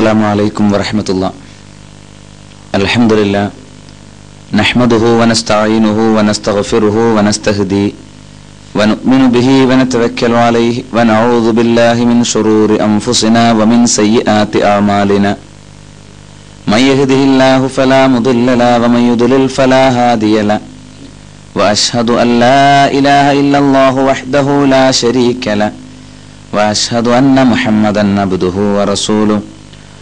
السلام عليكم ورحمة الله. الحمد لله. نحمده ونستعينه ونستغفره ونستهدي ونؤمن به ونتوكل عليه ونعوذ بالله من شرور أنفسنا ومن سيئات أعمالنا. من يهده الله فلا مضل له ومن يضلل فلا هادي له. وأشهد أن لا إله إلا الله وحده لا شريك له. وأشهد أن محمدا عبده ورسوله.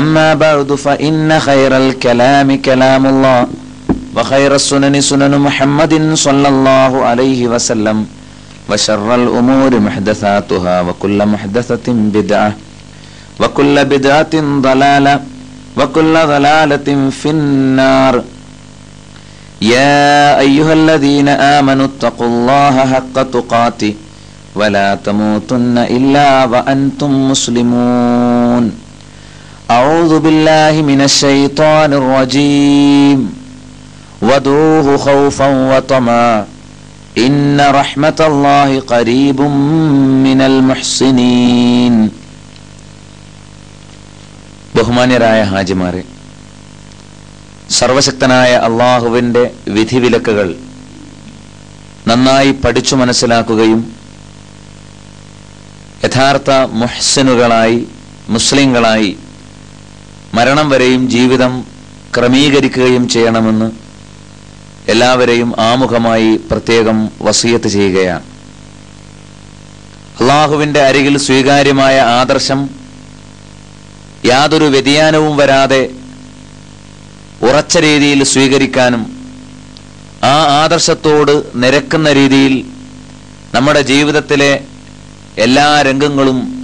أما بعد فإن خير الكلام كلام الله وخير السنن سنن محمد صلى الله عليه وسلم وشر الأمور محدثاتها وكل محدثة بدعة وكل بدعة ضلالة وكل ضلالة في النار. يا أيها الذين آمنوا اتقوا الله حق تقاته ولا تموتن إلا وأنتم مسلمون. أعوذ بالله من الشيطان الرجيم ودعوه خوفا وطمعا إن رحمة الله قريب من المحسنين ബഹുമാന്യരായ ഹാജിമാരെ സർവശക്തനായ അള്ളാഹുവിന്റെ വിധിവിലക്കുകൾ നന്നായി പഠിച്ചു മനസ്സിലാക്കുകയും യഥാർത്ഥ മുഹ്സിനുകളായി മുസ്ലിങ്ങളായി മരണം വരെയും ജീവിതം ക്രമീകരിക്കുകയും ചെയ്യണമെന്ന് എല്ലാവരെയും ആമുഖമായി പ്രത്യേകം വസീയത്ത് ചെയ്യുകയാണ്. അള്ളാഹുവിന്റെ അരികിൽ സ്വീകാര്യമായ ആദർശം യാതൊരു വ്യതിയാനവും വരാതെ ഉറച്ച രീതിയിൽ സ്വീകരിക്കാനും ആ ആദർശത്തോട് നിരക്കുന്ന രീതിയിൽ നമ്മുടെ ജീവിതത്തിലെ എല്ലാ രംഗങ്ങളും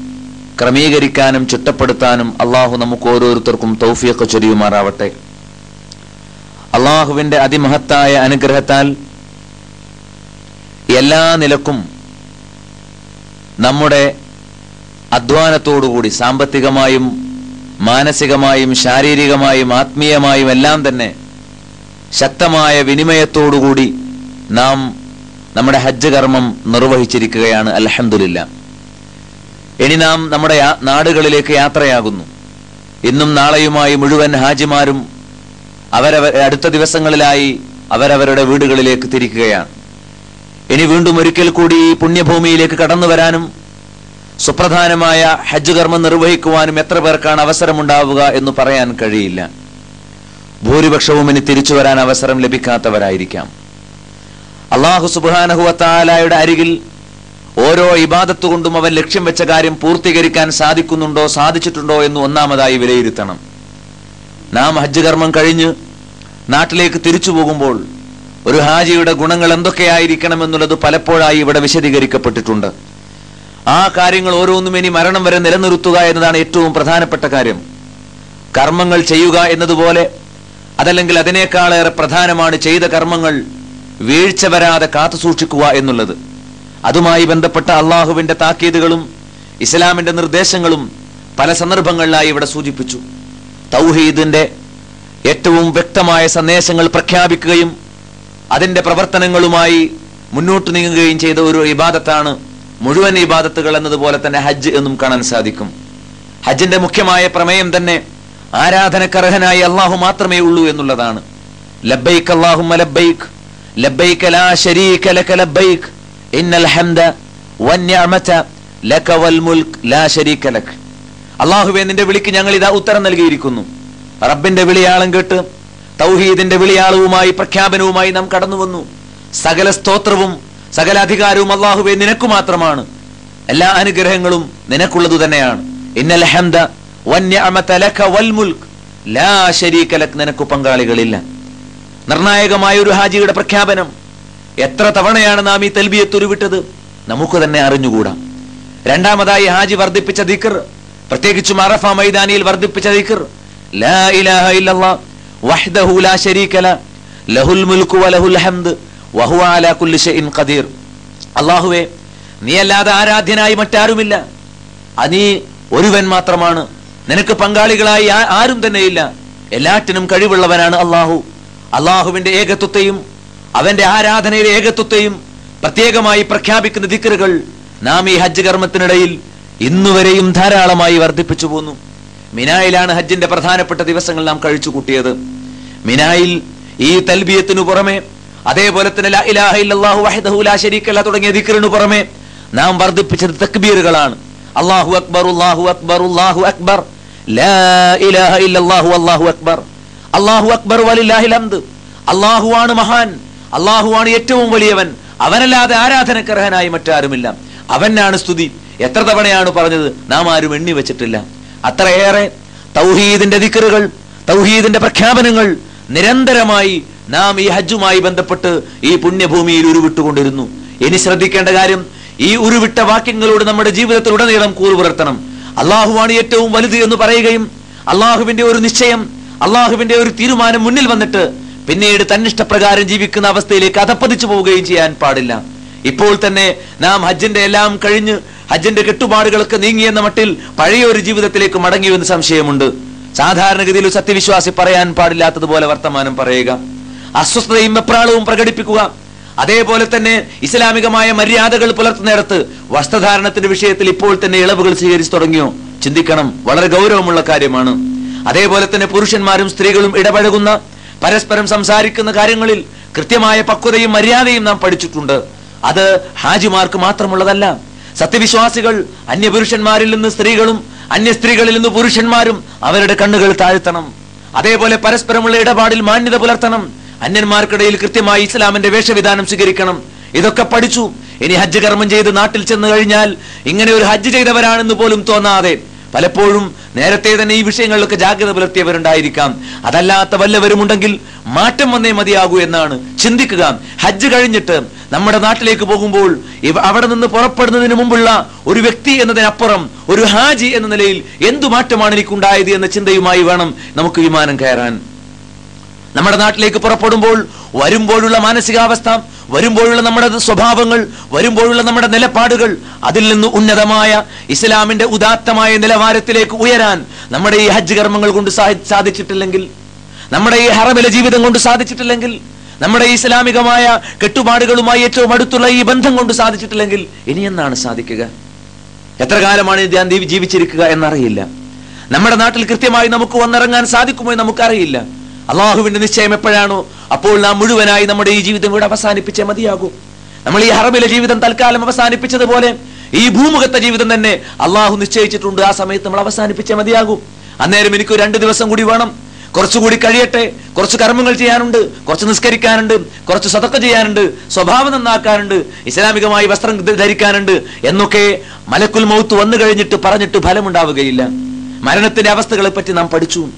ക്രമീകരിക്കാനും ചിട്ടപ്പെടുത്താനും അള്ളാഹു നമുക്ക് ഓരോരുത്തർക്കും തൗഫിയൊക്കെ ചൊരിയുമാറാവട്ടെ. അള്ളാഹുവിന്റെ അതിമഹത്തായ അനുഗ്രഹത്താൽ എല്ലാ നിലക്കും നമ്മുടെ അധ്വാനത്തോടുകൂടി സാമ്പത്തികമായും മാനസികമായും ശാരീരികമായും ആത്മീയമായും എല്ലാം തന്നെ ശക്തമായ വിനിമയത്തോടുകൂടി നാം നമ്മുടെ ഹജ്ജ് കർമ്മം നിർവഹിച്ചിരിക്കുകയാണ്. അലഹമില്ല ഇനി നാം നമ്മുടെ നാടുകളിലേക്ക് യാത്രയാകുന്നു. ഇന്നും നാളെയുമായി മുഴുവൻ ഹാജിമാരും അവരവർ അടുത്ത ദിവസങ്ങളിലായി അവരവരുടെ വീടുകളിലേക്ക് തിരിക്കുകയാണ്. ഇനി വീണ്ടും ഒരിക്കൽ കൂടി ഈ പുണ്യഭൂമിയിലേക്ക് കടന്നു വരാനും സുപ്രധാനമായ ഹജ്ജ് കർമ്മം നിർവഹിക്കുവാനും എത്ര പേർക്കാണ് അവസരമുണ്ടാവുക എന്ന് പറയാൻ കഴിയില്ല. ഭൂരിപക്ഷവും ഇനി തിരിച്ചു വരാൻ അവസരം ലഭിക്കാത്തവരായിരിക്കാം. അള്ളാഹു സുബാനഹുവത്താലായുടെ അരികിൽ ഓരോ ഇബാദത്ത് കൊണ്ടും അവൻ ലക്ഷ്യം വെച്ച കാര്യം പൂർത്തീകരിക്കാൻ സാധിക്കുന്നുണ്ടോ സാധിച്ചിട്ടുണ്ടോ എന്ന് ഒന്നാമതായി വിലയിരുത്തണം. നാം ഹജ്ജ് കർമ്മം കഴിഞ്ഞ് നാട്ടിലേക്ക് തിരിച്ചു പോകുമ്പോൾ ഒരു ഹാജിയുടെ ഗുണങ്ങൾ എന്തൊക്കെയായിരിക്കണം എന്നുള്ളത് പലപ്പോഴായി ഇവിടെ വിശദീകരിക്കപ്പെട്ടിട്ടുണ്ട്. ആ കാര്യങ്ങൾ ഓരോന്നും ഇനി മരണം വരെ നിലനിർത്തുക എന്നതാണ് ഏറ്റവും പ്രധാനപ്പെട്ട കാര്യം. കർമ്മങ്ങൾ ചെയ്യുക എന്നതുപോലെ അതല്ലെങ്കിൽ അതിനേക്കാളേറെ പ്രധാനമാണ് ചെയ്ത കർമ്മങ്ങൾ വീഴ്ച വരാതെ കാത്തുസൂക്ഷിക്കുക എന്നുള്ളത്. അതുമായി ബന്ധപ്പെട്ട അള്ളാഹുവിന്റെ താക്കീതുകളും ഇസ്ലാമിന്റെ നിർദ്ദേശങ്ങളും പല സന്ദർഭങ്ങളിലായി ഇവിടെ സൂചിപ്പിച്ചു. തൗഹീദിന്റെ ഏറ്റവും വ്യക്തമായ സന്ദേശങ്ങൾ പ്രഖ്യാപിക്കുകയും അതിന്റെ പ്രവർത്തനങ്ങളുമായി മുന്നോട്ട് നീങ്ങുകയും ചെയ്ത ഒരു ഇബാദത്താണ് മുഴുവൻ ഇബാദത്തുകൾ എന്നതുപോലെ തന്നെ ഹജ്ജ് എന്നും കാണാൻ സാധിക്കും. ഹജ്ജിന്റെ മുഖ്യമായ പ്രമേയം തന്നെ ആരാധനക്കർഹനായി അള്ളാഹു മാത്രമേ ഉള്ളൂ എന്നുള്ളതാണ്. ലബൈക്ക് അള്ളാഹു ലബൈക്ക് ലബൈക്ക് ലാ ലക ലബൈക്ക് ഇന്നൽ ഹംദ ലക വൽ മുൽക്ക് ലാ ശരീക ലക് അള്ളാഹുവെ നിന്റെ വിളിക്ക് ഞങ്ങൾ ഇതാ ഉത്തരം നൽകിയിരിക്കുന്നു. റബ്ബിന്റെ വിളിയാളം കേട്ട് തൗഹീദിന്റെ വിളിയാളവുമായി പ്രഖ്യാപനവുമായി നാം കടന്നു വന്നു സകല സ്തോത്രവും സകല അധികാരവും അള്ളാഹുവെ നിനക്കു മാത്രമാണ്. എല്ലാ അനുഗ്രഹങ്ങളും നിനക്കുള്ളതു തന്നെയാണ്. ഇന്നൽ ഹംദ മുൽക്ക് ലാ ശരീക ലക് നിനക്കു പങ്കാളികളില്ല. നിർണായകമായ ഒരു ഹാജിയുടെ പ്രഖ്യാപനം എത്ര തവണയാണ് നാം ഈ തെൽബിയെ തുരുവിട്ടത് നമുക്ക് തന്നെ അറിഞ്ഞുകൂടാ. രണ്ടാമതായി ഹാജി വർദ്ധിപ്പിച്ച ദിക്കർ പ്രത്യേകിച്ചും അറഫ മൈതാനിയിൽ വർദ്ധിപ്പിച്ച ദിക്കർ ലാ ഇലാഹ വഹ്ദഹു ലാ ലഹുൽ വലഹുൽ വഹുവ അലാ കുല്ലി ഖദീർ. അല്ലാഹുവേ നീ അല്ലാതെ ആരാധ്യനായി മറ്റാരുമില്ല. നീ ഒരുവൻ മാത്രമാണ്. നിനക്ക് പങ്കാളികളായി ആരും തന്നെയില്ല. എല്ലാറ്റിനും കഴിവുള്ളവനാണ് അള്ളാഹു അള്ളാഹുവിന്റെ ഏകത്വത്തെയും അവന്റെ ആരാധനയിലെ ഏകത്വത്തെയും പ്രത്യേകമായി പ്രഖ്യാപിക്കുന്ന ദിക്കറുകൾ നാം ഈ ഹജ്ജ് കർമ്മത്തിനിടയിൽ ഇന്നുവരെയും ധാരാളമായി വർദ്ധിപ്പിച്ചു പോന്നു. മിനായിലാണ് ഹജ്ജിന്റെ പ്രധാനപ്പെട്ട ദിവസങ്ങൾ നാം കഴിച്ചു കൂട്ടിയത് മിനായിൽ ഈ തൽബിയത്തിനു പുറമെ അതേപോലെ തന്നെ തുടങ്ങിയ ദിക്കറിനു പുറമെ നാം വർദ്ധിപ്പിച്ചത് തക്ബീറുകളാണ്. അള്ളാഹു അക്ബർ അല്ലാഹു അക്ബർ അല്ലാഹു അക്ബർ. അള്ളാഹു അക്ബർ. അള്ളാഹു അക്ബർ വലില്ലാഹിൽ ആണ് മഹാൻ. അല്ലാഹുവാണ് ഏറ്റവും വലിയവൻ. അവനല്ലാതെ ആരാധനക്കർഹനായി മറ്റാരുമില്ല. അവനാണ് സ്തുതി. എത്ര തവണയാണ് പറഞ്ഞത്? നാം ആരും എണ്ണി വെച്ചിട്ടില്ല. അത്രയേറെ തൗഹീദിന്റെ ദിക്കറുകൾ തൗഹീദിന്റെ പ്രഖ്യാപനങ്ങൾ നിരന്തരമായി നാം ഈ ഹജ്ജുമായി ബന്ധപ്പെട്ട് ഈ പുണ്യഭൂമിയിൽ ഉരുവിട്ടുകൊണ്ടിരുന്നു. ഇനി ശ്രദ്ധിക്കേണ്ട കാര്യം ഈ ഉരുവിട്ട വാക്യങ്ങളോട് നമ്മുടെ ജീവിതത്തിൽ ഉടനീളം കൂറു പുലർത്തണം അള്ളാഹുവാണ് ഏറ്റവും വലുത് എന്ന് പറയുകയും അള്ളാഹുവിന്റെ ഒരു നിശ്ചയം അള്ളാഹുവിന്റെ ഒരു തീരുമാനം മുന്നിൽ വന്നിട്ട് പിന്നീട് തന്നിഷ്ടപ്രകാരം ജീവിക്കുന്ന അവസ്ഥയിലേക്ക് അധപ്പതിച്ചു പോവുകയും ചെയ്യാൻ പാടില്ല. ഇപ്പോൾ തന്നെ നാം ഹജ്ജിന്റെ എല്ലാം കഴിഞ്ഞ് ഹജ്ജിന്റെ കെട്ടുപാടുകളൊക്കെ നീങ്ങിയെന്ന മട്ടിൽ പഴയ ഒരു ജീവിതത്തിലേക്ക് മടങ്ങിയെന്ന് സംശയമുണ്ട്. സാധാരണഗതിയിൽ സത്യവിശ്വാസി പറയാൻ പാടില്ലാത്തതുപോലെ വർത്തമാനം പറയുക. അസ്വസ്ഥതയും വെപ്രാളവും പ്രകടിപ്പിക്കുക. അതേപോലെ തന്നെ ഇസ്ലാമികമായ മര്യാദകൾ പുലർത്തുന്നിടത്ത് വസ്ത്രധാരണത്തിന്റെ വിഷയത്തിൽ ഇപ്പോൾ തന്നെ ഇളവുകൾ സ്വീകരിച്ചു തുടങ്ങിയോ? ചിന്തിക്കണം. വളരെ ഗൗരവമുള്ള കാര്യമാണ്. അതേപോലെ തന്നെ പുരുഷന്മാരും സ്ത്രീകളും ഇടപഴകുന്ന പരസ്പരം സംസാരിക്കുന്ന കാര്യങ്ങളിൽ കൃത്യമായ പക്വതയും മര്യാദയും നാം പഠിച്ചിട്ടുണ്ട്. അത് ഹാജിമാർക്ക് മാത്രമുള്ളതല്ല. സത്യവിശ്വാസികൾ അന്യപുരുഷന്മാരിൽ നിന്ന് സ്ത്രീകളും അന്യ സ്ത്രീകളിൽ നിന്ന് പുരുഷന്മാരും അവരുടെ കണ്ണുകൾ താഴ്ത്തണം. അതേപോലെ പരസ്പരമുള്ള ഇടപാടിൽ മാന്യത പുലർത്തണം. അന്യന്മാർക്കിടയിൽ കൃത്യമായി ഇസ്ലാമിന്റെ വേഷവിധാനം സ്വീകരിക്കണം. ഇതൊക്കെ പഠിച്ചു. ഇനി ഹജ്ജ് കർമ്മം ചെയ്ത് നാട്ടിൽ ചെന്ന് കഴിഞ്ഞാൽ ഇങ്ങനെ ഒരു ഹജ്ജ് ചെയ്തവരാണെന്ന് പോലും തോന്നാതെ പലപ്പോഴും നേരത്തെ തന്നെ ഈ വിഷയങ്ങളിലൊക്കെ ജാഗ്രത പുലർത്തിയവരുണ്ടായിരിക്കാം. അതല്ലാത്ത വല്ലവരുമുണ്ടെങ്കിൽ മാറ്റം വന്നേ മതിയാകൂ എന്നാണ് ചിന്തിക്കുക. ഹജ്ജ് കഴിഞ്ഞിട്ട് നമ്മുടെ നാട്ടിലേക്ക് പോകുമ്പോൾ അവിടെ നിന്ന് പുറപ്പെടുന്നതിന് മുമ്പുള്ള ഒരു വ്യക്തി എന്നതിനപ്പുറം ഒരു ഹാജി എന്ന നിലയിൽ എന്തു മാറ്റമാണ് എനിക്കുണ്ടായത് എന്ന ചിന്തയുമായി വേണം നമുക്ക് വിമാനം കയറാൻ. നമ്മുടെ നാട്ടിലേക്ക് പുറപ്പെടുമ്പോൾ വരുമ്പോഴുള്ള മാനസികാവസ്ഥ വരുമ്പോഴുള്ള നമ്മുടെ സ്വഭാവങ്ങൾ വരുമ്പോഴുള്ള നമ്മുടെ നിലപാടുകൾ അതിൽ നിന്ന് ഉന്നതമായ ഇസ്ലാമിന്റെ ഉദാത്തമായ നിലവാരത്തിലേക്ക് ഉയരാൻ നമ്മുടെ ഈ ഹജ്ജ് കർമ്മങ്ങൾ കൊണ്ട് സാധിച്ചിട്ടില്ലെങ്കിൽ നമ്മുടെ ഈ ഹറമിലെ ജീവിതം കൊണ്ട് സാധിച്ചിട്ടില്ലെങ്കിൽ നമ്മുടെ ഇസ്ലാമികമായ കെട്ടുപാടുകളുമായി ഏറ്റവും അടുത്തുള്ള ഈ ബന്ധം കൊണ്ട് സാധിച്ചിട്ടില്ലെങ്കിൽ ഇനി എന്നാണ് സാധിക്കുക? എത്ര കാലമാണ് ഞാൻ ജീവിച്ചിരിക്കുക എന്നറിയില്ല. നമ്മുടെ നാട്ടിൽ കൃത്യമായി നമുക്ക് വന്നിറങ്ങാൻ സാധിക്കുമോ നമുക്കറിയില്ല. അള്ളാഹുവിന്റെ നിശ്ചയം എപ്പോഴാണോ? അപ്പോൾ നാം മുഴുവനായി നമ്മുടെ ഈ ജീവിതം കൂടെ അവസാനിപ്പിച്ചേ മതിയാകൂ. നമ്മൾ ഈ ഹറബിലെ ജീവിതം തൽക്കാലം അവസാനിപ്പിച്ചതുപോലെ ഈ ഭൂമുഖത്തെ ജീവിതം തന്നെ അള്ളാഹു നിശ്ചയിച്ചിട്ടുണ്ട്. ആ സമയത്ത് നമ്മൾ അവസാനിപ്പിച്ചേ മതിയാകും. അന്നേരം എനിക്ക് രണ്ട് ദിവസം കൂടി വേണം. കുറച്ചുകൂടി കഴിയട്ടെ. കുറച്ച് കർമ്മങ്ങൾ ചെയ്യാനുണ്ട്. കുറച്ച് നിസ്കരിക്കാനുണ്ട്. കുറച്ച് സതക്ക ചെയ്യാനുണ്ട്. സ്വഭാവം നന്നാക്കാനുണ്ട്. ഇസ്ലാമികമായി വസ്ത്രം ധരിക്കാനുണ്ട്. എന്നൊക്കെ മലക്കുൽ മൗത്ത് വന്നു കഴിഞ്ഞിട്ട് പറഞ്ഞിട്ട് ഫലമുണ്ടാവുകയില്ല. മരണത്തിന്റെ അവസ്ഥകളെ പറ്റി നാം പഠിച്ചു.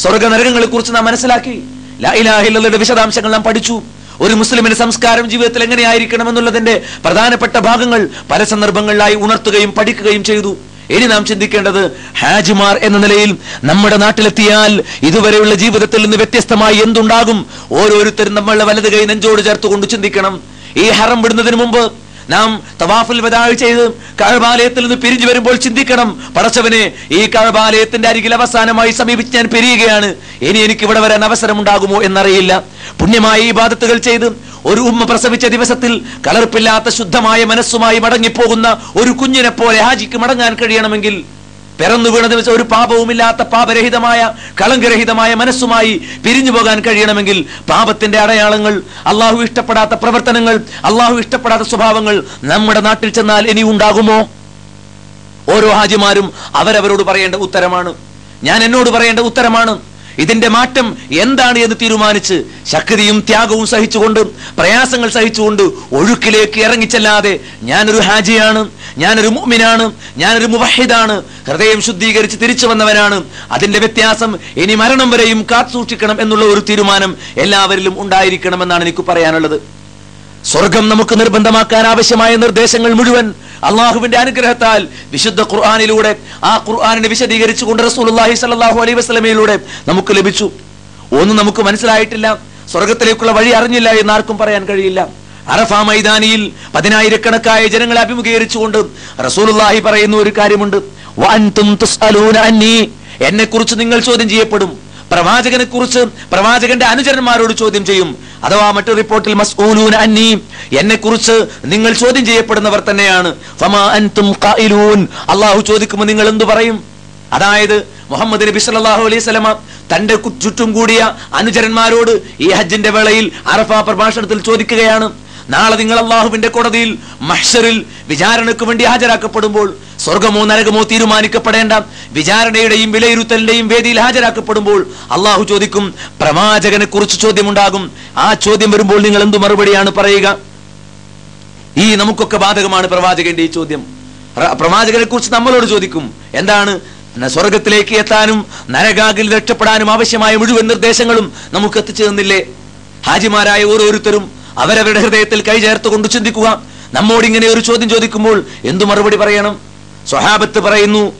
സ്വർഗ നരകങ്ങളെ കുറിച്ച് നാം മനസ്സിലാക്കി. ലാ ഇലാഹ ഇല്ലല്ലയുടെ വിശദാംശങ്ങൾ നാം പഠിച്ചു. ഒരു മുസ്ലിമിന്റെ സംസ്കാരം ജീവിതത്തിൽ എങ്ങനെയായിരിക്കണം എന്നുള്ളതിന്റെ പ്രധാനപ്പെട്ട ഭാഗങ്ങൾ പല സന്ദർഭങ്ങളിലായി ഉണർത്തുകയും പഠിക്കുകയും ചെയ്തു. ഇനി നാം ചിന്തിക്കേണ്ടത് ഹാജിമാർ എന്ന നിലയിൽ നമ്മുടെ നാട്ടിലെത്തിയാൽ ഇതുവരെയുള്ള ജീവിതത്തിൽ നിന്ന് വ്യത്യസ്തമായി എന്തുണ്ടാകും? ഓരോരുത്തരും നമ്മളുടെ വലത് കൈ നെഞ്ചോട് ചേർത്തുകൊണ്ട് ചിന്തിക്കണം. ഈ ഹറം വിടുന്നതിന് മുമ്പ് നാം തവാഫിൽ വദാഴ് ചെയ്ത് കഴബാലയത്തിൽ നിന്ന് പിരിഞ്ഞു വരുമ്പോൾ ചിന്തിക്കണം പടച്ചവനെ ഈ കഴബാലയത്തിന്റെ അരികിൽ അവസാനമായി സമീപിച്ച് ഞാൻ പിരിയുകയാണ്. ഇനി എനിക്ക് ഇവിടെ വരാൻ അവസരമുണ്ടാകുമോ എന്നറിയില്ല. പുണ്യമായി ഈ ബാധത്തുകൾ ചെയ്ത് ഒരു ഉമ്മ പ്രസവിച്ച ദിവസത്തിൽ കലർപ്പില്ലാത്ത ശുദ്ധമായ മനസ്സുമായി മടങ്ങിപ്പോകുന്ന ഒരു കുഞ്ഞിനെ പോലെ ഹാജിക്ക് മടങ്ങാൻ കഴിയണമെങ്കിൽ പിറന്നു വീണത് വെച്ചാൽ ഒരു പാപവുമില്ലാത്ത പാപരഹിതമായ കളങ്കരഹിതമായ മനസ്സുമായി പിരിഞ്ഞു പോകാൻ കഴിയണമെങ്കിൽ പാപത്തിന്റെ അടയാളങ്ങൾ അള്ളാഹു ഇഷ്ടപ്പെടാത്ത പ്രവർത്തനങ്ങൾ അള്ളാഹു ഇഷ്ടപ്പെടാത്ത സ്വഭാവങ്ങൾ നമ്മുടെ നാട്ടിൽ ചെന്നാൽ ഇനി ഉണ്ടാകുമോ? ഓരോ ഹാജിമാരും അവരവരോട് പറയേണ്ട ഉത്തരമാണ്. ഞാൻ എന്നോട് പറയേണ്ട ഉത്തരമാണ്. ഇതിന്റെ മാറ്റം എന്താണ് എന്ന് തീരുമാനിച്ച് ശക്തിയും ത്യാഗവും സഹിച്ചുകൊണ്ട് പ്രയാസങ്ങൾ സഹിച്ചുകൊണ്ട് ഒഴുക്കിലേക്ക് ഇറങ്ങിച്ചല്ലാതെ ഞാനൊരു ഹാജിയാണ് ഞാനൊരു മുഅ്മിനാണ് ഞാനൊരു മുവഹിദാണ് ഹൃദയം ശുദ്ധീകരിച്ച് തിരിച്ചു വന്നവനാണ്. അതിന്റെ വ്യത്യാസം ഇനി മരണം വരെയും കാത്തു സൂക്ഷിക്കണം എന്നുള്ള ഒരു തീരുമാനം എല്ലാവരിലും ഉണ്ടായിരിക്കണമെന്നാണ് എനിക്ക് പറയാനുള്ളത്. സ്വർഗം നമുക്ക് നിർബന്ധമാക്കാൻ ആവശ്യമായ നിർദ്ദേശങ്ങൾ മുഴുവൻ അള്ളാഹുവിന്റെ അനുഗ്രഹത്താൽ വിശുദ്ധ ഖുർആാനിലൂടെ ആ ഖുർആാനിനെ വിശദീകരിച്ചുകൊണ്ട് റസൂലുള്ളാഹി സ്വല്ലല്ലാഹു അലൈഹി വസ്ലമയിലൂടെ നമുക്ക് ലഭിച്ചു. ഒന്നും നമുക്ക് മനസ്സിലായിട്ടില്ല. സ്വർഗത്തിലേക്കുള്ള വഴി അറിഞ്ഞില്ല എന്ന് ആർക്കും പറയാൻ കഴിയില്ല. അറഫ മൈതാനിയിൽ പതിനായിരക്കണക്കായ ജനങ്ങളെ അഭിമുഖീകരിച്ചുകൊണ്ട് റസൂലുള്ളാഹി പറയുന്ന ഒരു കാര്യമുണ്ട്. എന്നെ കുറിച്ച് നിങ്ങൾ ചോദ്യം ചെയ്യപ്പെടും. പ്രവാചകനെ കുറിച്ച് പ്രവാചകന്റെ അനുചരന്മാരോട് ചോദ്യം ചെയ്യും. അഥവാ മറ്റു റിപ്പോർട്ടിൽ മസ്ഊലൂന അന്നി എന്നെ കുറിച്ച് നിങ്ങൾ ചോദ്യം ചെയ്യപ്പെടുന്നവർ തന്നെയാണ്. അള്ളാഹു ചോദിക്കുമ്പോൾ നിങ്ങൾ എന്തു പറയും? അതായത് മുഹമ്മദ് നബി സല്ലാഹു അലൈഹി സ്വലമ തന്റെ ചുറ്റും കൂടിയ അനുചരന്മാരോട് ഈ ഹജ്ജിന്റെ വേളയിൽ അറഫ പ്രഭാഷണത്തിൽ ചോദിക്കുകയാണ്. നാളെ നിങ്ങൾ അള്ളാഹുവിന്റെ കോടതിയിൽ മഹ്ഷറിൽ വിചാരണയ്ക്ക് വേണ്ടി ഹാജരാക്കപ്പെടുമ്പോൾ സ്വർഗമോ നരകമോ തീരുമാനിക്കപ്പെടേണ്ട വിചാരണയുടെയും വിലയിരുത്തലിന്റെയും വേദിയിൽ ഹാജരാക്കപ്പെടുമ്പോൾ അള്ളാഹു ചോദിക്കും പ്രവാചകനെ കുറിച്ച് ചോദ്യമുണ്ടാകും. ആ ചോദ്യം വരുമ്പോൾ നിങ്ങൾ എന്തു മറുപടിയാണ് പറയുക? ഈ നമുക്കൊക്കെ ബാധകമാണ് പ്രവാചകന്റെ ഈ ചോദ്യം. പ്രവാചകനെ കുറിച്ച് നമ്മളോട് ചോദിക്കും എന്താണ്? സ്വർഗത്തിലേക്ക് എത്താനും നരകാകിൽ രക്ഷപ്പെടാനും ആവശ്യമായ മുഴുവൻ നിർദ്ദേശങ്ങളും നമുക്ക് എത്തിച്ചു തന്നില്ലേ ഹാജിമാരായ ഓരോരുത്തരും അവരവരുടെ ഹൃദയത്തിൽ കൈ ചേർത്തുകൊണ്ട് ചിന്തിക്കുക. നമ്മോട് ഇങ്ങനെ ഒരു ചോദ്യം ചോദിക്കുമ്പോൾ എന്തു മറുപടി പറയണം? സ്വഹാബത്ത് പറയുന്നു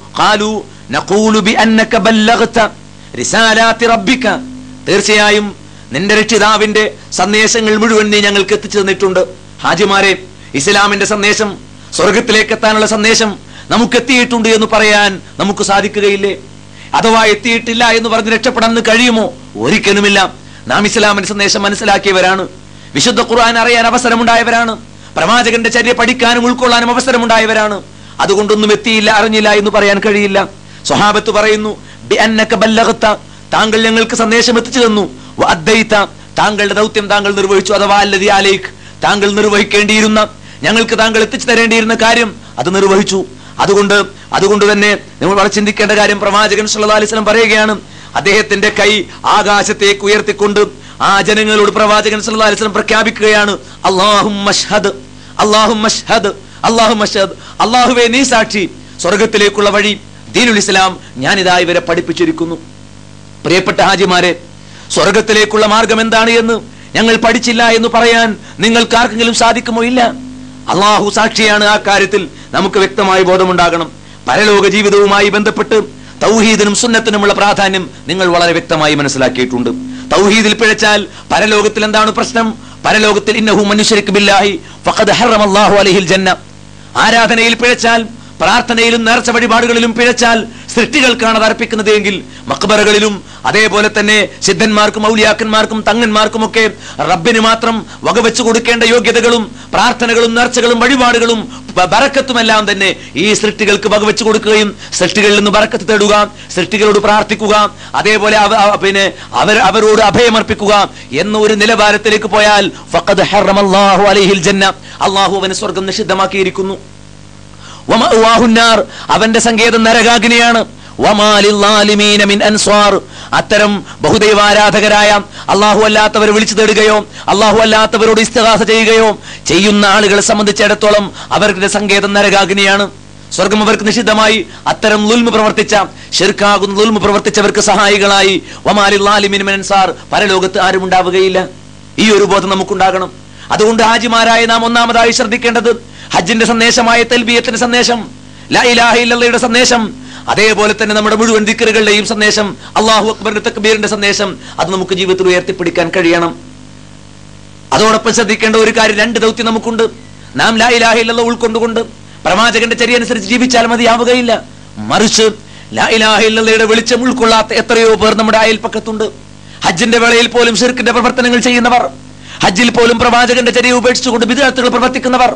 റബ്ബിക. തീർച്ചയായും നിന്റെ രക്ഷിതാവിന്റെ സന്ദേശങ്ങൾ മുഴുവൻ നീ ഞങ്ങൾക്ക് എത്തിച്ചു തന്നിട്ടുണ്ട്. ഹാജിമാരെ ഇസ്ലാമിന്റെ സന്ദേശം സ്വർഗത്തിലേക്ക് എത്താനുള്ള സന്ദേശം നമുക്ക് എത്തിയിട്ടുണ്ട് എന്ന് പറയാൻ നമുക്ക് സാധിക്കുകയില്ലേ? അഥവാ എത്തിയിട്ടില്ല എന്ന് പറഞ്ഞ് രക്ഷപ്പെടാൻ കഴിയുമോ? ഒരിക്കലുമില്ല. നാം ഇസ്ലാമിന്റെ സന്ദേശം മനസ്സിലാക്കിയവരാണ്. വിശുദ്ധ ഖുർആൻ അറിയാൻ അവസരമുണ്ടായവരാണ്. പ്രവാചകന്റെ ചര്യ പഠിക്കാനും ഉൾക്കൊള്ളാനും അവസരമുണ്ടായവരാണ്. അതുകൊണ്ടൊന്നും എത്തിയില്ല അറിഞ്ഞില്ല എന്ന് പറയാൻ കഴിയില്ല. സ്വഹാബത്ത് പറയുന്നു. താങ്കൾ ഞങ്ങൾക്ക് സന്ദേശം എത്തിച്ചു തന്നു. താങ്കളുടെ ദൗത്യം താങ്കൾ നിർവഹിച്ചു. അഥവാ അല്ലതി താങ്കൾ നിർവഹിക്കേണ്ടിയിരുന്ന ഞങ്ങൾക്ക് താങ്കൾ എത്തിച്ചു തരേണ്ടിയിരുന്ന കാര്യം അത് നിർവഹിച്ചു. അതുകൊണ്ട് അതുകൊണ്ട് തന്നെ നമ്മൾ വളരെ ചിന്തിക്കേണ്ട കാര്യം പ്രവാചകൻ സല്ലാ അലിസ്ലം പറയുകയാണ് അദ്ദേഹത്തിന്റെ കൈ ആകാശത്തേക്ക് ഉയർത്തിക്കൊണ്ട് ആ ജനങ്ങളോട് പ്രവാചകൻ സല്ലല്ലാഹു അലൈഹി വസല്ലം പ്രഖ്യാപിക്കുകയാണ് അല്ലാഹും മഷ്ഹദ് അല്ലാഹും മഷ്ഹദ് അല്ലാഹും മഷ്ഹദ് അല്ലാഹുവേ നീ സാക്ഷി സ്വർഗത്തിലേക്കുള്ള വഴി ദീനുൽ ഇസ്ലാം ഞാൻ ഇതാ ഇവരെ പഠിപ്പിച്ചിരിക്കുന്നു. പ്രിയപ്പെട്ട ഹാജിമാരെ സ്വർഗത്തിലേക്കുള്ള മാർഗം എന്താണ് എന്ന് ഞങ്ങൾ പഠിച്ചില്ല എന്ന് പറയാൻ നിങ്ങൾക്ക് ആർക്കെങ്കിലും സാധിക്കുമോ? ഇല്ല. അള്ളാഹു സാക്ഷിയാണ് ആ കാര്യത്തിൽ നമുക്ക് വ്യക്തമായ ബോധമുണ്ടാകണം. പരലോക ജീവിതവുമായി ബന്ധപ്പെട്ട് തൗഹീദിനും സുന്നത്തിനുമുള്ള പ്രാധാന്യം നിങ്ങൾ വളരെ വ്യക്തമായി മനസ്സിലാക്കിയിട്ടുണ്ട്. തൗഹീദിൽ പിഴച്ചാൽ പരലോകത്തിൽ എന്താണ് പ്രശ്നം? പരലോകത്തിൽ ഇന്നഹു മനുഷ്യർക്ക് ബില്ലാഹി ഫഖദ് ഹറമല്ലാഹു അലൈഹിൽ ജന്ന. ആരാധനയിൽ പിഴച്ചാൽ പ്രാർത്ഥനയിലും നേർച്ച വഴിപാടുകളിലും പിഴച്ചാൽ സൃഷ്ടികൾക്കാണ് അത് അർപ്പിക്കുന്നത് എങ്കിൽ മക്ബറകളിലും അതേപോലെ തന്നെ സിദ്ധന്മാർക്കും ഔലിയാക്കന്മാർക്കും തങ്ങന്മാർക്കും ഒക്കെ റബ്ബിന് മാത്രം വകവെച്ചു കൊടുക്കേണ്ട യോഗ്യതകളും പ്രാർത്ഥനകളും നേർച്ചകളും വഴിപാടുകളും ബറക്കത്തുമെല്ലാം തന്നെ ഈ സൃഷ്ടികൾക്ക് വകവെച്ചു കൊടുക്കുകയും സൃഷ്ടികളിൽ നിന്ന് ബറക്കത്ത് തേടുക സൃഷ്ടികളോട് പ്രാർത്ഥിക്കുക അതേപോലെ പിന്നെ അവർ അവരോട് അഭയമർപ്പിക്കുക എന്ന ഒരു നിലവാരത്തിലേക്ക് പോയാൽ ഫഖദ് ഹറമല്ലാഹു അലൈഹിൽ ജന്ന അള്ളാഹു അവന് സ്വർഗം നിഷിദ്ധമാക്കിയിരിക്കുന്നു. അവന്റെ സങ്കേതം നരകാഗ്നിയാണ്. അത്തരം ബഹുദൈവാരാധകരായ അള്ളാഹു അല്ലാത്തവരെ വിളിച്ചു തേടുകയോ അള്ളാഹു അല്ലാത്തവരോട് ഇസ്തഹാസ ചെയ്യുകയോ ചെയ്യുന്ന ആളുകളെ സംബന്ധിച്ചിടത്തോളം അവരുടെ സങ്കേതം നരകാഗ്നിയാണ്. സ്വർഗം അവർക്ക് നിഷിദ്ധമായി അത്തരം ലുൽമ പ്രവർത്തിച്ച ഷിർക്കാകുന്ന ലുൽമ പ്രവർത്തിച്ചവർക്ക് സഹായികളായി അൻസാർ പരലോകത്ത് ആരും ഉണ്ടാവുകയില്ല. ഈ ഒരു ബോധം നമുക്കുണ്ടാകണം. അതുകൊണ്ട് ഹാജിമാരായ നാം ഒന്നാമതായി ശ്രദ്ധിക്കേണ്ടത് ഹജ്ജിന്റെ സന്ദേശമായ തെൽബിയത്തിന്റെ സന്ദേശം ലാ ഇലാഹ ഇല്ലല്ലയുടെ സന്ദേശം അതേപോലെ തന്നെ നമ്മുടെ മുഴുവൻ ദിക്കറുകളുടെയും സന്ദേശം അള്ളാഹു അക്ബറിന്റെ തക്ബീറിന്റെ സന്ദേശം അത് നമുക്ക് ജീവിതത്തിൽ ഉയർത്തിപ്പിടിക്കാൻ കഴിയണം. അതോടൊപ്പം ശ്രദ്ധിക്കേണ്ട ഒരു കാര്യം രണ്ട് ദൗത്യം നമുക്കുണ്ട്. നാം ലാ ഇലാഹ ഇല്ലല്ല ഉൾക്കൊണ്ടുകൊണ്ട് പ്രവാചകന്റെ ചര്യ അനുസരിച്ച് ജീവിച്ചാൽ മതിയാവുകയില്ല. മറിച്ച് ലാ ഇലാഹ ഇല്ലല്ലയുടെ വെളിച്ചം ഉൾക്കൊള്ളാത്ത എത്രയോ പേർ നമ്മുടെ അയൽപ്പക്കത്തുണ്ട് ഹജ്ജിന്റെ വേളയിൽ പോലും ഷിർക്കിന്റെ പ്രവർത്തനങ്ങൾ ചെയ്യുന്നവർ ഹജ്ജിൽ പോലും പ്രവാചകന്റെ ചര്യ ഉപേക്ഷിച്ചുകൊണ്ട് വിദ്യാർത്ഥികൾ പ്രവർത്തിക്കുന്നവർ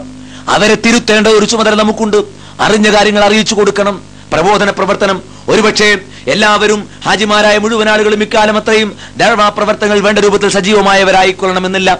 അവരെ തിരുത്തേണ്ട ഒരു ചുമതല നമുക്കുണ്ട്. അറിഞ്ഞ കാര്യങ്ങൾ അറിയിച്ചു കൊടുക്കണം. പ്രബോധന പ്രവർത്തനം. ഒരുപക്ഷെ എല്ലാവരും ഹാജിമാരായ മുഴുവൻ ആളുകളും ഇക്കാലം അത്രയും ധർമ്മ പ്രവർത്തനങ്ങൾ വേണ്ട രൂപത്തിൽ സജീവമായവരായിക്കൊള്ളണമെന്നില്ല.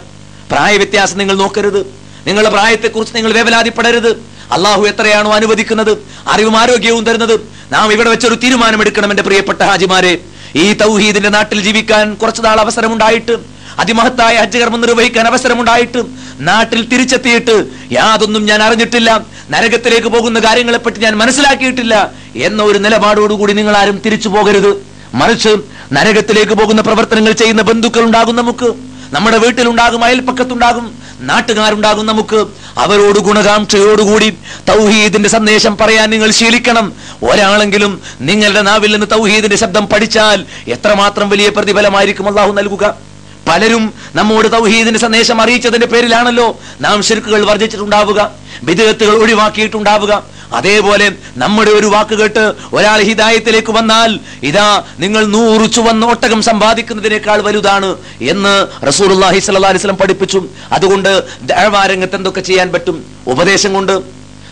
പ്രായവ്യത്യാസം നിങ്ങൾ നോക്കരുത്. നിങ്ങളുടെ പ്രായത്തെക്കുറിച്ച് നിങ്ങൾ വേവലാതിപ്പെടരുത്. അള്ളാഹു എത്രയാണോ അനുവദിക്കുന്നത് അറിവും ആരോഗ്യവും തരുന്നത്. നാം ഇവിടെ വെച്ചൊരു തീരുമാനമെടുക്കണം എന്റെ പ്രിയപ്പെട്ട ഹാജിമാരെ. ഈ തൗഹീദിന്റെ നാട്ടിൽ ജീവിക്കാൻ കുറച്ചു നാൾ അവസരമുണ്ടായിട്ട് അതിമഹത്തായ ഹജ്ജ് കർമ്മം നിർവഹിക്കാൻ അവസരമുണ്ടായിട്ട് നാട്ടിൽ തിരിച്ചെത്തിയിട്ട് യാതൊന്നും ഞാൻ അറിഞ്ഞിട്ടില്ല. നരകത്തിലേക്ക് പോകുന്ന കാര്യങ്ങളെപ്പറ്റി ഞാൻ മനസ്സിലാക്കിയിട്ടില്ല എന്ന ഒരു നിലപാടോടുകൂടി നിങ്ങൾ ആരും തിരിച്ചു പോകരുത്. മറിച്ച് നരകത്തിലേക്ക് പോകുന്ന പ്രവർത്തനങ്ങൾ ചെയ്യുന്ന ബന്ധുക്കൾ ഉണ്ടാകും നമുക്ക്. നമ്മുടെ വീട്ടിലുണ്ടാകും അയൽപ്പക്കത്തുണ്ടാകും നാട്ടുകാരുണ്ടാകും നമുക്ക്. അവരോട് ഗുണകാംക്ഷയോടുകൂടി തൗഹീദിന്റെ സന്ദേശം പറയാൻ നിങ്ങൾ ശീലിക്കണം. ഒരാളെങ്കിലും നിങ്ങളുടെ നാവിൽ നിന്ന് തൗഹീദിന്റെ ശബ്ദം പഠിച്ചാൽ എത്രമാത്രം വലിയ പ്രതിഫലമായിരിക്കും അള്ളാഹു നൽകുക? പലരും നമ്മോട് തൗഹീദിന്റെ സന്ദേശം അറിയിച്ചതിന്റെ പേരിലാണല്ലോ നാം ശിർക്കുകൾ വർജിച്ചിട്ടുണ്ടാവുക വിദേഹത്തുകൾ ഒഴിവാക്കിയിട്ടുണ്ടാവുക. അതേപോലെ നമ്മുടെ ഒരു വാക്ക് കേട്ട് ഒരാൾ ഹിദായത്തിലേക്ക് വന്നാൽ ഇതാ നിങ്ങൾ നൂറ് ചുവന്ന ഒട്ടകം സമ്പാദിക്കുന്നതിനേക്കാൾ വലുതാണ് എന്ന് അലൈഹി വസല്ലം പഠിപ്പിച്ചു അതുകൊണ്ട് ദഴവാരംഗത്ത് എന്തൊക്കെ ചെയ്യാൻ പറ്റും? ഉപദേശം കൊണ്ട്.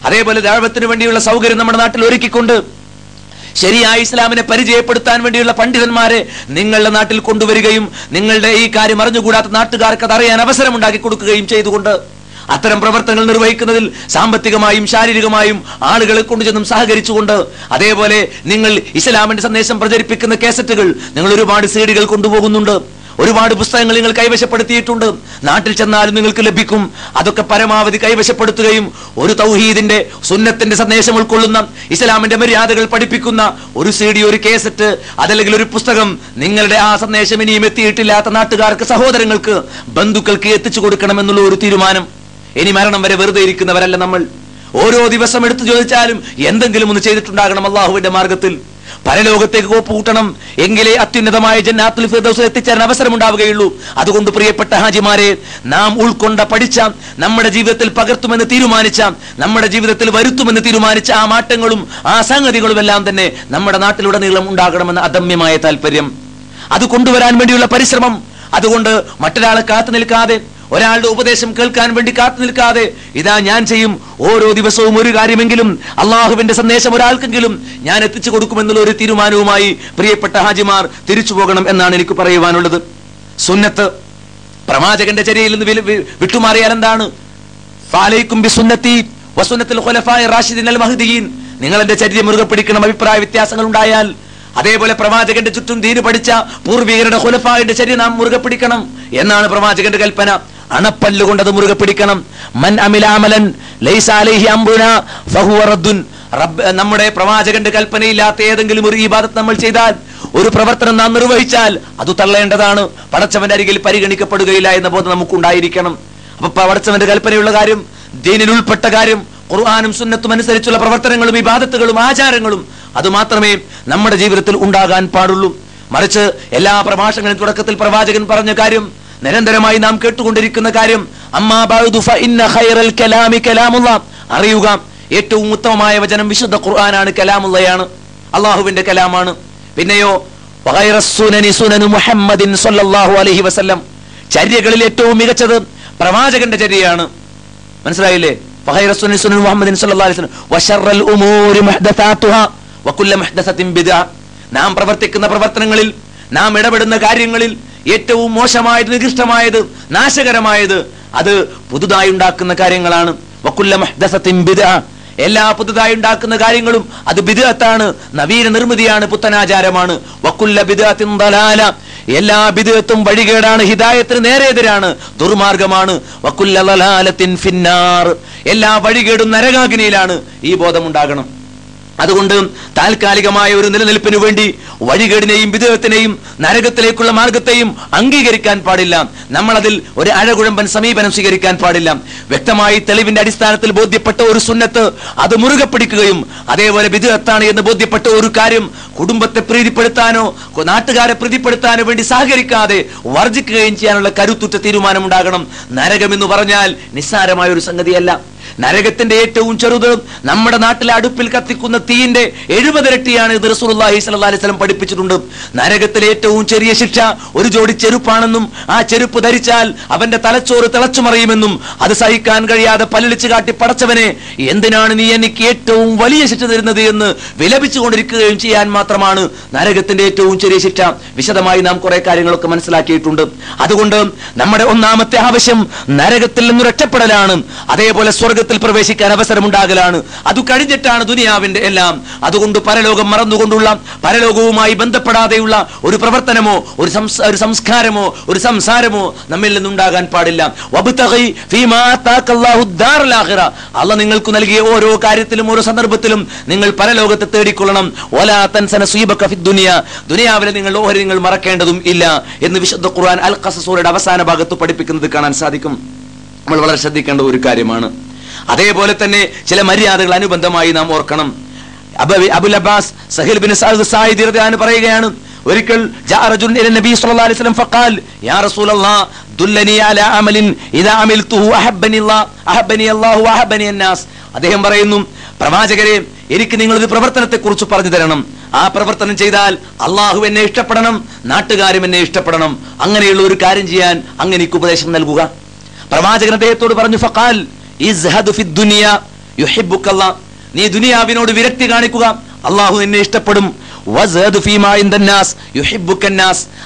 അതേപോലെ ദഅവത്തിന് വേണ്ടിയുള്ള സൗകര്യം നമ്മുടെ നാട്ടിൽ ഒരുക്കിക്കൊണ്ട്. ശരിയായ ഇസ്ലാമിനെ പരിചയപ്പെടുത്താൻ വേണ്ടിയുള്ള പണ്ഡിതന്മാരെ നിങ്ങളുടെ നാട്ടിൽ കൊണ്ടുവരികയും നിങ്ങളുടെ ഈ കാര്യം അറിഞ്ഞുകൂടാത്ത നാട്ടുകാർക്ക് അത് അറിയാൻ അവസരം ഉണ്ടാക്കി കൊടുക്കുകയും ചെയ്തുകൊണ്ട് അത്തരം പ്രവർത്തനങ്ങൾ നിർവഹിക്കുന്നതിൽ സാമ്പത്തികമായും ശാരീരികമായും ആളുകളെ കൊണ്ടുചെന്നും സഹകരിച്ചുകൊണ്ട് അതേപോലെ നിങ്ങൾ ഇസ്ലാമിന്റെ സന്ദേശം പ്രചരിപ്പിക്കുന്ന കേസറ്റുകൾ നിങ്ങൾ ഒരുപാട് സീഡികൾ കൊണ്ടുപോകുന്നുണ്ട്. ഒരുപാട് പുസ്തകങ്ങൾ നിങ്ങൾ കൈവശപ്പെടുത്തിയിട്ടുണ്ട്. നാട്ടിൽ ചെന്നാലും നിങ്ങൾക്ക് ലഭിക്കും. അതൊക്കെ പരമാവധി കൈവശപ്പെടുത്തുകയും ഒരു തൗഹീദിന്റെ സുന്നത്തിന്റെ സന്ദേശം ഉൾക്കൊള്ളുന്ന ഇസ്ലാമിന്റെ മര്യാദകൾ പഠിപ്പിക്കുന്ന ഒരു സി ഡി ഒരു കേസറ്റ് അതല്ലെങ്കിൽ ഒരു പുസ്തകം നിങ്ങളുടെ ആ സന്ദേശം ഇനിയും എത്തിയിട്ടില്ലാത്ത നാട്ടുകാർക്ക് സഹോദരങ്ങൾക്ക് ബന്ധുക്കൾക്ക് എത്തിച്ചു കൊടുക്കണമെന്നുള്ള ഒരു തീരുമാനം. ഇനി മരണം വരെ വെറുതെ ഇരിക്കുന്നവരല്ല നമ്മൾ. ഓരോ ദിവസം എടുത്തു ചോദിച്ചാലും എന്തെങ്കിലും ഒന്ന് ചെയ്തിട്ടുണ്ടാകണം അള്ളാഹുവിന്റെ മാർഗത്തിൽ. പരലോകത്തേക്ക് കോപ്പ് കൂട്ടണം എങ്കിലേ അത്യുന്നതമായ ജന്നാത്തുൽ ഫിർദൗസിൽ എത്തിച്ചേരാൻ അവസരമുണ്ടാവുകയുള്ളൂ. അതുകൊണ്ട് പ്രിയപ്പെട്ട ഹാജിമാരെ നാം ഉൾക്കൊണ്ട പഠിച്ച നമ്മുടെ ജീവിതത്തിൽ പകർത്തുമെന്ന് തീരുമാനിച്ച നമ്മുടെ ജീവിതത്തിൽ വരുത്തുമെന്ന് തീരുമാനിച്ച ആ മാറ്റങ്ങളും ആ സംഗതികളും എല്ലാം തന്നെ നമ്മുടെ നാട്ടിലുടനീളം ഉണ്ടാകണമെന്ന അദമ്യമായ താല്പര്യം അത് കൊണ്ടുവരാൻ വേണ്ടിയുള്ള പരിശ്രമം. അതുകൊണ്ട് മറ്റൊരാളെ കാത്തു നിൽക്കാതെ ഒരാളുടെ ഉപദേശം കേൾക്കാൻ വേണ്ടി കാത്തു നിൽക്കാതെ ഇതാ ഞാൻ ചെയ്യും ഓരോ ദിവസവും ഒരു കാര്യമെങ്കിലും അള്ളാഹുവിന്റെ സന്ദേശം ഒരാൾക്കെങ്കിലും ഞാൻ എത്തിച്ചു കൊടുക്കുമെന്നുള്ള ഒരു തീരുമാനവുമായി പ്രിയപ്പെട്ട ഹാജിമാർ തിരിച്ചു പോകണം എന്നാണ് എനിക്ക് പറയുവാനുള്ളത്. സുന്നത്ത് പ്രവാചകന്റെ ചര്യയിൽ നിന്ന് വിട്ടുമാറിയാൽ എന്താണ്? നിങ്ങൾ എന്റെ ചര്യ മുറുകെ പിടിക്കണം അഭിപ്രായ വ്യത്യാസങ്ങൾ ഉണ്ടായാൽ അതേപോലെ പ്രവാചകന്റെ ചുറ്റും ദീന് പഠിച്ച പൂർവികരുടെ ഹുലഫായുടെ ചരി നാം മുറുകെ പിടിക്കണം എന്നാണ് പ്രവാചകന്റെ കൽപ്പന. അണപ്പല്ല് കൊണ്ട് അത് മുറുകെ പിടിക്കണം. മൻ അമിലാമലൻ റബ്ബ് നമ്മുടെ പ്രവാചകന്റെ കൽപ്പനയില്ലാത്ത ഏതെങ്കിലും ഒരു ഇബാദത്ത് നമ്മൾ ചെയ്താൽ ഒരു പ്രവർത്തനം നാം നിർവഹിച്ചാൽ അത് തള്ളേണ്ടതാണ്. പടച്ചവന്റെ അരികിൽ പരിഗണിക്കപ്പെടുകയില്ല എന്ന ബോധം നമുക്ക് ഉണ്ടായിരിക്കണം അപ്പൊ പടച്ചവന്റെ കൽപ്പനയുള്ള കാര്യം ദീനിൽ ഉൾപ്പെട്ട കാര്യം ഖുർആാനും സുന്നത്തും അനുസരിച്ചുള്ള പ്രവർത്തനങ്ങളും ഇബാദത്തുകളും ആചാരങ്ങളും അത് മാത്രമേ നമ്മുടെ ജീവിതത്തിൽ ഉണ്ടാകാൻ പാടുള്ളൂ. മറിച്ച് എല്ലാ പ്രഭാഷണങ്ങളും തുടക്കത്തിൽ പ്രവാചകൻ പറഞ്ഞ കാര്യം നിരന്തരമായി നാം കേട്ടുകൊണ്ടിരിക്കുന്ന കാര്യം അറിയുക ഏറ്റവും ഉത്തമമായ വചനം വിശുദ്ധ ഖുർആനാണ് കലാമുള്ളയാണ്. അള്ളാഹുവിന്റെ കലാമാണ്. പിന്നെയോ മുഹമ്മദിൻ സ്വല്ലല്ലാഹു അലൈഹി വസല്ലം. ചര്യകളിൽ ഏറ്റവും മികച്ചത് പ്രവാചകന്റെ ചര്യയാണ്. മനസ്സിലായില്ലേ? മുഹമ്മദിൻ നാം പ്രവർത്തിക്കുന്ന പ്രവർത്തനങ്ങളിൽ നാം ഇടപെടുന്ന കാര്യങ്ങളിൽ ഏറ്റവും മോശമായത് നികൃഷ്ടമായത് നാശകരമായത് അത് പുതുതായി ഉണ്ടാക്കുന്ന കാര്യങ്ങളാണ്. എല്ലാ പുതുതായി ഉണ്ടാക്കുന്ന കാര്യങ്ങളും അത് ബിദത്താണ്. നവീന നിർമ്മിതിയാണ് പുത്തനാചാരമാണ്. വക്കുല്ല ബിദ്അത്തിൻ ദലാല. എല്ലാ ബിദത്തും വഴികേടാണ് ഹിദായത്തിന് നേരെതിരാണ് ദുർമാർഗമാണ്. വക്കുല്ല ദലാലത്തിൻ ഫിന്നാർ. എല്ലാ വഴികേടും നരകാഗ്നിയിലാണ് ഈ ബോധമുണ്ടാകണം. അതുകൊണ്ട് താൽക്കാലികമായ ഒരു നിലനിൽപ്പിനു വേണ്ടി വഴികേടിനെയും വിദേഹത്തിനെയും നരകത്തിലേക്കുള്ള മാർഗത്തെയും അംഗീകരിക്കാൻ പാടില്ല. നമ്മൾ അതിൽ ഒരു അഴകുഴമ്പൻ സമീപനം സ്വീകരിക്കാൻ പാടില്ല. വ്യക്തമായി തെളിവിന്റെ അടിസ്ഥാനത്തിൽ ബോധ്യപ്പെട്ട ഒരു സുന്നത്ത് അത് മുറുകെ പിടിക്കുകയും അതേപോലെ വിദേഹത്താണ് എന്ന് ബോധ്യപ്പെട്ട ഒരു കാര്യം കുടുംബത്തെ പ്രീതിപ്പെടുത്താനോ നാട്ടുകാരെ പ്രീതിപ്പെടുത്താനോ വേണ്ടി സഹകരിക്കാതെ വർജിക്കുകയും ചെയ്യാനുള്ള കരുത്തുറ്റ തീരുമാനമുണ്ടാകണം. നരകം എന്ന് പറഞ്ഞാൽ നിസ്സാരമായ ഒരു സംഗതിയല്ല. നരകത്തിന്റെ ഏറ്റവും ചെറുത് നമ്മുടെ നാട്ടിലെ അടുപ്പിൽ കത്തിക്കുന്ന തീയിന്റെ എഴുപതിരട്ടിയാണ് ഇത് അലൈഹി വസല്ലം പഠിപ്പിച്ചിട്ടുണ്ട്. നരകത്തിലെ ഏറ്റവും ചെറിയ ശിക്ഷ ഒരു ജോഡി ചെരുപ്പാണെന്നും ആ ചെരുപ്പ് ധരിച്ചാൽ അവന്റെ തലച്ചോറ് തിളച്ചുമറിയുമെന്നും അത് സഹിക്കാൻ കഴിയാതെ പല്ലിളിച്ച് കാട്ടി പടച്ചവനെ എന്തിനാണ് നീ എനിക്ക് ഏറ്റവും വലിയ ശിക്ഷ തരുന്നത് എന്ന് വിലപിച്ചുകൊണ്ടിരിക്കുകയും ചെയ്യാൻ മാത്രമാണ് നരകത്തിന്റെ ഏറ്റവും ചെറിയ ശിക്ഷ. വിശദമായി നാം കുറെ കാര്യങ്ങളൊക്കെ മനസ്സിലാക്കിയിട്ടുണ്ട്. അതുകൊണ്ട് നമ്മുടെ ഒന്നാമത്തെ ആവശ്യം നരകത്തിൽ നിന്ന് രക്ഷപ്പെടലാണ് അതേപോലെ സ്വർഗ സ്വർഗത്തിൽ പ്രവേശിക്കാൻ അവസരമുണ്ടാകലാണ്. അത് കഴിഞ്ഞിട്ടാണ് ദുനിയാവിന്റെ എല്ലാം. അതുകൊണ്ട് പരലോകം മറന്നുകൊണ്ടുള്ള പരലോകവുമായി ബന്ധപ്പെടാതെയുള്ള ഒരു പ്രവർത്തനമോ ഒരു ഒരു സംസ്കാരമോ ഒരു സംസാരമോ നമ്മിൽ നിന്നുണ്ടാകാൻ പാടില്ല. അല്ല നിങ്ങൾക്ക് നൽകിയ ഓരോ കാര്യത്തിലും ഓരോ സന്ദർഭത്തിലും നിങ്ങൾ പരലോകത്തെ തേടിക്കൊള്ളണം. ഒലാ തൻസന ദുനിയ. ദുനിയാവിലെ നിങ്ങൾ ഓഹരി നിങ്ങൾ മറക്കേണ്ടതും ഇല്ല എന്ന് വിശുദ്ധ ഖുർആൻ അൽ ഖസസൂറയുടെ അവസാന ഭാഗത്ത് പഠിപ്പിക്കുന്നത് കാണാൻ സാധിക്കും. നമ്മൾ വളരെ ശ്രദ്ധിക്കേണ്ട ഒരു കാര്യമാണ്. അതേപോലെ തന്നെ ചില മര്യാദകൾ അനുബന്ധമായി നാം ഓർക്കണം. അബ- Abul Abbas Sahl bin Saidi പറയുകയാണ് ഒരിക്കൽ നബി അദ്ദേഹം പറയുന്നു പ്രവാചകരെ എനിക്ക് നിങ്ങൾ ഒരു പ്രവർത്തനത്തെ കുറിച്ച് പറഞ്ഞു തരണം. ആ പ്രവർത്തനം ചെയ്താൽ അള്ളാഹു എന്നെ ഇഷ്ടപ്പെടണം നാട്ടുകാരും എന്നെ ഇഷ്ടപ്പെടണം. അങ്ങനെയുള്ള ഒരു കാര്യം ചെയ്യാൻ അങ്ങനെ ഉപദേശം നൽകുക. പ്രവാചകൻ അദ്ദേഹത്തോട് പറഞ്ഞു ഫഖാൽ നീ ദുനിയാവിനോട് വിരക്തി കാണിക്കുക. അള്ളാഹു നിന്നെ ഇഷ്ടപ്പെടും.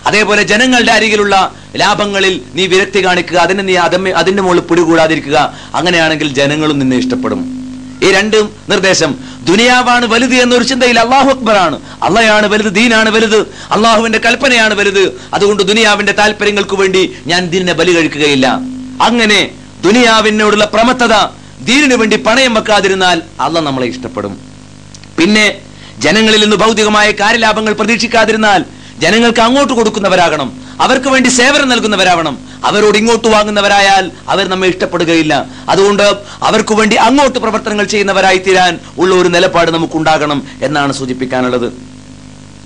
അതേപോലെ ജനങ്ങളുടെ അരികിലുള്ള ലാഭങ്ങളിൽ നീ വിരക്തി കാണിക്കുക. അതിന് നീ അതിന്റെ മുകളിൽ പിടികൂടാതിരിക്കുക. അങ്ങനെയാണെങ്കിൽ ജനങ്ങളും നിന്നെ ഇഷ്ടപ്പെടും. ഈ രണ്ട് നിർദ്ദേശം. ദുനിയാവാണ് വലുത് എന്നൊരു ചിന്തയിൽ അള്ളാഹു അക്ബറാണ്. അള്ളയാണ് വലുത് ദീനാണ് വലുത്. അള്ളാഹുവിന്റെ കൽപ്പനയാണ് വലുത്. അതുകൊണ്ട് ദുനിയാവിന്റെ താല്പര്യങ്ങൾക്ക് വേണ്ടി ഞാൻ ദീനിനെ ബലി കഴിക്കുകയില്ല. അങ്ങനെ ദുനിയാവിനോടുള്ള പ്രമത്തത ദീനിനു വേണ്ടി പണയം വെക്കാതിരുന്നാൽ അള്ള നമ്മളെ ഇഷ്ടപ്പെടും. പിന്നെ ജനങ്ങളിൽ നിന്ന് ഭൗതികമായ കാര്യലാഭങ്ങൾ പ്രതീക്ഷിക്കാതിരുന്നാൽ ജനങ്ങൾക്ക് അങ്ങോട്ട് കൊടുക്കുന്നവരാകണം അവർക്ക് വേണ്ടി സേവനം നൽകുന്നവരാവണം. അവരോട് ഇങ്ങോട്ട് വാങ്ങുന്നവരായാൽ അവർ നമ്മെ ഇഷ്ടപ്പെടുകയില്ല. അതുകൊണ്ട് അവർക്ക് വേണ്ടി അങ്ങോട്ട് പ്രവർത്തനങ്ങൾ ചെയ്യുന്നവരായി തീരാൻ ഉള്ള ഒരു നിലപാട് നമുക്കുണ്ടാകണം എന്നാണ് സൂചിപ്പിക്കാനുള്ളത്.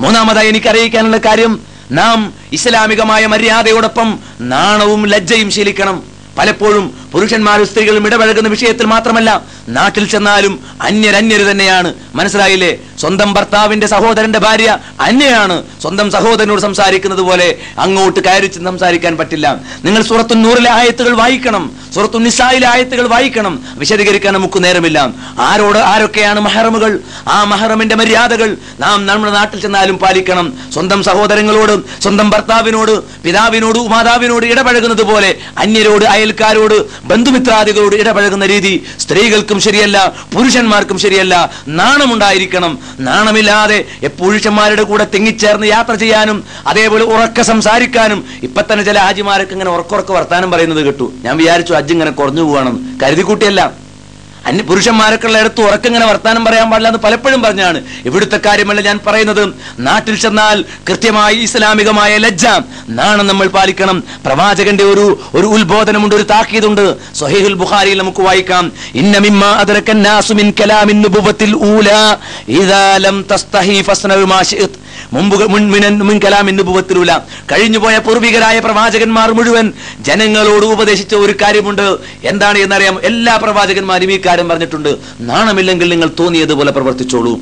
മൂന്നാമതായി എനിക്ക് അറിയിക്കാനുള്ള കാര്യം നാം ഇസ്ലാമികമായ മര്യാദയോടൊപ്പം നാണവും ലജ്ജയും ശീലിക്കണം. പലപ്പോഴും പുരുഷന്മാരും സ്ത്രീകളും ഇടപഴകുന്ന വിഷയത്തിൽ മാത്രമല്ല നാട്ടിൽ ചെന്നാലും അന്യരന്യര് തന്നെയാണ്. മനസ്സിലായില്ലേ? സ്വന്തം ഭർത്താവിന്റെ സഹോദരന്റെ ഭാര്യ അന്യയാണ്. സ്വന്തം സഹോദരനോട് സംസാരിക്കുന്നത് പോലെ അങ്ങോട്ട് കയറി സംസാരിക്കാൻ പറ്റില്ല. നിങ്ങൾ സൂറത്തു നൂറിലെ ആയത്തുകൾ വായിക്കണം. സൂറത്തു നിസായിലെ ആയത്തുകൾ വായിക്കണം. വിശദീകരിക്കാൻ നമുക്ക് നേരമില്ല. ആരോട് ആരൊക്കെയാണ് മഹറമുകൾ? ആ മഹറമിന്റെ മര്യാദകൾ നാം നമ്മുടെ നാട്ടിൽ ചെന്നാലും പാലിക്കണം. സ്വന്തം സഹോദരങ്ങളോട് സ്വന്തം ഭർത്താവിനോട് പിതാവിനോട് മാതാവിനോട് ഇടപഴകുന്നത് പോലെ അന്യരോട് അയൽക്കാരോട് ബന്ധുമിത്രാദികളോട് ഇടപഴകുന്ന രീതി സ്ത്രീകൾക്കും ശരിയല്ല പുരുഷന്മാർക്കും ശരിയല്ല. നാണമുണ്ടായിരിക്കണം. നാണമില്ലാതെ പുരുഷന്മാരുടെ കൂടെ തിങ്ങിച്ചേർന്ന് യാത്ര ചെയ്യാനും അതേപോലെ ഉറക്ക സംസാരിക്കാനും ഇപ്പൊ തന്നെ ചില ഹാജിമാരൊക്കെ ഇങ്ങനെ ഉറക്കുറക്ക് വർത്താനം പറയുന്നത് കേട്ടു. ഞാൻ വിചാരിച്ചു ഹജ്ജ് ഇങ്ങനെ കുറഞ്ഞു പോകണം കരുതിക്കൂട്ടിയല്ല. അന്യ പുരുഷന്മാരൊക്കെ ഉള്ളിടത്ത് ഉറക്കിങ്ങനെ വർത്താനം പറയാൻ പാടില്ല എന്ന് പലപ്പോഴും പറഞ്ഞാണ്. ഇവിടുത്തെ കാര്യമല്ല ഞാൻ പറയുന്നത്. നാട്ടിൽ ചെന്നാൽ കൃത്യമായി ഇസ്ലാമികമായ ലജ്ജ. നാണം നമ്മൾ പാലിക്കണം. പ്രവാചകന്റെ ഒരു ഒരു ഉത്ബോധനമുണ്ട് ഒരു താക്കീതുണ്ട്. സൊഹേഹുൽ ബുഖാരിയിൽ നമുക്ക് വായിക്കാം. ഇന്നമിമ്മ അതരക്കന്നാസുമിൻ കഴിഞ്ഞുപോയ പൂർവികരായ പ്രവാചകന്മാർ മുഴുവൻ ജനങ്ങളോട് ഉപദേശിച്ച ഒരു കാര്യമുണ്ട്. എന്താണ് എന്നറിയാം എല്ലാ പ്രവാചകന്മാരും ഈ കാര്യം പറഞ്ഞിട്ടുണ്ട്. നാണമില്ലെങ്കിൽ നിങ്ങൾ തോന്നിയതുപോലെ പ്രവർത്തിച്ചോളൂ.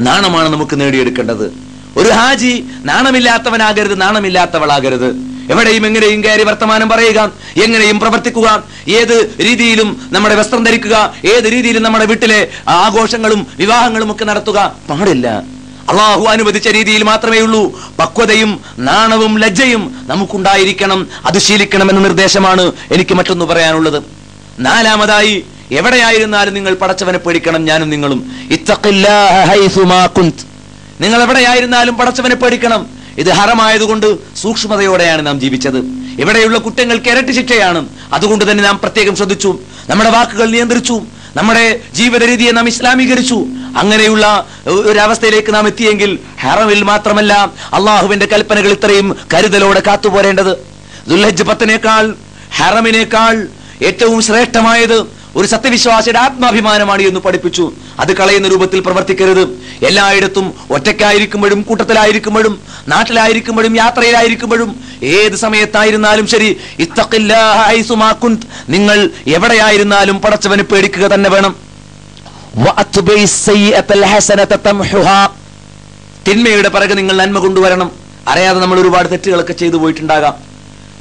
നാണമാണ് നമുക്ക് നേടിയെടുക്കേണ്ടത്. ഒരു ഹാജി നാണമില്ലാത്തവനാകരുത് നാണമില്ലാത്തവളാകരുത്. എവിടെയും എങ്ങനെയും കയറി വർത്തമാനം പറയുക എങ്ങനെയും പ്രവർത്തിക്കുക. ഏത് രീതിയിലും നമ്മുടെ വസ്ത്രം ധരിക്കുക ഏത് രീതിയിലും നമ്മുടെ വീട്ടിലെ ആഘോഷങ്ങളും വിവാഹങ്ങളും ഒക്കെ നടത്തുക പാടില്ല. അള്ളാഹു അനുവദിച്ച രീതിയിൽ മാത്രമേ ഉള്ളൂ. പക്വതയും നാണവും ലജ്ജയും നമുക്കുണ്ടായിരിക്കണം. അത് ശീലിക്കണം എന്ന നിർദ്ദേശമാണ് എനിക്ക് മറ്റൊന്ന് പറയാനുള്ളത്. നാലാമതായി എവിടെയായിരുന്നാലും നിങ്ങൾ പടച്ചവനെ പേടിക്കണം ഞാനും നിങ്ങളും. നിങ്ങൾ എവിടെയായിരുന്നാലും പടച്ചവനെ പേടിക്കണം. ഇത് ഹറമായതുകൊണ്ട് സൂക്ഷ്മതയോടെയാണ് നാം ജീവിച്ചത്. ഇവിടെയുള്ള കുറ്റങ്ങൾക്ക് ഇരട്ടി ശിക്ഷയാണ്. അതുകൊണ്ട് തന്നെ നാം പ്രത്യേകം ശ്രദ്ധിച്ചു. നമ്മുടെ വാക്കുകൾ നിയന്ത്രിച്ചു. നമ്മുടെ ജീവിത രീതിയെ നാം ഇസ്ലാമീകരിച്ചു. അങ്ങനെയുള്ള ഒരവസ്ഥയിലേക്ക് നാം എത്തിയെങ്കിൽ ഹറമിൽ മാത്രമല്ല അള്ളാഹുവിന്റെ കൽപ്പനകൾ ഇത്രയും കരുതലോടെ കാത്തുപോരേണ്ടത്. ദുൽഹജ് പത്തിനേക്കാൾ ഹറമിനേക്കാൾ ഏറ്റവും ശ്രേഷ്ഠമായത് ഒരു സത്യവിശ്വാസിയുടെ ആത്മാഭിമാനമാണ് എന്ന് പഠിപ്പിച്ചു. അത് കളയുന്ന രൂപത്തിൽ പ്രവർത്തിക്കരുത്. എല്ലായിടത്തും ഒറ്റയ്ക്കായിരിക്കുമ്പോഴും കൂട്ടത്തിലായിരിക്കുമ്പോഴും നാട്ടിലായിരിക്കുമ്പോഴും യാത്രയിലായിരിക്കുമ്പോഴും ഏത് സമയത്തായിരുന്നാലും ശരി നിങ്ങൾ എവിടെയായിരുന്നാലും പടച്ചവന് പേടിക്കുക തന്നെ വേണം. തിന്മയുടെ പിറകെ നിങ്ങൾ നന്മ കൊണ്ടുവരണം. അറിയാതെ നമ്മൾ ഒരുപാട് തെറ്റുകളൊക്കെ ചെയ്തു പോയിട്ടുണ്ടാകാം.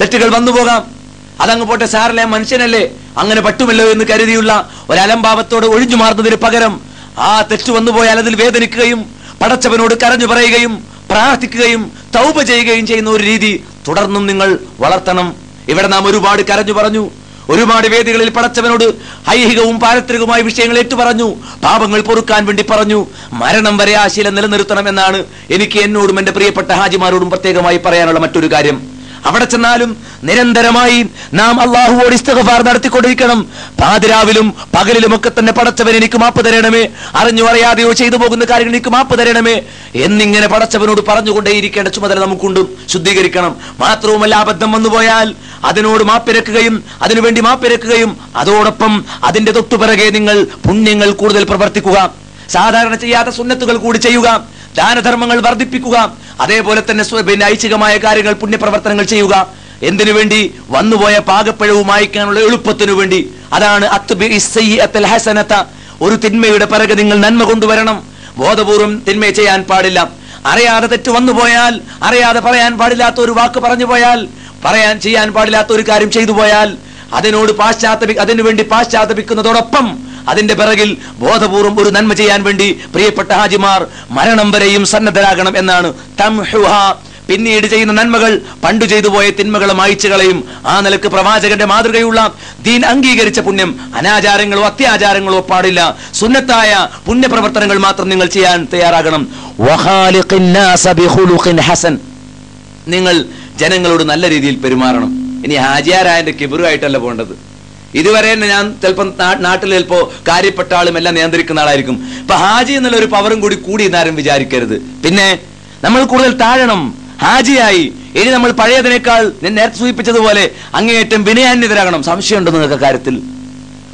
തെറ്റുകൾ വന്നു പോകാം അതങ്ങ് പോട്ടെ സാറിലെ മനുഷ്യനല്ലേ? അങ്ങനെ പറ്റുമല്ലോ എന്ന് കരുതിയുള്ള ഒരലംഭാവത്തോട് ഒഴിഞ്ഞു മാറുന്നതിന് പകരം ആ തെറ്റ് വന്നുപോയാൽ അതിൽ വേദനിക്കുകയും പടച്ചവനോട് കരഞ്ഞു പറയുകയും പ്രാർത്ഥിക്കുകയും തൗപ ചെയ്യുകയും ചെയ്യുന്ന ഒരു രീതി തുടർന്നും നിങ്ങൾ വളർത്തണം. ഇവിടെ നാം ഒരുപാട് കരഞ്ഞു പറഞ്ഞു. ഒരുപാട് വേദികളിൽ പടച്ചവനോട് ഐഹികവും പാരത്രികവുമായ വിഷയങ്ങൾ ഏറ്റുപറഞ്ഞു പാപങ്ങൾ പൊറുക്കാൻ വേണ്ടി പറഞ്ഞു. മരണം വരെ ആ ശീലം നിലനിർത്തണം എന്നാണ് എനിക്ക് എന്നോടും എന്റെ പ്രിയപ്പെട്ട ഹാജിമാരോടും പ്രത്യേകമായി പറയാനുള്ള മറ്റൊരു കാര്യം. അവിടെ ചെന്നാലും നിരന്തരമായി നാം അള്ളാഹുവോട് ഇസ്തഗഫാർ നടത്തിക്കൊണ്ടിരിക്കണം. പാതിരാവിലും പകലിലും ഒക്കെ തന്നെ പടച്ചവൻ എനിക്ക് മാപ്പ് തരണമേ. അറിഞ്ഞു അറിയാതെയോ ചെയ്തു പോകുന്ന കാര്യങ്ങൾ എനിക്ക് മാപ്പ് തരണമേ. എന്നിങ്ങനെ പടച്ചവനോട് പറഞ്ഞുകൊണ്ടേയിരിക്കേണ്ട ചുമതല നമുക്കുണ്ട്. ശുദ്ധീകരിക്കണം. മാത്രവുമല്ല അബദ്ധം വന്നുപോയാൽ അതിനോട് മാപ്പിരക്കുകയും അതിനുവേണ്ടി മാപ്പിരക്കുകയും അതോടൊപ്പം അതിന്റെ തൊട്ടുപിറകെ നിങ്ങൾ പുണ്യങ്ങൾ കൂടുതൽ പ്രവർത്തിക്കുക. സാധാരണ ചെയ്യാത്ത സുന്നത്തുകൾ കൂടി ചെയ്യുക. ദാനധർമ്മങ്ങൾ വർദ്ധിപ്പിക്കുക അതേപോലെ തന്നെ പിന്നെ ഐച്ഛികമായ കാര്യങ്ങൾ പുണ്യപ്രവർത്തനങ്ങൾ ചെയ്യുക. എന്തിനു വേണ്ടി? വന്നുപോയ പാകപ്പഴവും വായിക്കാനുള്ള എളുപ്പത്തിനു വേണ്ടി. അതാണ് ഹസനത്ത. ഒരു തിന്മയുടെ പിറകെ നിങ്ങൾ നന്മ കൊണ്ടുവരണം. ബോധപൂർവം തിന്മ ചെയ്യാൻ പാടില്ല. അറിയാതെ തെറ്റ് വന്നു പോയാൽ അറിയാതെ പറയാൻ പാടില്ലാത്ത ഒരു വാക്ക് പറഞ്ഞു പോയാൽ പറയാൻ ചെയ്യാൻ പാടില്ലാത്ത ഒരു കാര്യം ചെയ്തു പോയാൽ അതിനോട് പാശ്ചാത്തപി അതിനുവേണ്ടി പാശ്ചാത്തപിക്കുന്നതോടൊപ്പം അതിന്റെ പിറകിൽ ബോധപൂർവം ഒരു നന്മ ചെയ്യാൻ വേണ്ടി പ്രിയപ്പെട്ട ഹാജിമാർ മരണം വരെയും സന്നദ്ധരാകണം എന്നാണ് തംഹുഹ. പിന്നീട് ചെയ്യുന്ന നന്മകൾ പണ്ടു ചെയ്തു പോയ തിന്മകളെ മായിച്ചു കളയും ആ നിലയ്ക്ക് പ്രവാചകന്റെ മാതൃകയുള്ള ദീൻ അംഗീകരിച്ച പുണ്യം അനാചാരങ്ങളോ അത്യാചാരങ്ങളോ പാടില്ല. സുന്നത്തായ പുണ്യപ്രവർത്തനങ്ങൾ മാത്രം നിങ്ങൾ ചെയ്യാൻ തയ്യാറാകണം. ഹസൻ. നിങ്ങൾ ജനങ്ങളോട് നല്ല രീതിയിൽ പെരുമാറണം. ഇനി ഹാജിയാരായന്റെ കിബറുമായിട്ടല്ല പോകേണ്ടത്. ഇതുവരെ ഞാൻ ചിലപ്പം നാട്ടിൽ ചിലപ്പോ കാര്യപ്പെട്ട ആളും എല്ലാം നിയന്ത്രിക്കുന്ന ആളായിരിക്കും. ഇപ്പൊ ഹാജി എന്നുള്ള ഒരു പവറും കൂടി കൂടി എന്നാരും വിചാരിക്കരുത്. പിന്നെ നമ്മൾ കൂടുതൽ താഴണം. ഹാജിയായി. ഇനി നമ്മൾ പഴയതിനേക്കാൾ ഞാൻ നേരത്തെ സൂചിപ്പിച്ചതുപോലെ അങ്ങേയറ്റം വിനയാന്യതരാകണം സംശയമുണ്ടോ നിങ്ങൾക്ക് കാര്യത്തിൽ.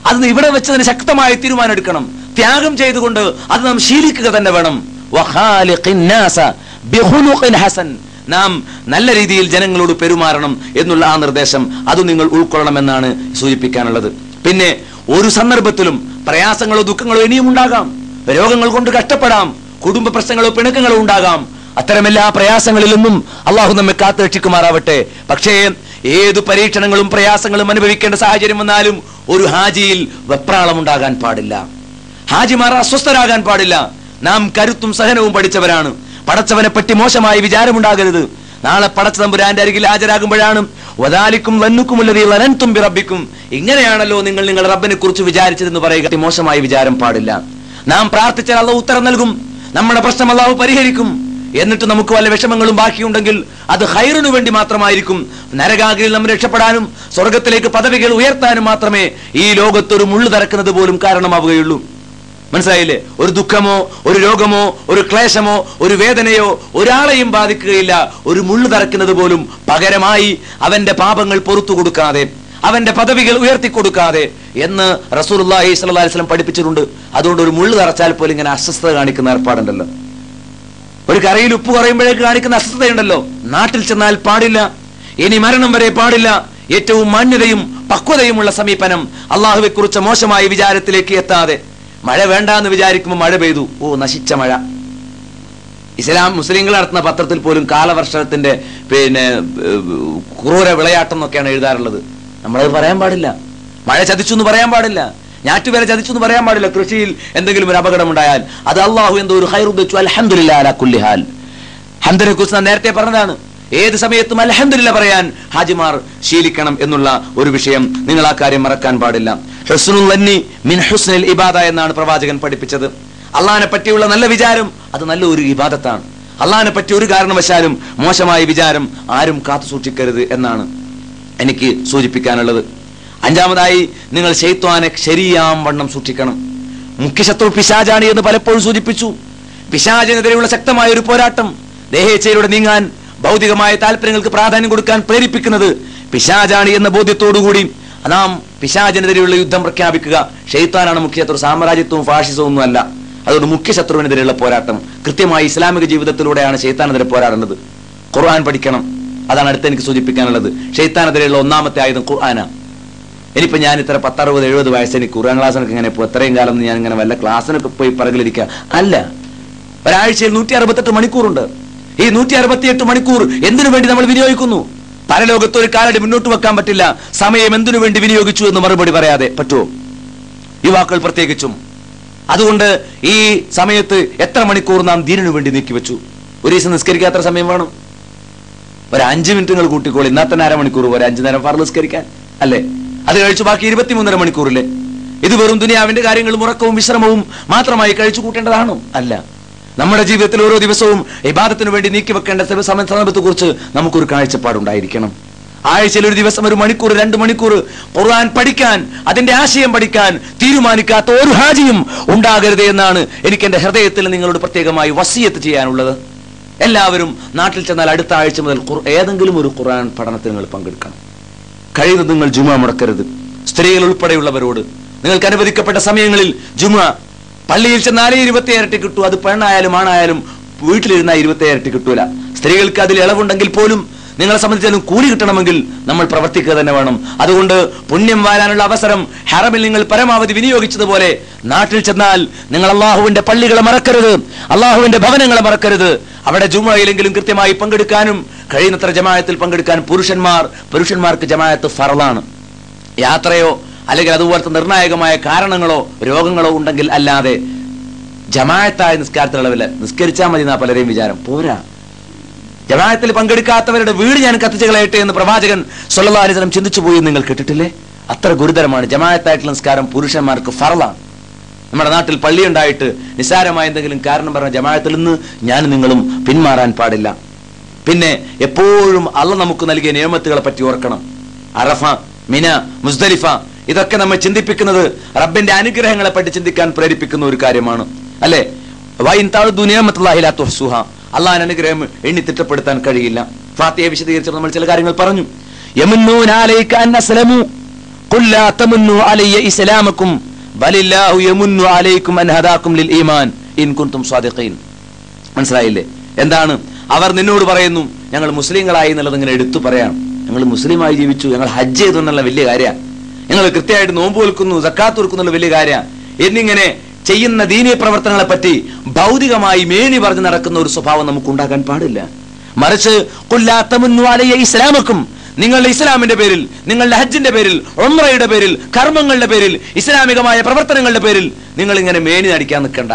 അത് ഇവിടെ വെച്ചതിന് ശക്തമായ തീരുമാനം എടുക്കണം ത്യാഗം ചെയ്തുകൊണ്ട് അത് നാം ശീലിക്കുക തന്നെ വേണം. ഹസൻ. നാം നല്ല രീതിയിൽ ജനങ്ങളോട് പെരുമാറണം എന്നുള്ള ആ നിർദ്ദേശം അത് നിങ്ങൾ ഉൾക്കൊള്ളണമെന്നാണ് സൂചിപ്പിക്കാനുള്ളത്. പിന്നെ ഒരു സന്ദർഭത്തിലും പ്രയാസങ്ങളോ ദുഃഖങ്ങളോ ഇനിയും ഉണ്ടാകാം. രോഗങ്ങൾ കൊണ്ട് കഷ്ടപ്പെടാം. കുടുംബ പ്രശ്നങ്ങളോ പിണക്കങ്ങളോ ഉണ്ടാകാം. അത്തരമെല്ലാ പ്രയാസങ്ങളിലൊന്നും അള്ളാഹു നമ്മെ കാത്തു രക്ഷിക്കുമാറാവട്ടെ പക്ഷേ ഏതു പരീക്ഷണങ്ങളും പ്രയാസങ്ങളും അനുഭവിക്കേണ്ട സാഹചര്യം വന്നാലും ഒരു ഹാജിയിൽ വെപ്രാളം ഉണ്ടാകാൻ പാടില്ല. ഹാജിമാർ അസ്വസ്ഥരാകാൻ പാടില്ല. നാം കരുത്തും സഹനവും പഠിച്ചവരാണ്. പടച്ചവനെ പറ്റി മോശമായ വിചാരമുണ്ടാകരുത്. നാളെ പടച്ച തമ്പുരാന്റെ അരികിൽ ഹാജരാകുമ്പോഴാണ് വദാലിക്കും ലന്നുക്കുമുള്ളതി ലനൻതും റബ്ബിക്കും ഇങ്ങനെയാണല്ലോ നിങ്ങൾ നിങ്ങൾ റബ്ബിനെ കുറിച്ച് വിചാരിച്ചതെന്ന് പറയുക. മോശമായ വിചാരം പാടില്ല. നാം പ്രാർത്ഥിച്ചാൽ അള്ളാഹു ഉത്തരം നൽകും. നമ്മുടെ പ്രശ്നം അള്ളാഹു പരിഹരിക്കും. എന്നിട്ട് നമുക്ക് വല്ല വിഷമങ്ങളും ബാക്കിയുണ്ടെങ്കിൽ അത് ഹൈറിനു വേണ്ടി മാത്രമായിരിക്കും. നരകാഗ്രിയിൽ നമ്മൾ രക്ഷപ്പെടാനും സ്വർഗത്തിലേക്ക് പദവികൾ ഉയർത്താനും മാത്രമേ ഈ ലോകത്തൊരു മുള്ളു തറക്കുന്നത് പോലും കാരണമാവുകയുള്ളൂ. മനസ്സിലായില്ലേ? ഒരു ദുഃഖമോ ഒരു രോഗമോ ഒരു ക്ലേശമോ ഒരു വേദനയോ ഒരാളെയും ബാധിക്കുകയില്ല. ഒരു മുള്ളു തറക്കുന്നത് പോലും പകരമായി അവന്റെ പാപങ്ങൾ പൊറത്തു കൊടുക്കാതെ അവന്റെ പദവികൾ ഉയർത്തി കൊടുക്കാതെ എന്ന് അലൈഹി വസല്ലം പഠിപ്പിച്ചിട്ടുണ്ട്. അതുകൊണ്ട് ഒരു മുള്ളു തറച്ചാൽ പോലും ഇങ്ങനെ അസ്വസ്ഥത കാണിക്കുന്ന ഏർപ്പാടുണ്ടല്ലോ. ഒരു കരയിൽ ഉപ്പ് കുറയുമ്പോഴേക്ക് കാണിക്കുന്ന അസ്വസ്ഥതയുണ്ടല്ലോ. നാട്ടിൽ ചെന്നാൽ പാടില്ല. ഇനി മരണം വരെ പാടില്ല. ഏറ്റവും മാന്യതയും പക്വതയുമുള്ള സമീപനം അള്ളാഹുവെ കുറിച്ച് മോശമായ വിചാരത്തിലേക്ക് എത്താതെ മഴ വേണ്ട എന്ന് വിചാരിക്കുമ്പോൾ മഴ പെയ്തു. ഓ നശിച്ച മഴ. ഇസ്ലാം മുസ്ലിങ്ങൾ നടത്തുന്ന പത്രത്തിൽ പോലും കാലവർഷത്തിന്റെ പിന്നെ ക്രൂര വിളയാട്ടം എന്നൊക്കെയാണ് എഴുതാറുള്ളത്. നമ്മളത് പറയാൻ പാടില്ല. മഴ ചതിച്ചു എന്ന് പറയാൻ പാടില്ല. ഞാറ്റുവേല ചതിച്ചു എന്ന് പറയാൻ പാടില്ല. കൃഷിയിൽ എന്തെങ്കിലും ഒരു അപകടം ഉണ്ടായാൽ അത് അള്ളാഹു എന്തോ ഒരു ഹൈറുദ്ദിച്ചു അലഹമുല്ലാ കുല്ലിഹാൽ ഹാൽ. ഹംദിനെ കുറിച്ച് ഞാൻ നേരത്തെ പറഞ്ഞതാണ്. ഏത് സമയത്തും അലഹമില്ല പറയാൻ ഹാജിമാർ ശീലിക്കണം എന്നുള്ള ഒരു വിഷയം നിങ്ങൾ ആ കാര്യം മറക്കാൻ പാടില്ല. മിൻ ഇബാദ എന്നാണ് പ്രവാചകൻ പഠിപ്പിച്ചത്. അള്ളഹാനെ പറ്റിയുള്ള നല്ല വിചാരം അത് നല്ല ഒരു ഇബാദത്താണ്. അള്ളഹാനെ പറ്റി ഒരു കാരണവശാലും മോശമായ വിചാരം ആരും കാത്തു സൂക്ഷിക്കരുത് എന്നാണ് എനിക്ക് സൂചിപ്പിക്കാനുള്ളത്. അഞ്ചാമതായി നിങ്ങൾ ശൈത്വാനെ ശരിയാം വണ്ണം സൂക്ഷിക്കണം. മുഖ്യശത്രു പിശാജാണി എന്ന് പലപ്പോഴും സൂചിപ്പിച്ചു. പിശാചിനെതിരെയുള്ള ശക്തമായ ഒരു പോരാട്ടം ദേഹേച്ഛയിലൂടെ നീങ്ങാൻ ഭൗതികമായ താല്പര്യങ്ങൾക്ക് പ്രാധാന്യം കൊടുക്കാൻ പ്രേരിപ്പിക്കുന്നത് പിശാജാണ് എന്ന ബോധ്യത്തോടുകൂടി. നാം പിശാചിനെതിരെയുള്ള യുദ്ധം പ്രഖ്യാപിക്കുക. ഷെയ്ത്താനാണ് മുഖ്യ ശത്രു. സാമ്രാജ്യത്വവും ഫാഷിസവും ഒന്നും അല്ല. അതുകൊണ്ട് മുഖ്യശത്രുവിനെതിരെയുള്ള പോരാട്ടം. കൃത്യമായി ഇസ്ലാമിക ജീവിതത്തിലൂടെയാണ് ഷെയ്ത്താനെതിരെ പോരാടുന്നത്. ഖുർആൻ പഠിക്കണം. അതാണ് അടുത്ത് എനിക്ക് സൂചിപ്പിക്കാനുള്ളത്. ഷെയ്ത്താനെതിരെയുള്ള ഒന്നാമത്തെ ആയുധം ഖുർആനാണ് ഇനിയിപ്പോൾ ഞാൻ ഇത്ര പത്തറുപത് എഴുപത് വയസ്സ് എനിക്ക് ഖുർആൻ ക്ലാസ്സിനൊക്കെ ഇങ്ങനെ ഇപ്പോൾ എത്രയും കാലം ഞാൻ ഇങ്ങനെ വല്ല ക്ലാസ്സിനൊക്കെ പോയി പറകിലിരിക്കുക. അല്ല. ഒരാഴ്ചയിൽ നൂറ്റി അറുപത്തെട്ട് മണിക്കൂറുണ്ട്. ഈ നൂറ്റി അറുപത്തിയെട്ട് മണിക്കൂർ എന്തിനു വേണ്ടി നമ്മൾ വിനിയോഗിക്കുന്നു? പരലോകത്ത് ഒരു കാലടി മുന്നോട്ട് വെക്കാൻ പറ്റില്ല. സമയം എന്തിനു വേണ്ടി വിനിയോഗിച്ചു എന്ന് മറുപടി പറയാതെ പറ്റുമോ? യുവാക്കൾ പ്രത്യേകിച്ചും. അതുകൊണ്ട് ഈ സമയത്ത് എത്ര മണിക്കൂർ നാം ദീനിനു വേണ്ടി നീക്കി വെച്ചു? ഒരു ദിവസം നിസ്കരിക്കാൻ എത്ര സമയം വേണം? ഒരു അഞ്ച് മിനിറ്റ് നിങ്ങൾ കൂട്ടിക്കോളി. ഇന്നത്തെ അര മണിക്കൂർ പോരെ. അഞ്ചു നേരം ഫർ നിസ്കരിക്കാൻ. അല്ലേ? അത് കഴിച്ചു ബാക്കി ഇരുപത്തിമൂന്നര മണിക്കൂറില്ലേ ഇത് വെറും ദുനിയാവിന്റെ കാര്യങ്ങളും ഉറക്കവും വിശ്രമവും മാത്രമായി കഴിച്ചു കൂട്ടേണ്ടതാണോ? അല്ല. നമ്മുടെ ജീവിതത്തിൽ ഓരോ ദിവസവും ഇബാദത്തിന് വേണ്ടി നീക്കി വെക്കേണ്ട സന്ദർഭത്തെ കുറിച്ച് നമുക്കൊരു കാഴ്ചപ്പാടുണ്ടായിരിക്കണം. ആഴ്ചയിൽ ഒരു ദിവസം ഒരു മണിക്കൂർ രണ്ട് മണിക്കൂർ ഖുർആൻ പഠിക്കാൻ അതിന്റെ ആശയം പഠിക്കാൻ തീരുമാനിക്കാത്ത ഒരു ഹാജിയും ഉണ്ടാകരുത് എന്നാണ് എനിക്ക് എന്റെ ഹൃദയത്തിൽ നിങ്ങളോട് പ്രത്യേകമായി വസിയത്ത് ചെയ്യാനുള്ളത്. എല്ലാവരും നാട്ടിൽ ചെന്നാൽ അടുത്ത ആഴ്ച മുതൽ ഏതെങ്കിലും ഒരു ഖുർആൻ പഠനത്തിൽ നിങ്ങൾ പങ്കെടുക്കണം. കഴിയുന്നത് നിങ്ങൾ ജുമ മുടക്കരുത്. സ്ത്രീകൾ ഉൾപ്പെടെയുള്ളവരോട് നിങ്ങൾക്ക് അനുവദിക്കപ്പെട്ട സമയങ്ങളിൽ ജുമ പള്ളിയിൽ ചെന്നാലേ ഇരുപത്തി ഇരട്ടി കിട്ടൂ. അത് പെണ്ണായാലും ആണായാലും വീട്ടിലിരുന്നാൽ ഇരുപത്തി ഇരട്ടി കിട്ടൂല. സ്ത്രീകൾക്ക് അതിൽ ഇളവുണ്ടെങ്കിൽ പോലും നിങ്ങളെ സംബന്ധിച്ചാലും കൂലി കിട്ടണമെങ്കിൽ നമ്മൾ പ്രവർത്തിക്കുക തന്നെ വേണം. അതുകൊണ്ട് പുണ്യം വാരാനുള്ള അവസരം ഹറമിൽ നിങ്ങൾ പരമാവധി വിനിയോഗിച്ചതുപോലെ നാട്ടിൽ ചെന്നാൽ നിങ്ങൾ അള്ളാഹുവിന്റെ പള്ളികളെ മറക്കരുത്. അള്ളാഹുവിന്റെ ഭവനങ്ങളെ മറക്കരുത്. അവിടെ ജുമയിലെങ്കിലും കൃത്യമായി പങ്കെടുക്കാനും കഴിയുന്നത്ര ജമായത്തിൽ പങ്കെടുക്കാൻ പുരുഷന്മാർ പുരുഷന്മാർക്ക് ജമായത്ത് ഫറലാണ് യാത്രയോ അല്ലെങ്കിൽ അതുപോലത്തെ നിർണായകമായ കാരണങ്ങളോ രോഗങ്ങളോ ഉണ്ടെങ്കിൽ അല്ലാതെ ജമായത്തായ നിസ്കാരത്തിലുള്ളവില്ല നിസ്കരിച്ചാൽ മതി എന്നാ പലരെയും വിചാരം. പോരാ. ജമായത്തിൽ പങ്കെടുക്കാത്തവരുടെ വീട് ഞാൻ കത്തിച്ചു കളയട്ടെ എന്ന് പ്രവാചകൻ സൊല്ലാ അലൈഹി വസല്ലം ചിന്തിച്ചു പോയി നിങ്ങൾ കേട്ടിട്ടില്ലേ? അത്ര ഗുരുതരമാണ്. ജമായത്തായിട്ടുള്ള നിസ്കാരം പുരുഷന്മാർക്ക് ഫറലാണ് നമ്മുടെ നാട്ടിൽ പള്ളി ഉണ്ടായിട്ട് നിസ്സാരമായ എന്തെങ്കിലും കാരണം പറഞ്ഞ ജമായത്തിൽ നിന്ന് ഞാൻ നിങ്ങളും പിന്മാറാൻ പാടില്ല. പിന്നെ എപ്പോഴും അള്ള നമുക്ക് നൽകിയ നിയമത്തുകളെ പറ്റി ഓർക്കണം. അറഫ മിന മുസ്ദലിഫ ഇതൊക്കെ നമ്മൾ ചിന്തിപ്പിക്കുന്നത് റബ്ബിന്റെ അനുഗ്രഹങ്ങളെ പറ്റി ചിന്തിക്കാൻ പ്രേരിപ്പിക്കുന്ന ഒരു കാര്യമാണ്. അല്ലെ? വൈൻ താഴ് നിയമത്തുള്ള തുഹ്സുഹ. അള്ളാഹൻ അനുഗ്രഹം എണ്ണി തിട്ടപ്പെടുത്താൻ കഴിയില്ല. ഫാത്തിയെ വിശദീകരിച്ച് നമ്മൾ ചില കാര്യങ്ങൾ പറഞ്ഞു. മനസ്സിലായില്ലേ? എന്താണ്? അവർ നിന്നോട് പറയുന്നു ഞങ്ങൾ മുസ്ലിങ്ങളായി എന്നുള്ളത് ഇങ്ങനെ എടുത്തു പറയാം. ഞങ്ങൾ മുസ്ലിമായി ജീവിച്ചു. ഞങ്ങൾ ഹജ്ജ് ചെയ്തു എന്നുള്ള വലിയ കാര്യമാണ്. ഞങ്ങൾ കൃത്യമായിട്ട് നോമ്പ് വെൽക്കുന്നു സക്കാത്ത് വെൽക്കുന്നു വലിയ കാര്യമാണ് എന്നിങ്ങനെ ചെയ്യുന്ന ദീനീയ പ്രവർത്തനങ്ങളെ പറ്റി ഭൗതികമായി മേനി പറഞ്ഞ് നടക്കുന്ന ഒരു സ്വഭാവം നമുക്ക് ഉണ്ടാകാൻ പാടില്ല. മറിച്ച് കൊല്ലാത്തമുന്നു അലയ ഇസ്ലാമക്കും. നിങ്ങളുടെ ഇസ്ലാമിന്റെ പേരിൽ നിങ്ങളുടെ ഹജ്ജിന്റെ പേരിൽ ഒമ്രയുടെ പേരിൽ കർമ്മങ്ങളുടെ പേരിൽ ഇസ്ലാമികമായ പ്രവർത്തനങ്ങളുടെ പേരിൽ നിങ്ങൾ ഇങ്ങനെ മേനി നടിക്കാൻ നിൽക്കണ്ട.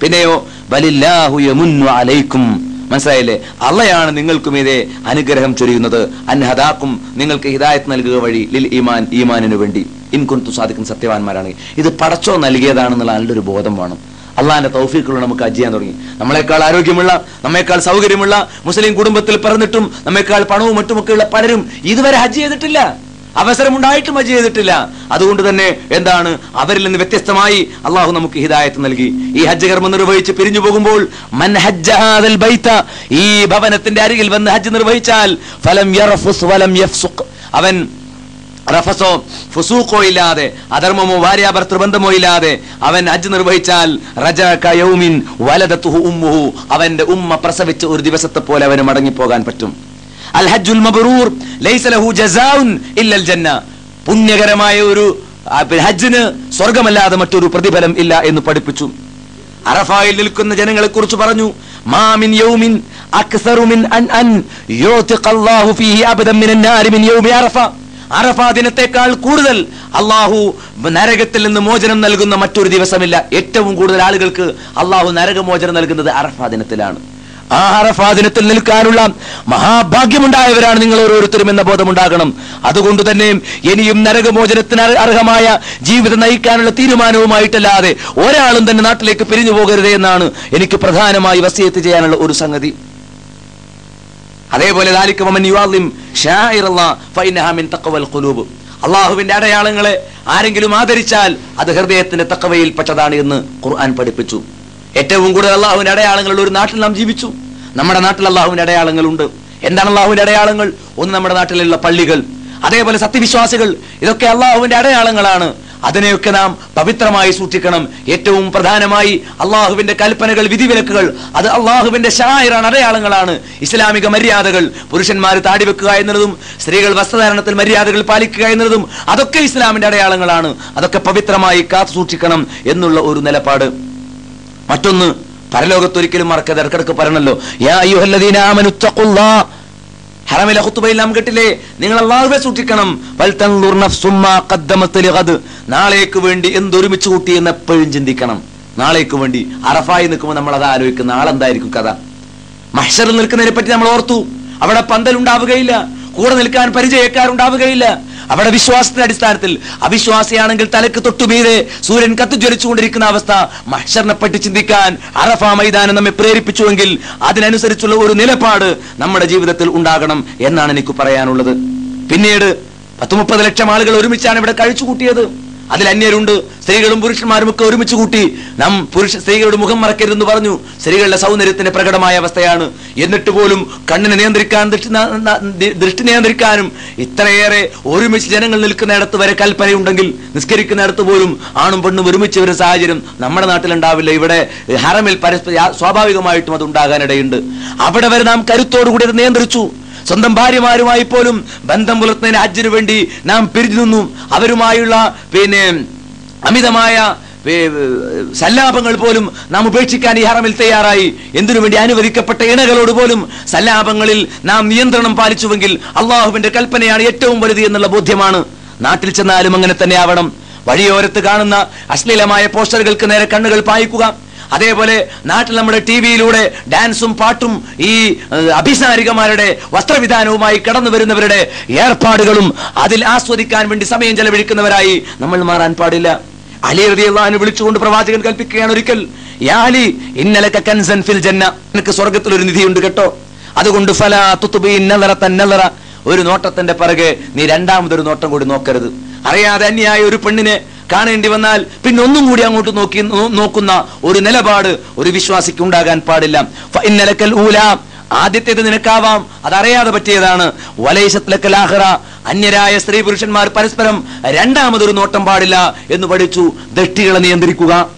പിന്നെയോ ബലില്ലാഹു യമുന്നു അലൈക്കും. മനസ്സിലായില്ലേ? അള്ളയാണ് നിങ്ങൾക്കും ഇതേ അനുഗ്രഹം ചൊരിയുന്നത്. അൻഹദാക്കും നിങ്ങൾക്ക് ഹിദായത്ത് നൽകുക വഴി ലിൽ ഈമാൻ ഈമാനിനു വേണ്ടി. ഇൻകുന്തു സാധിക്കുന്ന സത്യവാന്മാരാണ് ഇത് പടച്ചോ നൽകിയതാണെന്നുള്ള നല്ലൊരു ബോധം വേണം. അള്ളാഹിന്റെ തൗഫീഖുകൾ നമുക്ക് ഹജ്ജ് ചെയ്യാൻ തുടങ്ങി. നമ്മളെക്കാൾ ആരോഗ്യമുള്ള നമ്മേക്കാൾ സൗകര്യമുള്ള മുസ്ലിം കുടുംബത്തിൽ പറഞ്ഞിട്ടും നമ്മേക്കാൾ പണവും മറ്റുമൊക്കെയുള്ള പലരും ഇതുവരെ ഹജ്ജ് ചെയ്തിട്ടില്ല. അവസരം ഉണ്ടായിട്ടും ഹജ്ജ് ചെയ്തിട്ടില്ല. അതുകൊണ്ട് തന്നെ എന്താണ്? അവരിൽ നിന്ന് വ്യത്യസ്തമായി അള്ളാഹു നമുക്ക് ഹിദായത്ത് നൽകി. ഈ ഹജ്ജ് കർമ്മം നിർവഹിച്ച് പിരിഞ്ഞു പോകുമ്പോൾ മൻ ഈ ഭവനത്തിന്റെ അരികിൽ വന്ന് ഹജ്ജ് നിർവഹിച്ചാൽ ഫലം യറഫുസ് വലം യഫ്സുഖ് അവൻ റഫസോ ഫുസൂഖോ ഇല്ലാതെ അധർമ്മമോ ഭാര്യാഭർത്തൃബന്ധമോ ഇല്ലാതെ അവൻ ഹജ്ജ് നിർവഹിച്ചാൽ റജഅക യൗമിൻ വലദതുഹു ഉമ്മുഹു അവന്റെ ഉമ്മ പ്രസവിച്ച് ഒരു ദിവസത്തെ പോലെ അവന് മടങ്ങിപ്പോകാൻ പറ്റും. അൽ ഹജ്ജുൽ മബ്റൂർ ലൈസ ലഹു ജസാഉൻ ഇല്ലൽ ജന്ന. പുണ്യകരമായ ഒരു ഹജ്ജിന് സ്വർഗമല്ലാതെ മറ്റൊരു പ്രതിഫലം ഇല്ല എന്ന് പഠിപ്പിച്ചു. അറഫായിൽ നിൽക്കുന്ന ജനങ്ങളെ കുറിച്ച് പറഞ്ഞു മാമിൻ യൗമിൻ അക്സറു മിൻ അൻ അൻ യുതിഖല്ലാഹു ഫീഹി അബദൻ മിനൻ നാരി മിൻ യൗമി അറഫ. അറഫ ദിനത്തെക്കാൾ കൂടുതൽ അള്ളാഹു നരകത്തിൽ നിന്ന് മോചനം നൽകുന്ന മറ്റൊരു ദിവസമില്ല. ഏറ്റവും കൂടുതൽ ആളുകൾക്ക് അള്ളാഹു നരകമോചനം നൽകുന്നത് അറഫ ദിനത്തിലാണ്. ആഹാര അറഫാദിനത്തിൽ നിൽക്കാനുള്ള മഹാഭാഗ്യമുണ്ടായവരാണ് നിങ്ങൾ ഓരോരുത്തരും എന്ന ബോധമുണ്ടാകണം. അതുകൊണ്ട് തന്നെ ഇനിയും നരകമോചനത്തിന് അർഹമായ ജീവിതം നയിക്കാനുള്ള തീരുമാനവുമായിട്ടല്ലാതെ ഒരാളും തന്നെ നാട്ടിലേക്ക് പിരിഞ്ഞു പോകരുത് എന്നാണ് എനിക്ക് പ്രധാനമായി വസിയത്ത് ചെയ്യാനുള്ള ഒരു സംഗതി. അതേപോലെ അള്ളാഹുവിന്റെ അടയാളങ്ങളെ ആരെങ്കിലും ആദരിച്ചാൽ അത് ഹൃദയത്തിന്റെ തക്കവയിൽപ്പെട്ടതാണ് എന്ന് ഖുർആൻ പഠിപ്പിച്ചു. ഏറ്റവും കൂടുതൽ അള്ളാഹുവിന്റെ അടയാളങ്ങളുള്ള ഒരു നാട്ടിൽ നാം ജീവിച്ചു. നമ്മുടെ നാട്ടിൽ അള്ളാഹുവിന്റെ അടയാളങ്ങളുണ്ട്. എന്താണ് അള്ളാഹുവിന്റെ അടയാളങ്ങൾ? ഒന്ന് നമ്മുടെ നാട്ടിലുള്ള പള്ളികൾ അതേപോലെ സത്യവിശ്വാസികൾ. ഇതൊക്കെ അള്ളാഹുവിന്റെ അടയാളങ്ങളാണ്. അതിനെയൊക്കെ നാം പവിത്രമായി സൂക്ഷിക്കണം. ഏറ്റവും പ്രധാനമായി അള്ളാഹുവിന്റെ കൽപ്പനകൾ വിധിവിലക്കുകൾ അത് അള്ളാഹുവിന്റെ ഷായറാണ് അടയാളങ്ങളാണ്. ഇസ്ലാമിക മര്യാദകൾ പുരുഷന്മാർ താടി വെക്കുക എന്നതും സ്ത്രീകൾ വസ്ത്രധാരണത്തിൽ മര്യാദകൾ പാലിക്കുക എന്നതും അതൊക്കെ ഇസ്ലാമിന്റെ അടയാളങ്ങളാണ്. അതൊക്കെ പവിത്രമായി കാത്തു സൂക്ഷിക്കണം എന്നുള്ള ഒരു നിലപാട്. മറ്റൊന്ന് പരലോകത്തൊരിക്കലും മറക്കത് ഇടക്കിടക്ക് പറയണല്ലോ. ഹറമിലെ ഖുത്തുബയിൽ നാം കേട്ടില്ലേ? നിങ്ങൾ അള്ളാഹുവെ സൂക്ഷിക്കണം. നാളേക്ക് വേണ്ടി എന്തൊരുമിച്ച് കൂട്ടി എന്ന് എപ്പോഴും ചിന്തിക്കണം. നാളേക്ക് വേണ്ടി അറഫായി നിൽക്കുമ്പോൾ നമ്മൾ അത് ആലോചിക്കും നാളെ എന്തായിരിക്കും കഥ? മഹ്ഷറിൽ നിൽക്കുന്നതിനെ പറ്റി നമ്മൾ ഓർത്തു. അവിടെ പന്തൽ ഉണ്ടാവുകയില്ല. കൂടെ നിൽക്കാൻ പരിചയക്കാരുണ്ടാവുകയില്ല. അവിടെ വിശ്വാസത്തിന്റെ അടിസ്ഥാനത്തിൽ അവിശ്വാസിയാണെങ്കിൽ തലക്ക് തൊട്ടുമീതെ സൂര്യൻ കത്തിജ്വലിച്ചുകൊണ്ടിരിക്കുന്ന അവസ്ഥ മഹ്ഷറിനെ പറ്റി ചിന്തിക്കാൻ അറഫ മൈതാനം നമ്മെ പ്രേരിപ്പിച്ചുവെങ്കിൽ അതിനനുസരിച്ചുള്ള ഒരു നിലപാട് നമ്മുടെ ജീവിതത്തിൽ ഉണ്ടാകണം എന്നാണ് എനിക്ക് പറയാനുള്ളത്. പിന്നീട് പത്ത് മുപ്പത് ലക്ഷം ആളുകൾ ഒരുമിച്ചാണ് ഇവിടെ കഴിച്ചു കൂട്ടിയത് അതിൽ അന്യരുണ്ട്. സ്ത്രീകളും പുരുഷന്മാരും ഒക്കെ ഒരുമിച്ച് കൂട്ടി നാം പുരുഷ സ്ത്രീകളുടെ മുഖം മറക്കരുതെന്ന് പറഞ്ഞു. സ്ത്രീകളുടെ സൗന്ദര്യത്തിന്റെ പ്രകടമായ അവസ്ഥയാണ്. എന്നിട്ട് പോലും കണ്ണിനെ നിയന്ത്രിക്കാൻ ദൃഷ്ടി നിയന്ത്രിക്കാനും ഇത്രയേറെ ഒരുമിച്ച് ജനങ്ങൾ നിൽക്കുന്നിടത്ത് വരെ കൽപ്പനയുണ്ടെങ്കിൽ നിസ്കരിക്കുന്നിടത്ത് പോലും ആണും പെണ്ണും ഒരുമിച്ച് ഒരു സാഹചര്യം നമ്മുടെ നാട്ടിലുണ്ടാവില്ല. ഇവിടെ ഹറമിൽ പരസ്പര സ്വാഭാവികമായിട്ടും അത് ഉണ്ടാകാനിടയുണ്ട്. അവിടെ വരെ നാം കരുത്തോടുകൂടി അത് നിയന്ത്രിച്ചു. സ്വന്തം ഭാര്യമാരുമായി പോലും ബന്ധം പുലർത്തുന്നതിന് ഹജ്ജിനു വേണ്ടി നാം പിരിഞ്ഞു നിന്നു. അവരുമായുള്ള പിന്നെ അമിതമായ സല്ലാപങ്ങൾ പോലും നാം ഉപേക്ഷിക്കാൻ ഈ ഹറമിൽ തയ്യാറായി. എന്തിനു വേണ്ടി അനുവദിക്കപ്പെട്ട ഇണകളോട് പോലും സല്ലാപങ്ങളിൽ നാം നിയന്ത്രണം പാലിച്ചുവെങ്കിൽ അള്ളാഹുവിന്റെ കൽപ്പനയാണ് ഏറ്റവും വലുത് എന്നുള്ള ബോധ്യമാണ്. നാട്ടിൽ ചെന്നാലും അങ്ങനെ തന്നെ ആവണം. വഴിയോരത്ത് കാണുന്ന അശ്ലീലമായ പോസ്റ്ററുകൾക്ക് നേരെ കണ്ണുകൾ പായിക്കുക. അതേപോലെ നാട്ടിൽ നമ്മുടെ ടി വിയിലൂടെ ഡാൻസും പാട്ടും ഈ അഭിസാരികമാരുടെ വസ്ത്രവിധാനവുമായി കടന്നു വരുന്നവരുടെ ഏർപ്പാടുകളും അതിൽ ആസ്വദിക്കാൻ വേണ്ടി സമയം ചെലവഴിക്കുന്നവരായി നമ്മൾ മാറാൻ പാടില്ല. അലി റളിയല്ലാഹു വിളിച്ചുകൊണ്ട് പ്രവാചകൻ കൽപ്പിക്കുകയാണ് ഒരിക്കൽ. യാ അലി കൻസൻ ഫിൽ ജന്ന. നിനക്ക് സ്വർഗത്തിൽ ഒരു നിധിയുണ്ട് കേട്ടോ. അതുകൊണ്ട് ഫല തുത്ബി നദറതൻ നദറ. ഒരു നോട്ടത്തിന്റെ പിറകെ നീ രണ്ടാമതൊരു നോട്ടം കൂടി നോക്കരുത്. അറിയാതെ അന്യായ ഒരു പെണ്ണിനെ കാണേണ്ടി വന്നാൽ പിന്നെ ഒന്നും കൂടി അങ്ങോട്ട് നോക്കി നോക്കുന്ന ഒരു നിലപാട് ഒരു വിശ്വാസിക്ക് ഉണ്ടാകാൻ പാടില്ല. ഇന്നലക്കൽ ഊല. ആദ്യത്തേത് നിനക്കാവാം. അതറിയാതെ പറ്റിയതാണ്. വലൈശത്തിലക്കൽ ആഹ്റ അന്യരായ സ്ത്രീ പുരുഷന്മാർ പരസ്പരം രണ്ടാമതൊരു നോട്ടം പാടില്ല എന്ന് പഠിച്ചു. ദൃഷ്ടികളെ നിയന്ത്രിക്കുക.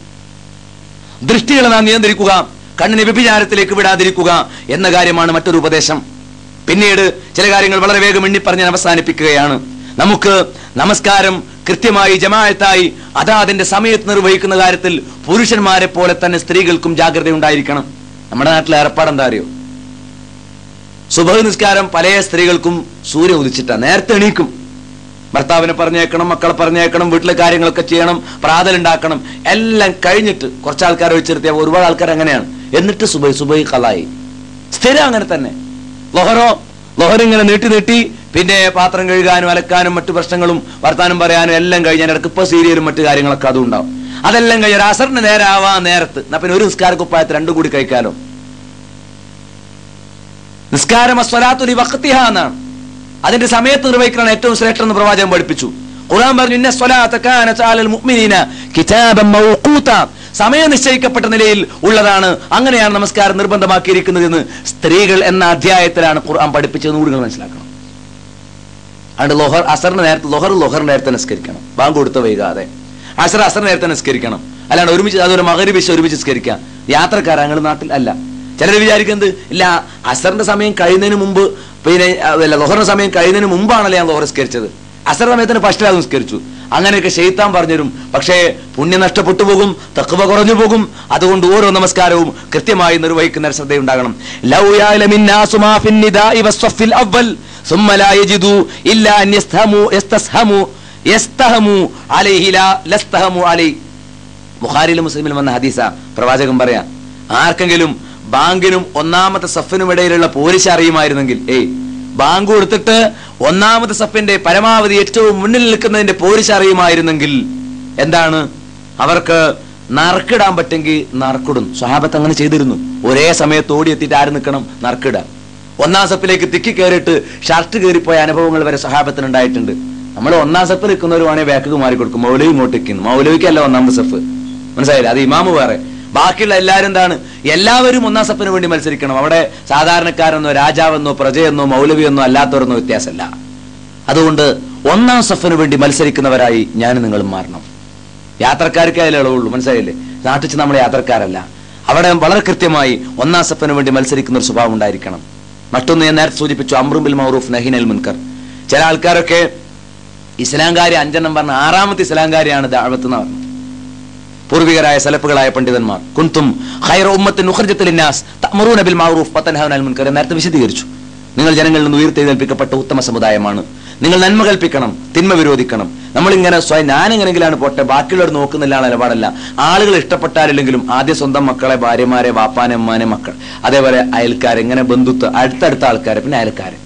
ദൃഷ്ടികളെ നാം നിയന്ത്രിക്കുക. കണ്ണിനെ വ്യഭിചാരത്തിലേക്ക് വിടാതിരിക്കുക എന്ന കാര്യമാണ് മറ്റൊരു ഉപദേശം. പിന്നീട് ചില കാര്യങ്ങൾ വളരെ വേഗം എണ്ണി പറഞ്ഞ് അവസാനിപ്പിക്കുകയാണ്. നമുക്ക് നമസ്കാരം കൃത്യമായി ജമായത്തായി അതാതിന്റെ സമയത്ത് നിർവഹിക്കുന്ന കാര്യത്തിൽ പുരുഷന്മാരെ പോലെ തന്നെ സ്ത്രീകൾക്കും ജാഗ്രത ഉണ്ടായിരിക്കണം. നമ്മുടെ നാട്ടിലെ ഏർപ്പാട് എന്താ അറിയോ? സുബഹ നിസ്കാരം പല സ്ത്രീകൾക്കും സൂര്യ ഉദിച്ചിട്ടാ. നേരത്തെ എണീക്കും. ഭർത്താവിനെ പറഞ്ഞേക്കണം മക്കളെ പറഞ്ഞേക്കണം വീട്ടിലെ കാര്യങ്ങളൊക്കെ ചെയ്യണം പ്രാതലുണ്ടാക്കണം എല്ലാം കഴിഞ്ഞിട്ട് കുറച്ച് ആൾക്കാരെ വെച്ചിരുത്തിയ ഒരുപാട് ആൾക്കാർ അങ്ങനെയാണ്. എന്നിട്ട് സുബൈ സുബൈ കലായി സ്ഥിരം അങ്ങനെ തന്നെ. ലൊഹറോ ലൊഹർ ഇങ്ങനെ നീട്ടി നീട്ടി പിന്നെ പാത്രം കഴുകാനും അലക്കാനും മറ്റു പ്രശ്നങ്ങളും വർത്താനം പറയാനും എല്ലാം കഴിഞ്ഞാൽ ഇടയ്ക്ക് ഇപ്പൊ സീരിയലും മറ്റു കാര്യങ്ങളൊക്കെ അതും ഉണ്ടാവും. അതെല്ലാം ഒരു അസറിന് നേരാവാ നേരത്ത്. എന്നാ പിന്നെ ഒരു നിസ്കാരക്കുപ്പായത്ത് രണ്ടും കൂടി കഴിക്കാലോ? നിസ്കാരം അസ്വലാത്തുലി വക്തിഹ എന്നാണ്. അതിന്റെ സമയത്ത് നിർവഹിക്കണം ഏറ്റവും ശ്രേഷ്ഠം എന്ന് പ്രവാചകൻ പഠിപ്പിച്ചു. ഖുർആൻ പറഞ്ഞു ഇന്ന സ്വലാത്ത കാനത അലൽ മുഅ്മിനീന മൗഖൂത. സമയം നിശ്ചയിക്കപ്പെട്ട നിലയിൽ ഉള്ളതാണ് അങ്ങനെയാണ് നമസ്കാരം നിർബന്ധമാക്കിയിരിക്കുന്നത് എന്ന് സ്ത്രീകൾ എന്ന അധ്യായത്തിലാണ് ഖുർആൻ പഠിപ്പിച്ചത് കൂടി മനസ്സിലാക്കണം. അതുകൊണ്ട് ലൊഹർ അസറിന് നേരത്തെ ലൊഹർ ലൊഹർ നേരത്തെ നിസ്കരിക്കണം. ബാങ്ക് കൊടുത്ത് വൈകാതെ. അസർ അസർ നേരത്തെ നിസ്കരിക്കണം. അല്ലാണ്ട് ഒരുമിച്ച് അതൊരു മകരിബിശ ഒരുമിച്ച് നിസ്കരിക്കാം യാത്രക്കാരാ ഞങ്ങൾ നാട്ടിൽ അല്ല. ചിലർ വിചാരിക്കുന്നത് ഇല്ല അസറിന്റെ സമയം കഴിയുന്നതിന് മുമ്പ് പിന്നെ അല്ല ലൊഹറിന്റെ സമയം കഴിയുന്നതിന് മുമ്പാണല്ലോ ഞാൻ ലൊഹർ നിസ്കരിച്ചത്. അസർ സമയത്തിന് ഫസ്റ്റിലാ നിസ്കരിച്ചു. അങ്ങനെയൊക്കെ ഷെയ്ത്താൻ പറഞ്ഞുതരും. പക്ഷേ പുണ്യം നഷ്ടപ്പെട്ടു പോകും തക്കുവ കുറഞ്ഞു പോകും. അതുകൊണ്ട് ഓരോ നമസ്കാരവും കൃത്യമായി നിർവഹിക്കുന്ന ശ്രദ്ധയുണ്ടാകണം. മുസ്ലിമിലും വന്ന ഹദീസ. പ്രവാചകൻ പറയാ ആർക്കെങ്കിലും ബാങ്കിനും ഒന്നാമത്തെ സഫിനും ഇടയിലുള്ള പോലീസ് അറിയുമായിരുന്നെങ്കിൽ ഏയ് ബാങ്ക് കൊടുത്തിട്ട് ഒന്നാമത്തെ സഫിന്റെ പരമാവധി ഏറ്റവും മുന്നിൽ നിൽക്കുന്നതിന്റെ പോരിശ അറിയുമായിരുന്നെങ്കിൽ എന്താണ്? അവർക്ക് നറുക്കിടാൻ പറ്റെങ്കിൽ നറുക്കിടും. സ്വഹാബത്ത് അങ്ങനെ ചെയ്തിരുന്നു. ഒരേ സമയത്ത് ഓടിയെത്തിയിട്ട് ആര് നിൽക്കണം? നറുക്കിടാൻ ഒന്നാം സപ്പിലേക്ക് തിക്കി കയറിയിട്ട് ഷർട്ട് കയറിപ്പോയ അനുഭവങ്ങൾ വരെ സഹാബത്തിന് ഉണ്ടായിട്ടുണ്ട്. നമ്മൾ ഒന്നാം സപ്പ് നിൽക്കുന്നവരുവാണെങ്കിൽ ബാക്ക് മാറി കൊടുക്കും മൗലവി ഇങ്ങോട്ട് നിൽക്കുന്നു. മൗലവിക്കല്ല ഒന്നാമത് സഫ്. മനസ്സിലായില്ല? അത് ഇമാമ് വേറെ. ബാക്കിയുള്ള എല്ലാവരും എന്താണ്? എല്ലാവരും ഒന്നാം സപ്പിന് വേണ്ടി മത്സരിക്കണം. അവിടെ സാധാരണക്കാരെന്നോ രാജാവെന്നോ പ്രജയെന്നോ മൗലവിയെന്നോ അല്ലാത്തവരെന്നോ വ്യത്യാസമല്ല. അതുകൊണ്ട് ഒന്നാം സഫിന് വേണ്ടി മത്സരിക്കുന്നവരായി ഞാൻ നിങ്ങൾ മാറണം. യാത്രക്കാർക്ക് അതിലേ ഇളവുള്ളൂ മനസ്സിലായില്ലേ? നാട്ടിച്ച് നമ്മൾ യാത്രക്കാരല്ല. അവിടെ വളരെ കൃത്യമായി ഒന്നാം സഫിന് വേണ്ടി മത്സരിക്കുന്ന ഒരു സ്വഭാവം ഉണ്ടായിരിക്കണം. മറ്റൊന്ന് ഞാൻ നേരത്തെ സൂചിപ്പിച്ചു അമ്രുബിൽ മൗറൂഫ് നഹിനൽ മുൻകർ. ചില ആൾക്കാരൊക്കെ ഇസ്ലാംകാരി അഞ്ചെണ്ണം പറഞ്ഞ ആറാമത്തെ ഇസ്ലാംകാരിയാണ് ദാഴത്ത് എന്ന് പറഞ്ഞത്. പൂർവികരായ സലപ്പുകളായ പണ്ഡിതന്മാർ. കുന്തും ഹൈർ ഉമ്മത്തിൻ ഉഖർജത്തുൽ ലിന്നാസ് തഅ്മുറൂന ബിൽ മാറൂഫ് അനിൽ മുൻകർ നേരത്തെ വിശദീകരിച്ചു. നിങ്ങൾ ജനങ്ങളിൽ നിന്ന് ഉയർത്തെഴുന്നേൽപ്പിക്കപ്പെട്ട ഉത്തമ സമുദായമാണ്. നിങ്ങൾ നന്മ കൽപ്പിക്കണം തിന്മ വിരോധിക്കണം. നമ്മളിങ്ങനെ സ്വയം ഞാനെങ്ങനെങ്കിലാണ് പോട്ടെ ബാക്കിയുള്ളവർ നോക്കുന്നില്ല നിലപാടല്ല. ആളുകൾ ഇഷ്ടപ്പെട്ടാലില്ലെങ്കിലും ആദ്യ സ്വന്തം മക്കളെ ഭാര്യമാരെ വാപ്പാനെ അമ്മാനെ മക്കൾ. അതേപോലെ അയൽക്കാരെ ഇങ്ങനെ ബന്ധുത്വം അടുത്തടുത്ത ആൾക്കാരെ പിന്നെ അയൽക്കാരെ.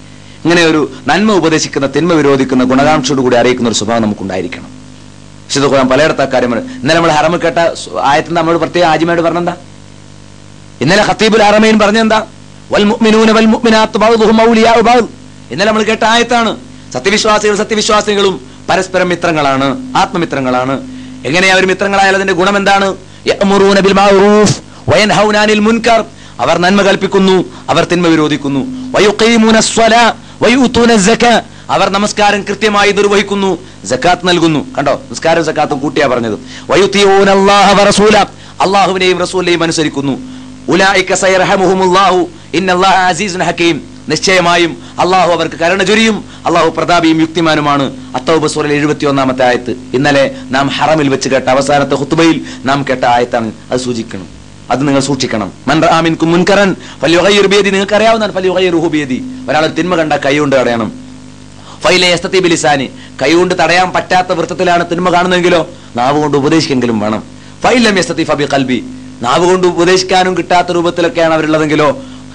ഇങ്ങനെ ഒരു നന്മ ഉപദേശിക്കുന്ന തിന്മ വിരോധിക്കുന്ന ഗുണകാംക്ഷയോടുകൂടി അറിയിക്കുന്ന ഒരു സ്വഭാവം നമുക്കുണ്ടായിരിക്കണം. വിശുദ്ധ ഖുർആൻ അക്കാര്യം പറഞ്ഞു. ഇന്നലെ നമ്മൾ ഹറമ കേട്ട ആയത്തിന് നമ്മൾ പ്രത്യേക ആജിമായിട്ട് പറഞ്ഞെന്താ? ഇന്നലെ ഖത്തീബുൽ ഹറമൈൻ പറഞ്ഞെന്താ? വൽ മുഅ്മിനൂന വൽ മുഅ്മിനാത്തു ബഅ്ദുഹും ഔലിയാഉ ഇന്നലെ നമ്മൾ കേട്ട ആയത്താണ്. സത്യവിശ്വാസികൾ സത്യവിശ്വാസികളും പരസ്പരം മിത്രങ്ങളാണ് ആത്മമിത്രങ്ങളാണ്. എങ്ങനെയാ അവർ മിത്രങ്ങളായാൽ അതിന്റെ ഗുണം എന്താണ്? യഅ്മുറൂന ബിൽ വയൻഹൗന അനിൽ മുൻകർ. അവർ നന്മ കൽപ്പിക്കുന്നു അവർ തിന്മ വിരോധിക്കുന്നു. സ്വലാ അവർ നമസ്കാരം കൃത്യമായി നിർവഹിക്കുന്നു ജക്കാത്ത് നൽകുന്നു. കണ്ടോ? നിസ്കാരം ജക്കാത്തും കൂട്ടിയാ പറഞ്ഞത്. അള്ളാഹുവിനെയും റസൂലിനെയും അനുസരിക്കുന്നു. നിശ്ചയമായും അള്ളാഹു അവർക്ക് കരുണ ചൊരിയും. അള്ളാഹു പ്രതാപിയും യുക്തിമാനുമാണ്. അത്തൗബ സൂറയിൽ എഴുപത്തി ഒന്നാമത്തെ ആയത്ത്. ഇന്നലെ നാം ഹറമിൽ വെച്ച് കേട്ട അവസാനത്തെ ഹുത്തുബയിൽ നാം കേട്ട ആയത്താണ് അത് സൂചിക്കണം. അത് നിങ്ങൾ സൂക്ഷിക്കണം. മൻറാമിൻ കുമുൻകരൻ മുൻകറൻ ബേദി നിങ്ങൾക്ക് അറിയാവുന്നതാണ് ഫല്യുഗയ്യിറുഹു ബിയദി ഒരാൾ തിന്മ കണ്ട കൈ കൊണ്ട് തടയണം ഫൈലെ യസ്തത്തി ബിലിസാനി. കൈകൊണ്ട് തടയാൻ പറ്റാത്ത വൃത്തത്തിലാണ് തിന്മ കാണുന്നെങ്കിലോ നാവ് കൊണ്ട് ഉപദേശിക്കെങ്കിലും വേണം. ഫൈലം യസ്തത്തി ഫബി കൽബി നാവ് കൊണ്ട് ഉപദേശിക്കാനും കിട്ടാത്ത രൂപത്തിലൊക്കെയാണ് അവരുള്ളതെങ്കിലോ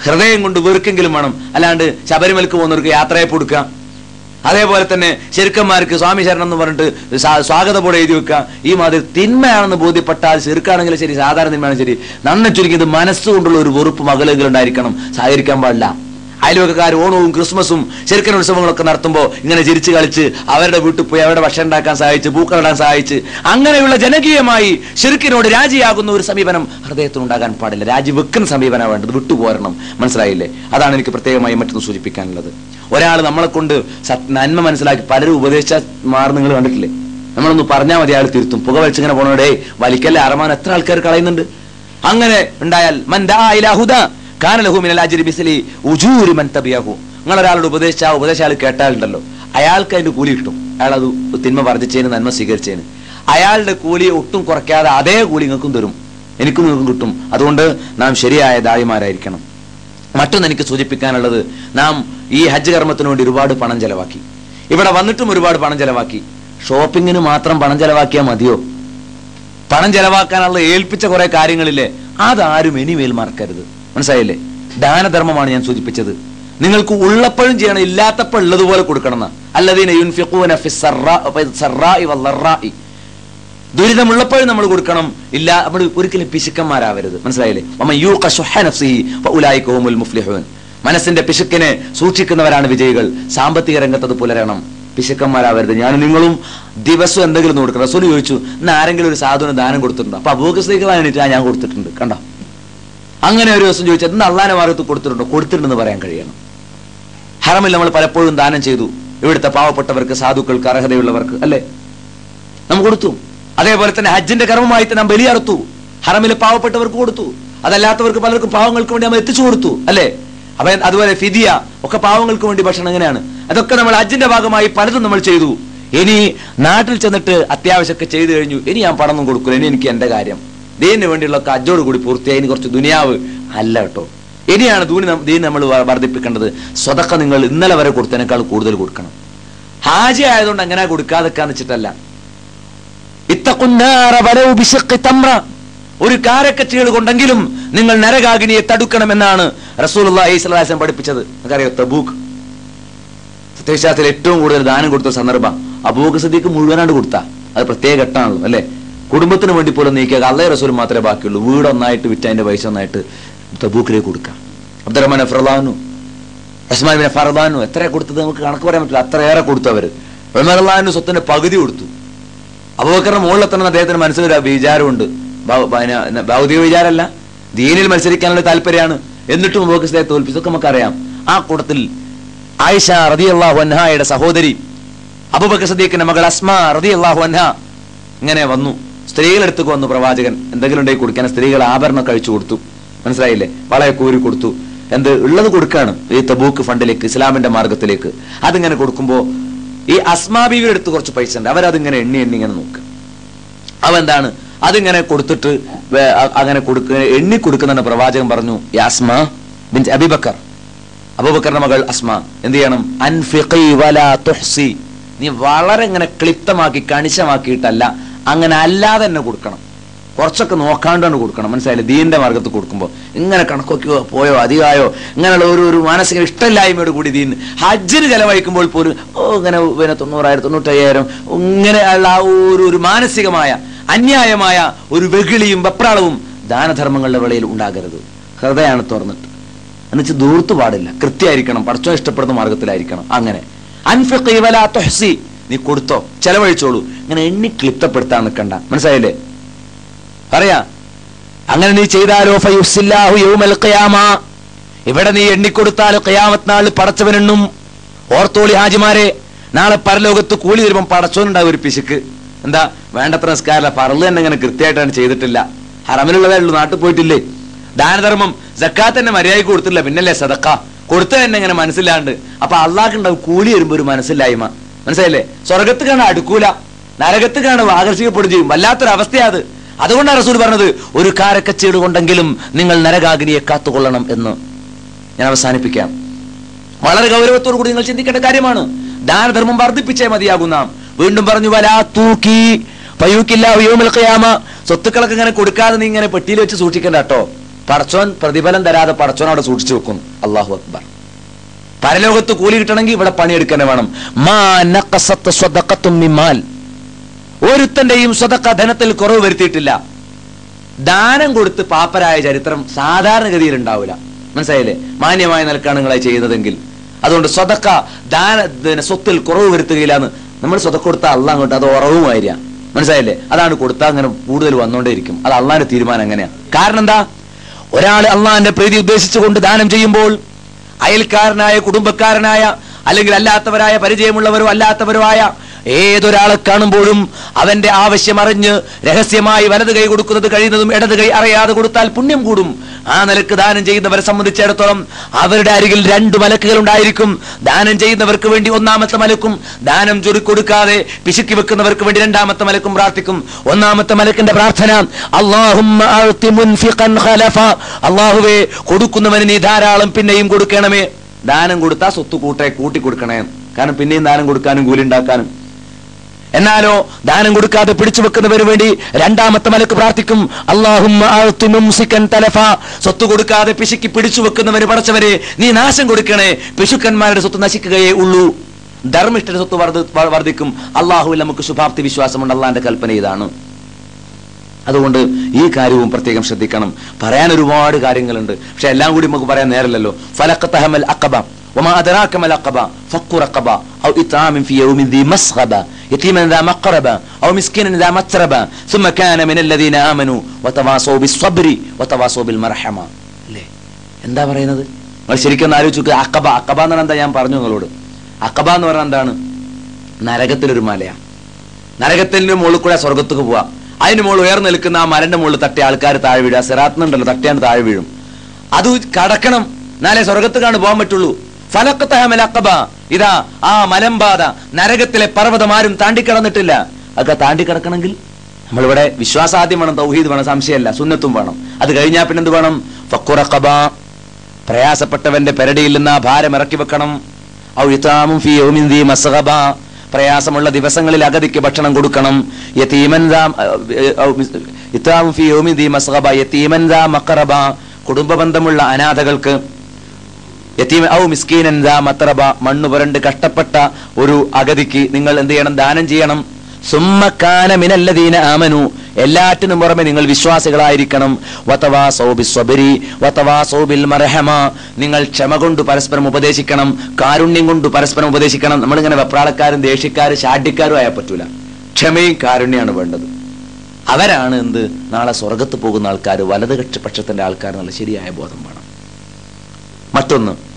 ഹൃദയം കൊണ്ട് വെറുക്കെങ്കിലും വേണം. അല്ലാണ്ട് ശബരിമലക്ക് പോകുന്നവർക്ക് യാത്രയെ കൊടുക്കുക. അതേപോലെ തന്നെ ചെറുക്കന്മാർക്ക് സ്വാമി ശരണം എന്ന് പറഞ്ഞിട്ട് സ്വാഗതപോടെ എഴുതി വെക്കുക. ഈ മാതിരി തിന്മയാണെന്ന് ബോധ്യപ്പെട്ടാൽ ചെറുക്കാണെങ്കിലും ശരി സാധാരണ തിന്മയാണെങ്കിലും ശരി. നന്ന ചുരുക്കിയത് മനസ്സുകൊണ്ടുള്ള ഒരു വെറുപ്പ് മകളെങ്കിലും ഉണ്ടായിരിക്കണം. സഹകരിക്കാൻ പാടില്ല. അയൽവക്കക്കാർ ഓണവും ക്രിസ്മസും ചെറുക്കൻ ഉത്സവങ്ങളൊക്കെ നടത്തുമ്പോൾ ഇങ്ങനെ ചിരിച്ചു കളിച്ച് അവരുടെ വീട്ടിൽ പോയി അവരുടെ ഭക്ഷണം ഉണ്ടാക്കാൻ സഹായിച്ച് പൂക്കളിടാൻ സഹായിച്ച് അങ്ങനെയുള്ള ജനകീയമായി ശിർക്കിനോട് രാജിയാകുന്ന ഒരു സമീപനം ഹൃദയത്തിനുണ്ടാകാൻ പാടില്ല. രാജി വെക്കുന്ന സമീപനം വേണ്ടത് വിട്ടുപോരണം. മനസ്സിലായില്ലേ? അതാണ് എനിക്ക് പ്രത്യേകമായി മറ്റൊന്ന് സൂചിപ്പിക്കാനുള്ളത്. ഒരാൾ നമ്മളെ കൊണ്ട് നന്മ മനസ്സിലാക്കി പലരും ഉപദേശിച്ച മാറി നിങ്ങൾ കണ്ടിട്ടില്ലേ? നമ്മളൊന്ന് പറഞ്ഞാൽ മതി അയാൾ തിരുത്തും. പുക വലിച്ചിങ്ങനെ പോണോടേ വലിക്കല്ലേ അറമാൻ എത്ര ആൾക്കാർ കളയുന്നുണ്ട്? അങ്ങനെ ഉണ്ടായാൽ മൻ ദാ ഇലാ നിങ്ങൾ ഉപദേശിച്ച ആ ഉപദേശം അയാൾ കേട്ടാലുണ്ടല്ലോ. അയാൾക്ക് അതിന്റെ കൂലി കിട്ടും. അയാൾ അത് തിന്മ വർദ്ധിച്ചതിന് നന്മ സ്വീകരിച്ചതിന് അയാളുടെ കൂലി ഒട്ടും കുറയ്ക്കാതെ അതേ കൂലി നിങ്ങൾക്കും തരും. എനിക്കും നിങ്ങൾക്കും കിട്ടും. അതുകൊണ്ട് നാം ശരിയായ ദാഴിമാരായിരിക്കണം മറ്റൊന്ന് എനിക്ക് സൂചിപ്പിക്കാനുള്ളത് നാം ഈ ഹജ്ജ് കർമ്മത്തിന് വേണ്ടി ഒരുപാട് പണം ചെലവാക്കി. ഇവിടെ വന്നിട്ടും ഒരുപാട് പണം ചെലവാക്കി. ഷോപ്പിങ്ങിന് മാത്രം പണം ചെലവാക്കിയാൽ മതിയോ? പണം ചെലവാക്കാനുള്ള ഏൽപ്പിച്ച കുറെ കാര്യങ്ങളില്ലേ? അതാരും ഇനിമേൽ മറക്കരുത്. മനസ്സിലായില്ലേ? ദാനധർമ്മമാണ് ഞാൻ സൂചിപ്പിച്ചത്. നിങ്ങൾക്ക് ഉള്ളപ്പോഴും ചെയ്യണം ഇല്ലാത്തപ്പോൾ ഉള്ളതുപോലെ കൊടുക്കണം എന്നാ യുൻഫിഖൂന. ദുരിതമുള്ളപ്പോഴും നമ്മൾ കൊടുക്കണം ഇല്ല നമ്മൾ ഒരിക്കലും പിശുക്കന്മാരാവരുത്. മനസ്സിലായില്ലേ? യു ഹുമുൽ മനസ്സിന്റെ പിശുക്കിനെ സൂക്ഷിക്കുന്നവരാണ് വിജയികൾ. സാമ്പത്തിക രംഗത്ത് അത് പുലരണം. പിശുക്കന്മാരാവരുത്. ഞാൻ നിങ്ങളും ദിവസം എന്തെങ്കിലും കൊടുക്കണം. റസൂൽ ചോദിച്ചു ഇന്ന് ആരെങ്കിലും ഒരു സാധുവിന് ദാനം കൊടുത്തിട്ടുണ്ടോ? അപ്പൊ അബൂഖസ്ലീകളാണ് എണീറ്റ് ഞാൻ കൊടുത്തിട്ടുണ്ട്. കണ്ടോ? അങ്ങനെ ഒരു ദിവസം ചോദിച്ചാൽ ഇന്ന് അള്ളാന്റെ മാർഗത്ത് കൊടുത്തിട്ടുണ്ടോ? കൊടുത്തിട്ടുണ്ടെന്ന് പറയാൻ കഴിയണം. ഹറമിൽ നമ്മൾ പലപ്പോഴും ദാനം ചെയ്തു. ഇവിടുത്തെ പാവപ്പെട്ടവർക്ക് സാധുക്കൾക്ക് അർഹതയുള്ളവർക്ക് അല്ലേ? നമ്മൾ കൊടുത്തു. അതേപോലെ തന്നെ ഹജ്ജിന്റെ കർമ്മമായിട്ട് നാം ബലിയറുത്തു. ഹറമിലെ പാവപ്പെട്ടവർക്ക് കൊടുത്തു. അതല്ലാത്തവർക്ക് പലർക്കും പാവങ്ങൾക്ക് വേണ്ടി നമ്മൾ എത്തിച്ചു കൊടുത്തു അല്ലേ? അപ്പൊ അതുപോലെ ഫിദിയ ഒക്കെ പാവങ്ങൾക്ക് വേണ്ടി ഭക്ഷണം എങ്ങനെയാണ്? അതൊക്കെ നമ്മൾ ഹജ്ജിന്റെ ഭാഗമായി പലതും നമ്മൾ ചെയ്തു. ഇനി നാട്ടിൽ ചെന്നിട്ട് അത്യാവശ്യമൊക്കെ ചെയ്തു കഴിഞ്ഞു. ഇനി ഞാൻ പണമൊന്നും കൊടുക്കില്ല ഇനി എനിക്ക് എന്റെ കാര്യം. ദീനിന് വേണ്ടിയുള്ള കജ്ജോട് കൂടി പൂർത്തിയായി. കുറച്ച് ദുനിയാവ് അല്ല കേട്ടോ. ഇനിയാണ് ദൂനി ദൈവം നമ്മൾ വർദ്ധിപ്പിക്കേണ്ടത്. സ്വതക്ക നിങ്ങൾ ഇന്നലെ വരെ കൊടുത്തതിനേക്കാൾ കൂടുതൽ കൊടുക്കണം. ഹാജി ആയതുകൊണ്ട് അങ്ങനെ കൊടുക്കാതെക്കാന്ന് വെച്ചിട്ടല്ല. ഒരു കാരക്കച്ചുകൾ കൊണ്ടെങ്കിലും നിങ്ങൾ നരകാഗ്നിയെ തടുക്കണമെന്നാണ് റസൂൽ വസല്ലം പഠിപ്പിച്ചത്. നമുക്കറിയാം തബൂക്ക്? സത്യവിശ്വാസത്തിൽ ഏറ്റവും കൂടുതൽ ദാനം കൊടുത്ത സന്ദർഭം അബൂക്ക് സദ്യക്ക് മുഴുവനാണ്ട് കൊടുത്ത. അത് പ്രത്യേക ഘട്ടമാണല്ലോ അല്ലെ? കുടുംബത്തിന് വേണ്ടി പോലും നീക്കിയാൽ അള്ളേ റസൂൽ മാത്രമേ ബാക്കിയുള്ളൂ. വീട് ഒന്നായിട്ട് വിറ്റ് അതിന്റെ പൈസ ഒന്നായിട്ട് തബൂക്കിലേക്ക് കൊടുക്കാം. അബ്ദുറഹ്മാൻ ഫർലാനു റസ്മാൻ ബിൻ ഫർദാനു എത്ര കൊടുത്തത് നമുക്ക് കണക്ക് പറയാൻ പറ്റില്ല. അത്രയേറെ കൊടുത്തു ഉമർലാനു സ്വത്തിന്റെ പകുതി കൊടുത്തു. അബൂബക്കറിന്റെ മുകളിലെത്തണം അദ്ദേഹത്തിന് മനസ്സിലൊരു വിചാരമുണ്ട്. ഭൗതിക വിചാരമല്ല. ദീനിൽ മത്സരിക്കാനുള്ള താല്പര്യമാണ്. എന്നിട്ടും അബൂബക്കറിനെ തോൽപ്പിച്ചൊക്കെ നമുക്കറിയാം. ആ കൂട്ടത്തിൽ ആയിഷ റതി അള്ളാഹുഹായുടെ സഹോദരി അബൂബക്കർ സദീഖിന്റെ മകൾ അസ്മ റതി അൻഹ ഇങ്ങനെ വന്നു. സ്ത്രീകളെടുത്തേക്ക് വന്നു പ്രവാചകൻ. എന്തെങ്കിലും ഉണ്ടെങ്കിൽ കൊടുക്കാൻ. സ്ത്രീകൾ ആഭരണം കഴിച്ചു കൊടുത്തു. മനസ്സിലായില്ലേ? വളയെ കോരി കൊടുത്തു. എന്ത്? ഉള്ളത് കൊടുക്കാണ്. ഈ തബൂക്ക് ഫണ്ടിലേക്ക് ഇസ്ലാമിന്റെ മാർഗത്തിലേക്ക് അതിങ്ങനെ കൊടുക്കുമ്പോൾ ഈ അസ്മാ ബീവിയുടെ അടുത്ത് കുറച്ച് പൈസ ഉണ്ട്. അവരതിങ്ങനെ എണ്ണി എണ്ണി ഇങ്ങനെ നോക്ക്. അവെന്താണ് അതിങ്ങനെ കൊടുത്തിട്ട് അങ്ങനെ കൊടുക്ക എണ്ണി കൊടുക്കുന്ന പ്രവാചകൻ പറഞ്ഞു യാസ്മ ബിൻ അബിബക്കർ. അബൂബക്കറിന്റെ മകൾ അസ്മ. എന്ത് ചെയ്യണം? അൻഫിഖി വലാ നീ വളരെ ഇങ്ങനെ ക്ലിപ്തമാക്കി കണിശമാക്കിയിട്ടല്ല അങ്ങനെ അല്ലാതെ തന്നെ കൊടുക്കണം. കുറച്ചൊക്കെ നോക്കാണ്ടാണ് കൊടുക്കണം. മനസ്സിലായില്ലേ? ദീന്റെ മാർഗത്ത് കൊടുക്കുമ്പോൾ ഇങ്ങനെ കണക്കൊക്കെയോ പോയോ അധികമായോ ഇങ്ങനെയുള്ള ഒരു ഒരു മാനസിക ഇഷ്ടമില്ലായ്മയോട് കൂടി ദീൻ ഹജ്ജിന് ചെലവഴിക്കുമ്പോൾ പോലും ഓ ഇങ്ങനെ പിന്നെ തൊണ്ണൂറായിരം തൊണ്ണൂറ്റയ്യായിരം ഇങ്ങനെയുള്ള ആ ഒരു ഒരു മാനസികമായ അന്യായമായ ഒരു വെകിളിയും വെപ്രാളവും ദാനധർമ്മങ്ങളുടെ വേളയിൽ ഉണ്ടാകരുത്. ഹൃദയമാണ് തുറന്നിട്ട്. എന്നുവെച്ചാൽ ദൂർത്ത് പാടില്ല. കൃത്യമായിരിക്കണം പഠിച്ചോ ഇഷ്ടപ്പെടുന്ന മാർഗത്തിലായിരിക്കണം. അങ്ങനെ. അൻഫിഖ് വലാ തുഹ്സി. നീ കൊടുത്തോ ചെലവഴിച്ചോളൂ. ഇങ്ങനെ എണ്ണി ക്ലിപ്തപ്പെടുത്താൻ നിൽക്കണ്ട. മനസ്സിലായില്ലേ? പറയാ അങ്ങനെ നീ ചെയ്താലോ യൗമൽ ഖിയാമ. ഇവിടെ നീ എണ്ണിക്കൊടുത്താൽ ഖിയാമത്ത് നാൾ പടച്ചവനെണ്ണും. ഓർത്തോളി ഹാജിമാരെ നാളെ പരലോകത്ത് കൂലി തരുമ്പം പടച്ചോനുണ്ടാവും ഒരു പിശുക്ക്. എന്താ വേണ്ടത്ര നിസ്കാരല്ല പറൾ തന്നെ ഇങ്ങനെ കൃത്യമായിട്ടാണ് ചെയ്തിട്ടില്ല. ഹറമിലുള്ളതേ ഉള്ളൂ നാട്ടിൽ പോയിട്ടില്ലേ? ദാനധർമ്മം ജക്കാത്ത് തന്നെ മര്യാദയ്ക്ക് കൊടുത്തില്ല പിന്നല്ലേ സദക്ക. കൊടുത്ത തന്നെ ഇങ്ങനെ മനസ്സിലാണ്ട് അപ്പൊ അള്ളാഹ് ഉണ്ടാവും കൂലി വരുമ്പോ ഒരു മനസ്സില്ലായ്മ. മനസ്സിലായില്ലേ? സ്വർഗത്ത് കാണാൻ അടുക്കൂല. നരകത്ത് കാണും ആകർഷിക്കപ്പെടുകയും ചെയ്യും വല്ലാത്തൊരു അവസ്ഥയാ അത് അതുകൊണ്ടാണ് റസൂൽ പറഞ്ഞത് ഒരു കാരക്കച്ചീട് കൊണ്ടെങ്കിലും നിങ്ങൾ നരകാഗ്നിയെ കാത്തുകൊള്ളണം എന്ന്. ഞാൻ അവസാനിപ്പിക്കാം. വളരെ ഗൗരവത്തോടു കൂടി നിങ്ങൾ ചിന്തിക്കേണ്ട കാര്യമാണ്. ദാനധർമ്മം വർദ്ധിപ്പിച്ചേ മതിയാകും നാം വീണ്ടും പറഞ്ഞു വലാ തൂക്കി പയ്യൂക്കില്ല യൗമുൽ ഖിയാമ. സ്വത്തുക്കളൊക്കെ ഇങ്ങനെ കൊടുക്കാതെ നീ ഇങ്ങനെ പെട്ടിയിൽ വെച്ച് സൂക്ഷിക്കണ്ട കേട്ടോ. പടച്ചോൻ പ്രതിഫലം തരാതെ പടച്ചോൻ അവിടെ സൂക്ഷിച്ചു വെക്കും അള്ളാഹു അക്ബർ. പരലോകത്ത് കൂലി കിട്ടണമെങ്കിൽ ഇവിടെ പണിയെടുക്കാൻ വേണം. മാൽ. ഒരുത്തന്റെയും സ്വതക്ക ധനത്തിൽ കുറവ് വരുത്തിയിട്ടില്ല. ദാനം കൊടുത്ത് പാപ്പരായ ചരിത്രം സാധാരണഗതിയിൽ ഉണ്ടാവില്ല. മനസ്സിലായില്ലേ? മാന്യമായ നിലക്കാണ് നിങ്ങളെ ചെയ്യുന്നതെങ്കിൽ. അതുകൊണ്ട് സ്വതക്ക ദാന സ്വത്തിൽ കുറവ് വരുത്തുകയില്ലാന്ന് നമ്മൾ സ്വതക്ക കൊടുത്ത അള്ള അങ്ങോട്ട് അത് ഉറവുമായിരിക്കാം മനസ്സിലായില്ലേ? അതാണ് കൊടുത്താൽ അങ്ങനെ കൂടുതൽ വന്നുകൊണ്ടേയിരിക്കും അത് അള്ളാന്റെ തീരുമാനം അങ്ങനെയാണ് കാരണം എന്താ? ഒരാൾ അള്ളാന്റെ പ്രീതി ഉദ്ദേശിച്ചുകൊണ്ട് ദാനം ചെയ്യുമ്പോൾ അയൽക്കാരനായ കുടുംബക്കാരനായ അല്ലെങ്കിൽ അല്ലാത്തവരായ പരിചയമുള്ളവരോ അല്ലാത്തവരോ ആയ ഏതൊരാളെ കാണുമ്പോഴും അവന്റെ ആവശ്യം അറിഞ്ഞ് രഹസ്യമായി വലത് കൈ കൊടുക്കുന്നത് കഴിയുന്നതും ഇടത് കൈ അറിയാതെ കൊടുത്താൽ പുണ്യം കൂടും. ആ നിലയ്ക്ക് ദാനം ചെയ്യുന്നവരെ സംബന്ധിച്ചിടത്തോളം അവരുടെ അരികിൽ രണ്ട് മലക്കുകൾ ഉണ്ടായിരിക്കും. ദാനം ചെയ്യുന്നവർക്ക് വേണ്ടി ഒന്നാമത്തെ മലക്കും ദാനം ചുരുക്കൊടുക്കാതെ പിശുക്കി വെക്കുന്നവർക്ക് വേണ്ടി രണ്ടാമത്തെ മലക്കും പ്രാർത്ഥിക്കും. ഒന്നാമത്തെ മലക്കിന്റെ പ്രാർത്ഥന. അള്ളാഹുവേ കൊടുക്കുന്നവന് നീ ധാരാളം പിന്നെയും കൊടുക്കണമേ. ദാനം കൊടുത്താൽ സ്വത്ത് കൂട്ടെ കൂട്ടി കൊടുക്കണേ. കാരണം പിന്നെയും ദാനം കൊടുക്കാനും കൂലി ഉണ്ടാക്കാനും. എന്നാലോ ദാനം കൊടുക്കാതെ പിടിച്ചു വെക്കുന്നവന് വേണ്ടി രണ്ടാമത്തെ മലക്ക് പ്രാർത്ഥിക്കും. അള്ളാഹും തലഫ. സ്വത്ത് കൊടുക്കാതെ പിശുക്കി പിടിച്ചു വെക്കുന്നവന് പടച്ചവരെ നീ നാശം കൊടുക്കണേ. പിശുക്കന്മാരുടെ സ്വത്ത് നശിക്കുകയേ ഉള്ളൂ. ധർമ്മിഷ്ഠന്റെ സ്വത്ത് വർദ്ധിക്കും അള്ളാഹുവിൽ നമുക്ക് ശുഭാപ്തി വിശ്വാസമുണ്ട്. അള്ളാന്റെ കൽപ്പന ഇതാണ്. അതുകൊണ്ട് ഈ കാര്യവും പ്രത്യേകം ശ്രദ്ധിക്കണം. പറയാൻ ഒരുപാട് കാര്യങ്ങളുണ്ട്. പക്ഷെ എല്ലാം കൂടി നമുക്ക് പറയാൻ നേരല്ലോ ഫലക്കത്തഹമൽ അക്കബ وما أدراك ما العقبة فك رقبة أو إطعام في يوم ذي مسغبة يتيما ذا مقربة أو مسكينا ذا متربة ثم كان من الذين آمنوا وتواصوا بالصبر وتواصوا بالمرحمة അല്ലേ എന്താ പറയുന്നത് നിങ്ങൾ ശരിക്കും ഒന്ന് ആലോചിച്ച് നോക്കുക അക്കബ അക്കബ എന്ന് പറഞ്ഞാൽ എന്താ ഞാൻ പറഞ്ഞു നിങ്ങളോട് അക്കബ എന്ന് പറഞ്ഞാൽ എന്താണ് നരകത്തിലൊരു മലയാണ് നരകത്തിന്റെ മുകളിൽ കൂടെ സ്വർഗത്തേക്ക് പോവാ അതിന് മുകളിൽ ഉയർന്നു നിൽക്കുന്ന ആ മരന്റെ മുകളിൽ തട്ടിയ ആൾക്കാർ താഴെ വീഴുക സിറാത്തുന്നുണ്ടല്ലോ തട്ടിയാണ് താഴെ വീഴും അത് കടക്കണം എന്നാലേ സ്വർഗത്തേക്കാണ് പോകാൻ പറ്റുള്ളൂ ഫലക്കത്തഹമൽ അക്കബ ഇതാ ആ മലമ്പാത നരകത്തിലെ പർവതം ആരും താണ്ടിക്കടന്നിട്ടില്ല. അതൊക്കെ താണ്ടിക്കിടക്കണമെങ്കിൽ നമ്മളിവിടെ വിശ്വാസാദ്യം വേണം തൗഹീദ് വേണം സംശയമല്ല സുന്നത്തും വേണം. അത് കഴിഞ്ഞാൽ പിന്നെന്ത് വേണം? ഫക്കുറക്കബ പ്രയാസപ്പെട്ടവന്റെ പെരടിയിൽ നിന്ന് ആ ഭാരം ഇറക്കി വെക്കണം. പ്രയാസമുള്ള ദിവസങ്ങളിൽ അഗതിക്ക് ഭക്ഷണം കൊടുക്കണം. യതീമൻ മഖറബ. കുടുംബ ബന്ധമുള്ള അനാഥകൾക്ക് യതീമ ഔ മിസ്കീനൻ ദാ മത്രബ മണ്ണു പുരണ്ട് കഷ്ടപ്പെട്ട ഒരു അഗതിക്ക് നിങ്ങൾ എന്ത് ചെയ്യണം? ദാനം ചെയ്യണം. സുമ്മക്കാന മിനല്ലദീന ആമനു. എല്ലാറ്റിനും പുറമെ നിങ്ങൾ വിശ്വാസികളായിരിക്കണം. വതവാ സൗബി സ്വബരി വതവാ സൗബിൽ മർഹമ. നിങ്ങൾ ക്ഷമ കൊണ്ട് പരസ്പരം ഉപദേശിക്കണം. കാരുണ്യം കൊണ്ട് പരസ്പരം ഉപദേശിക്കണം. നമ്മളിങ്ങനെ വെപ്രാളക്കാരും ദേഷ്യക്കാരും ശാഠ്യക്കാരും ആയാൽ പറ്റൂല. ക്ഷമയും കാരുണ്യമാണ് വേണ്ടത്. അവരാണ് എന്ത്? നാളെ സ്വർഗത്ത് പോകുന്ന ആൾക്കാർ വലത് പക്ഷത്തിന്റെ ആൾക്കാർ എന്നുള്ള ശരിയായ ബോധം വേണം. മറ്റൊന്ന്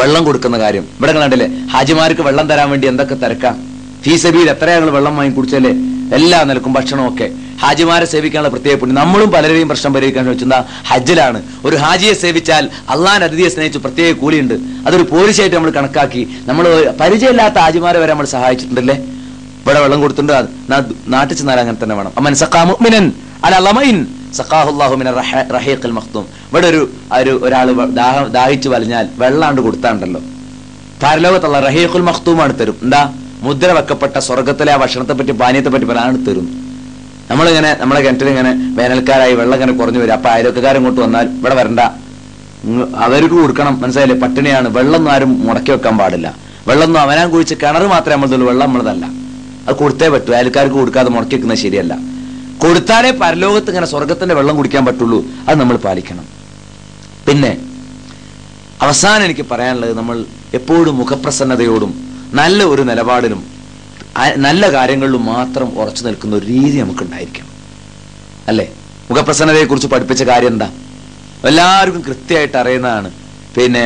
വെള്ളം കൊടുക്കുന്ന കാര്യം. ഇവിടെ കണ്ടില്ലേ? ഹാജിമാർക്ക് വെള്ളം തരാൻ വേണ്ടി എന്തൊക്കെ തിരക്കാം? ഫീസബിയിൽ എത്ര ഞങ്ങൾ വെള്ളം വാങ്ങി കുടിച്ചല്ലേ? എല്ലാ നിലക്കും ഭക്ഷണവും ഒക്കെ ഹാജിമാരെ സേവിക്കാനുള്ള പ്രത്യേക പുണ്യം. നമ്മളും പലരെയും പ്രശ്നം പരിഹരിക്കാൻ ശ്രമിച്ചുന്ന ഹജ്ജിലാണ്. ഒരു ഹാജിയെ സേവിച്ചാൽ അള്ളാൻ അതിഥിയെ സ്നേഹിച്ച് പ്രത്യേക കൂലിയുണ്ട്. അതൊരു പോലീസായിട്ട് നമ്മൾ കണക്കാക്കി നമ്മൾ പരിചയമില്ലാത്ത ഹാജിമാരെ വരെ നമ്മൾ സഹായിച്ചിട്ടുണ്ടല്ലേ? ഇവിടെ വെള്ളം കൊടുത്തിട്ടുണ്ട്. നാട്ടിൽ ചെന്നാൽ അങ്ങനെ തന്നെ വേണം. അമ്മൻ സഖാ മുഅ്മിനൻ അല ലമൈൻ. സഖാഹുല്ലാഹു മിന റഹ- റഹീഖിൽ മഖ്തൂം ഇവിടെ ഒരു ഒരു ഒരാൾ ദാഹം ദാഹിച്ചു വലിഞ്ഞാൽ വെള്ളാണ്ട് കൊടുത്താണ്ടല്ലോ. താരലോകത്തുള്ള റഹീഖുൽ മഖ്തൂമാണ് തരും. എന്താ? മുദ്ര വെക്കപ്പെട്ട സ്വർഗത്തിലെ ആ ഭക്ഷണത്തെ പറ്റി പാനീയത്തെ പറ്റി പറയാൻ തരും. നമ്മളിങ്ങനെ നമ്മളെ കിണറ്റിൽ ഇങ്ങനെ വേനൽക്കാരായി വെള്ളം ഇങ്ങനെ കുറഞ്ഞു വരും. അപ്പൊ ആരോഗ്യക്കാരൻ ഇങ്ങോട്ട് വന്നാൽ ഇവിടെ വരണ്ട. അവർക്ക് കൊടുക്കണം. മനസ്സിലായില്ലേ? പട്ടിണിയാണ്. വെള്ളം ആരും മുടക്കി വെക്കാൻ പാടില്ല. വെള്ളം അവനാൻ കുഴിച്ച് കിണർ മാത്രമേ നമ്മളതുള്ളൂ വെള്ളം നമ്മളതല്ല. അത് കൊടുത്തേ പറ്റൂ. അയൽക്കാർക്ക് കൊടുക്കാതെ മുടക്കി വെക്കുന്നത് ശരിയല്ല. കൊടുത്താലേ പരലോകത്ത് ഇങ്ങനെ സ്വർഗത്തിന്റെ വെള്ളം കുടിക്കാൻ പറ്റുള്ളൂ. അത് നമ്മൾ പാലിക്കണം. പിന്നെ അവസാനം എനിക്ക് പറയാനുള്ളത് നമ്മൾ എപ്പോഴും മുഖപ്രസന്നതയോടും നല്ല ഒരു നിലപാടിലും നല്ല കാര്യങ്ങളിലും മാത്രം ഉറച്ചു നിൽക്കുന്ന ഒരു രീതി നമുക്ക് ഉണ്ടായിരിക്കണം അല്ലേ? മുഖപ്രസന്നതയെക്കുറിച്ച് പഠിപ്പിച്ച കാര്യം എന്താ? എല്ലാവർക്കും കൃത്യമായിട്ട് അറിയുന്നതാണ്. പിന്നെ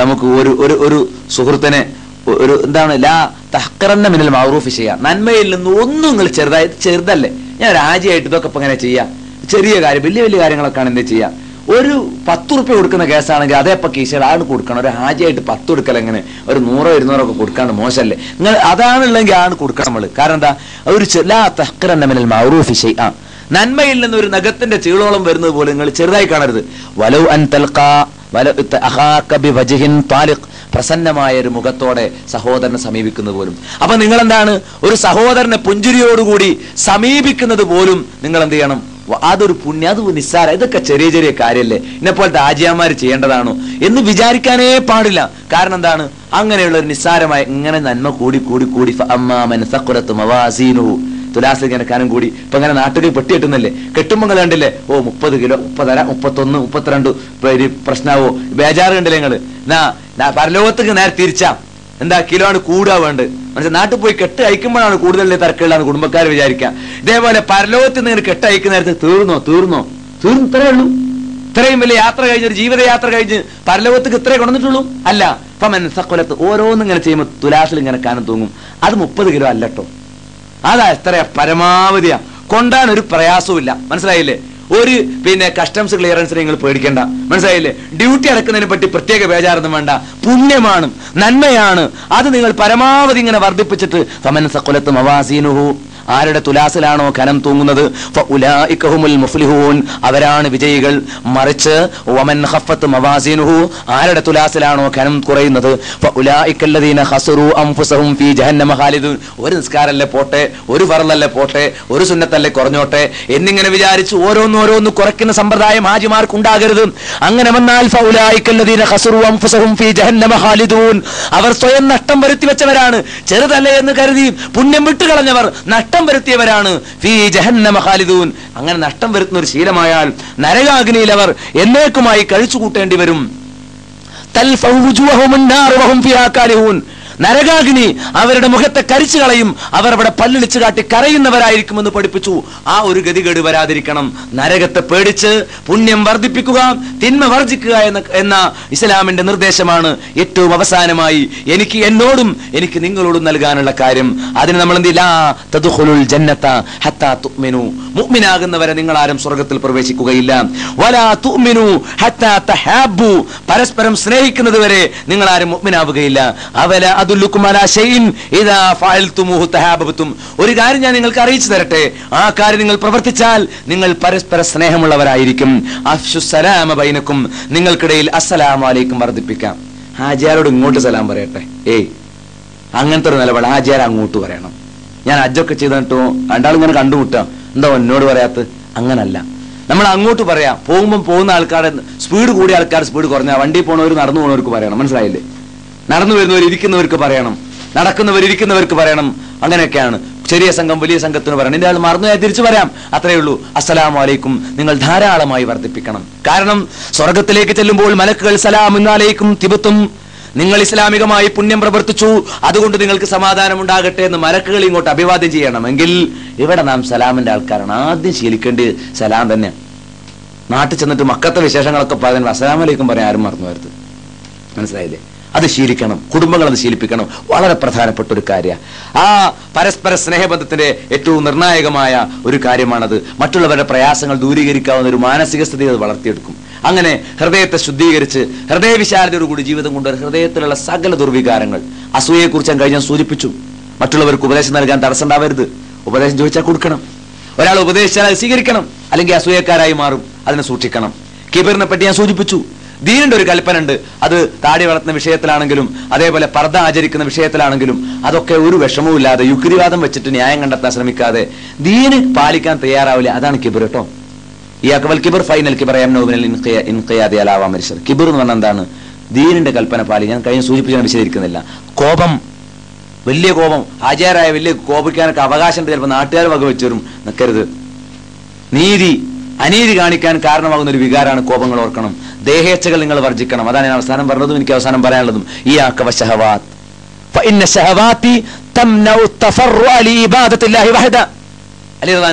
നമുക്ക് ഒരു ഒരു സുഹൃത്തിനെ ഒരു എന്താണ് ലാ തഹ്ക്കറന്ന മിനൽ മാറൂഫ് ചെയ്യാം. നന്മയിൽ നിന്ന് ഒന്നും നിങ്ങൾ ചെറുതായി ചെറുതല്ലേ. ഞാൻ രാജിയായിട്ട് ഇതൊക്കെ ഇപ്പൊ ഇങ്ങനെ ചെയ്യാം. ചെറിയ കാര്യം വലിയ വലിയ കാര്യങ്ങളൊക്കെയാണ് എന്ത് ചെയ്യാം. ഒരു പത്ത് ഉറുപ്പ്യ കൊടുക്കുന്ന കേസാണെങ്കിൽ അതേപ്പോ കീശയിൽ ആണ് കൊടുക്കണം. ഒരു ഹാജിയായിട്ട് പത്ത് കൊടുക്കൽ എങ്ങനെ? ഒരു നൂറോ ഇരുന്നൂറോ ഒക്കെ കൊടുക്കാണ്ട് മോശമല്ലേ നിങ്ങൾ അതാണുള്ളെങ്കിൽ ആണ് കൊടുക്കണം നമ്മൾ. കാരണം എന്താ? ഒരു ലാ തഹ്ക്കറന്ന മിനൽ മാറൂഫ് ചെയ്യാം നന്മയിൽ നിന്ന് ഒരു നഖത്തിന്റെ ചീളോളം വരുന്നത് പോലെ നിങ്ങൾ ചെറുതായി കാണരുത്. വലൗ അൻ തൽഖാ പ്രസന്നമായ ഒരു മുഖത്തോടെ സഹോദരനെ സമീപിക്കുന്നത് പോലും. അപ്പൊ നിങ്ങൾ എന്താണ് ഒരു സഹോദരനെ പുഞ്ചിരിയോടുകൂടി സമീപിക്കുന്നത് പോലും നിങ്ങൾ എന്ത് ചെയ്യണം അതൊരു പുണ്യ അത് നിസ്സാര ഇതൊക്കെ ചെറിയ ചെറിയ കാര്യല്ലേ? ഇന്നെപ്പോലത്തെ ആജിയാമാര് ചെയ്യേണ്ടതാണോ? എന്ന് വിചാരിക്കാനേ പാടില്ല. കാരണം എന്താണ്? അങ്ങനെയുള്ള ഒരു നിസ്സാരമായ ഇങ്ങനെ നന്മ കൂടി കൂടി കൂടി ഫ മൻ സഖുലത്ത് മവാസീനുഹു. തുലാസ് ഇങ്ങനെ കൂടി ഇപ്പൊ ഇങ്ങനെ നാട്ടുകൾ പെട്ടി കെട്ടുന്നല്ലേ? കെട്ടുമ്പോൾ കണ്ടില്ലേ? ഓ മുപ്പത് കിലോ മുപ്പതര മുപ്പത്തൊന്ന് മുപ്പത്തിരണ്ട് പ്രശ്നാവോ? ബേജാറ് കണ്ടില്ലേ നിങ്ങൾ എന്നാ പരലോകത്തേക്ക് നേരെ തിരിച്ചാം. എന്താ കിലോ ആണ് കൂടുക വേണ്ടത് മനസ്സിൽ നാട്ടിൽ പോയി കെട്ട് അയക്കുമ്പോഴാണ് കൂടുതൽ തിരക്കുള്ളതാണ് കുടുംബക്കാർ വിചാരിക്കുക ഇതേപോലെ പരലോകത്ത് നിന്ന് കെട്ട് അയക്കുന്ന നേരത്തെ തീർന്നോ തീർന്നോ? തീർന്നു ഇത്രേ ഉള്ളൂ. ഇത്രയും വലിയ യാത്ര കഴിഞ്ഞ് ഒരു ജീവിതയാത്ര കഴിഞ്ഞ് പരലോകത്തേക്ക് ഇത്രേ കൊണ്ടുവന്നിട്ടുള്ളൂ? അല്ല. ഇപ്പൊ മനസ്സക്കൊലത്ത് ഓരോന്നും ഇങ്ങനെ ചെയ്യുമ്പോൾ തുലാസിൽ ഇങ്ങനെ കാനം തൂങ്ങും. അത് മുപ്പത് കിലോ അല്ലട്ടോ അതാ എത്രയാ പരമാവധിയാ. കൊണ്ടാൻ ഒരു പ്രയാസവും ഇല്ല മനസ്സിലായില്ലേ? ഒരു പിന്നെ കസ്റ്റംസ് ക്ലിയറൻസ് നിങ്ങൾ പേടിക്കേണ്ട. മനസ്സിലായില്ലേ? ഡ്യൂട്ടി അടക്കുന്നതിനെ പറ്റി പ്രത്യേക ബേജാറൊന്നും വേണ്ട. പുണ്യമാണ് നന്മയാണ്. അത് നിങ്ങൾ പരമാവധി ഇങ്ങനെ വർദ്ധിപ്പിച്ചിട്ട് സമനസക്കുലത്ത് മവാസീനുഹു ആരുടെ തുലാസിലാണോ ഖനം തൂങ്ങുന്നത്? മുഫ്ലിഹൂൻ. അവരാണ് വിജയികൾ. മറിച്ച് വമൻ ഹഫത്ത് മവാസീനുഹു. ആരുടെ തുലാസിലാണോ ഖനം കുറയുന്നത്? ഒരു നിസ്കാരല്ലേ പോട്ടെ? ഒരു ഫറലല്ലേ പോട്ടെ? ഒരു സുന്നത്തല്ലേ കുറഞ്ഞോട്ടെ? എന്നിങ്ങനെ വിചാരിച്ച് ഓരോന്ന് ഓരോന്ന് കുറയ്ക്കുന്ന സമ്പ്രദായം ഹാജിമാർക്ക് ഉണ്ടാകരുത് അങ്ങനെ വന്നാൽ അവർ സ്വയം നഷ്ടം വരുത്തി വെച്ചവരാണ്. ചെറുതല്ലേ എന്ന് കരുതി പുണ്യം വിട്ടുകളഞ്ഞവർ. നഷ്ടം വരുത്തിയവരാണ്. ഫീ അങ്ങനെ നഷ്ടം വരുത്തുന്ന ഒരു ശീലമായാൽ നരകാഗ്നിയിൽ അവർ എന്നേക്കുമായി കഴിച്ചു കൂട്ടേണ്ടി വരും നരകാഗ്നി അവരുടെ മുഖത്തെ കരിച്ചു കളയും. അവർ അവിടെ പല്ലിളിച്ചു കാട്ടി കരയുന്നവരായിരിക്കുമെന്ന് പഠിപ്പിച്ചു. ആ ഒരു ഗതികേട് വരാതിരിക്കണം. നരകത്തെ പേടിച്ച് പുണ്യം വർദ്ധിപ്പിക്കുക തിന്മ വർജിക്കുക എന്ന എന്ന ഇസ്ലാമിന്റെ നിർദ്ദേശമാണ് ഏറ്റവും അവസാനമായി. എനിക്ക് എന്നോടും എനിക്ക് നിങ്ങളോടും നൽകാനുള്ള കാര്യം. അതിന് നമ്മൾ എന്തില്ലാകുന്നവരെ ഹത്താ നിങ്ങൾ ആരും സ്വർഗത്തിൽ പ്രവേശിക്കുകയില്ല. വലാ ഹത്താ പരസ്പരം സ്നേഹിക്കുന്നത് വരെ നിങ്ങൾ ആരും മുഅ്മിനാവുകയില്ല. അവല ഒരു കാര്യം ഞാൻ നിങ്ങൾക്ക് അറിയിച്ചു തരട്ടെ. ആ കാര്യം നിങ്ങൾ പ്രവർത്തിച്ചാൽ നിങ്ങൾ പരസ്പര സ്നേഹമുള്ളവരായിരിക്കും. ബൈനക്കും. നിങ്ങൾക്കിടയിൽ അസ്സലാമു അലൈക്കും വർദ്ധിപ്പിക്കാം. ഹാജിയാരോട് ഇങ്ങോട്ട് സലാം പറയട്ടെ. ഏയ് അങ്ങനത്തെ ഒരു നിലപാട് ഹാജിയാർ അങ്ങോട്ട് പറയണം. ഞാൻ അജ്ജൊക്കെ ചെയ്തിട്ടോ രണ്ടാളും ഇങ്ങനെ കണ്ടുമുട്ടുക എന്താ എന്നോട് പറയാത്ത അങ്ങനല്ല. നമ്മൾ അങ്ങോട്ട് പറയാം. പോകുമ്പോൾ പോകുന്ന ആൾക്കാരെ സ്പീഡ് കൂടിയ ആൾക്കാർ സ്പീഡ് കുറഞ്ഞ വണ്ടി പോണവർ നടന്നു പോണവർക്ക് പറയണം. മനസ്സിലായില്ലേ? നടന്നു വരുന്നവർ ഇരിക്കുന്നവർക്ക് പറയണം. നടക്കുന്നവർ ഇരിക്കുന്നവർക്ക് പറയണം. അങ്ങനെയൊക്കെയാണ്. ചെറിയ സംഘം വലിയ സംഘത്തിന് പറയണം. എന്റെ ആൾ മറന്നു ഞാൻ തിരിച്ചു വരാം. അത്രയേ ഉള്ളൂ. അസ്സലാമു അലൈക്കും. നിങ്ങൾ ധാരാളമായി വർദ്ധിപ്പിക്കണം. കാരണം സ്വർഗത്തിലേക്ക് ചെല്ലുമ്പോൾ മലക്കുകൾ സലാം ഇന്നാലേക്കും തിബത്തും. നിങ്ങൾ ഇസ്ലാമികമായി പുണ്യം പ്രവർത്തിച്ചു. അതുകൊണ്ട് നിങ്ങൾക്ക് സമാധാനം ഉണ്ടാകട്ടെ എന്ന് മലക്കുകൾ ഇങ്ങോട്ട് അഭിവാദ്യം ചെയ്യണം എങ്കിൽ ഇവിടെ നാം സലാമിന്റെ ആൾക്കാരാണ്. ആദ്യം ശീലിക്കേണ്ടത് സലാം തന്നെ. നാട്ടിൽ ചെന്നിട്ട് മക്കത്തെ വിശേഷങ്ങളൊക്കെ പറയുന്നത് അസലാമലേക്കും പറയാൻ ആരും മറന്നു വരുത് മനസ്സിലായില്ലേ? അത് ശീലിക്കണം കുടുംബങ്ങൾ അത് ശീലിപ്പിക്കണം. വളരെ പ്രധാനപ്പെട്ട ഒരു കാര്യ. ആ പരസ്പര സ്നേഹബന്ധത്തിന്റെ ഏറ്റവും നിർണായകമായ ഒരു കാര്യമാണത്. മറ്റുള്ളവരുടെ പ്രയാസങ്ങൾ ദൂരീകരിക്കാവുന്ന ഒരു മാനസിക സ്ഥിതി അത് വളർത്തിയെടുക്കും. അങ്ങനെ ഹൃദയത്തെ ശുദ്ധീകരിച്ച് ഹൃദയവിശാലതയോടുകൂടി ജീവിതം കൊണ്ട് ഹൃദയത്തിലുള്ള സകല ദുർവികാരങ്ങൾ അസൂയയെക്കുറിച്ച് ഞാൻ കഴിഞ്ഞാൽ സൂചിപ്പിച്ചു. മറ്റുള്ളവർക്ക് ഉപദേശം നൽകാൻ തടസ്സം ഉണ്ടാവരുത് ഉപദേശം ചോദിച്ചാൽ കൊടുക്കണം. ഒരാൾ ഉപദേശിച്ചാൽ സ്വീകരിക്കണം. അല്ലെങ്കിൽ അസൂയക്കാരായി മാറും. അതിനെ സൂക്ഷിക്കണം. കീപറിനെ പറ്റി ഞാൻ സൂചിപ്പിച്ചു. ദീനിന്റെ ഒരു കൽപ്പന ഉണ്ട് അത് താടി വളർത്തുന്ന വിഷയത്തിലാണെങ്കിലും അതേപോലെ പർദ്ദ ആചരിക്കുന്ന വിഷയത്തിലാണെങ്കിലും അതൊക്കെ ഒരു വിഷമവുമില്ലാതെ യുക്തിവാദം വെച്ചിട്ട് ന്യായം കണ്ടെത്താൻ ശ്രമിക്കാതെ ദീന് പാലിക്കാൻ തയ്യാറാവില്ല. അതാണ് കിബിർ കേട്ടോ. ഈ അക്ബൽ കിബിർ ഫൈനൽ കിബർ ഇൻഖിയാദി അലാവാ മരിച്ചത് കിബിർ എന്ന് പറഞ്ഞാൽ എന്താണ്? ദീനിന്റെ കൽപ്പന പാലി ഞാൻ കഴിഞ്ഞ് സൂചിപ്പിച്ച് വിശദീകരിക്കുന്നില്ല. കോപം. വലിയ കോപം. ഹാജരായ വലിയ കോപിക്കാനൊക്കെ അവകാശം ചിലപ്പോൾ നാട്ടുകാർ വകവെച്ചു വരും. നിൽക്കരുത് നീതി. അനീതി കാണിക്കാൻ കാരണമാകുന്ന ഒരു വികാരമാണ് കോപങ്ങൾ ഓർക്കണം. ദേഹേച്ഛകൾ നിങ്ങൾ വർജിക്കണം അതാണ് ഞാൻ അവസാനം പറഞ്ഞതും എനിക്ക് അവസാനം പറയാനുള്ളതും. ഈ ആക്കവ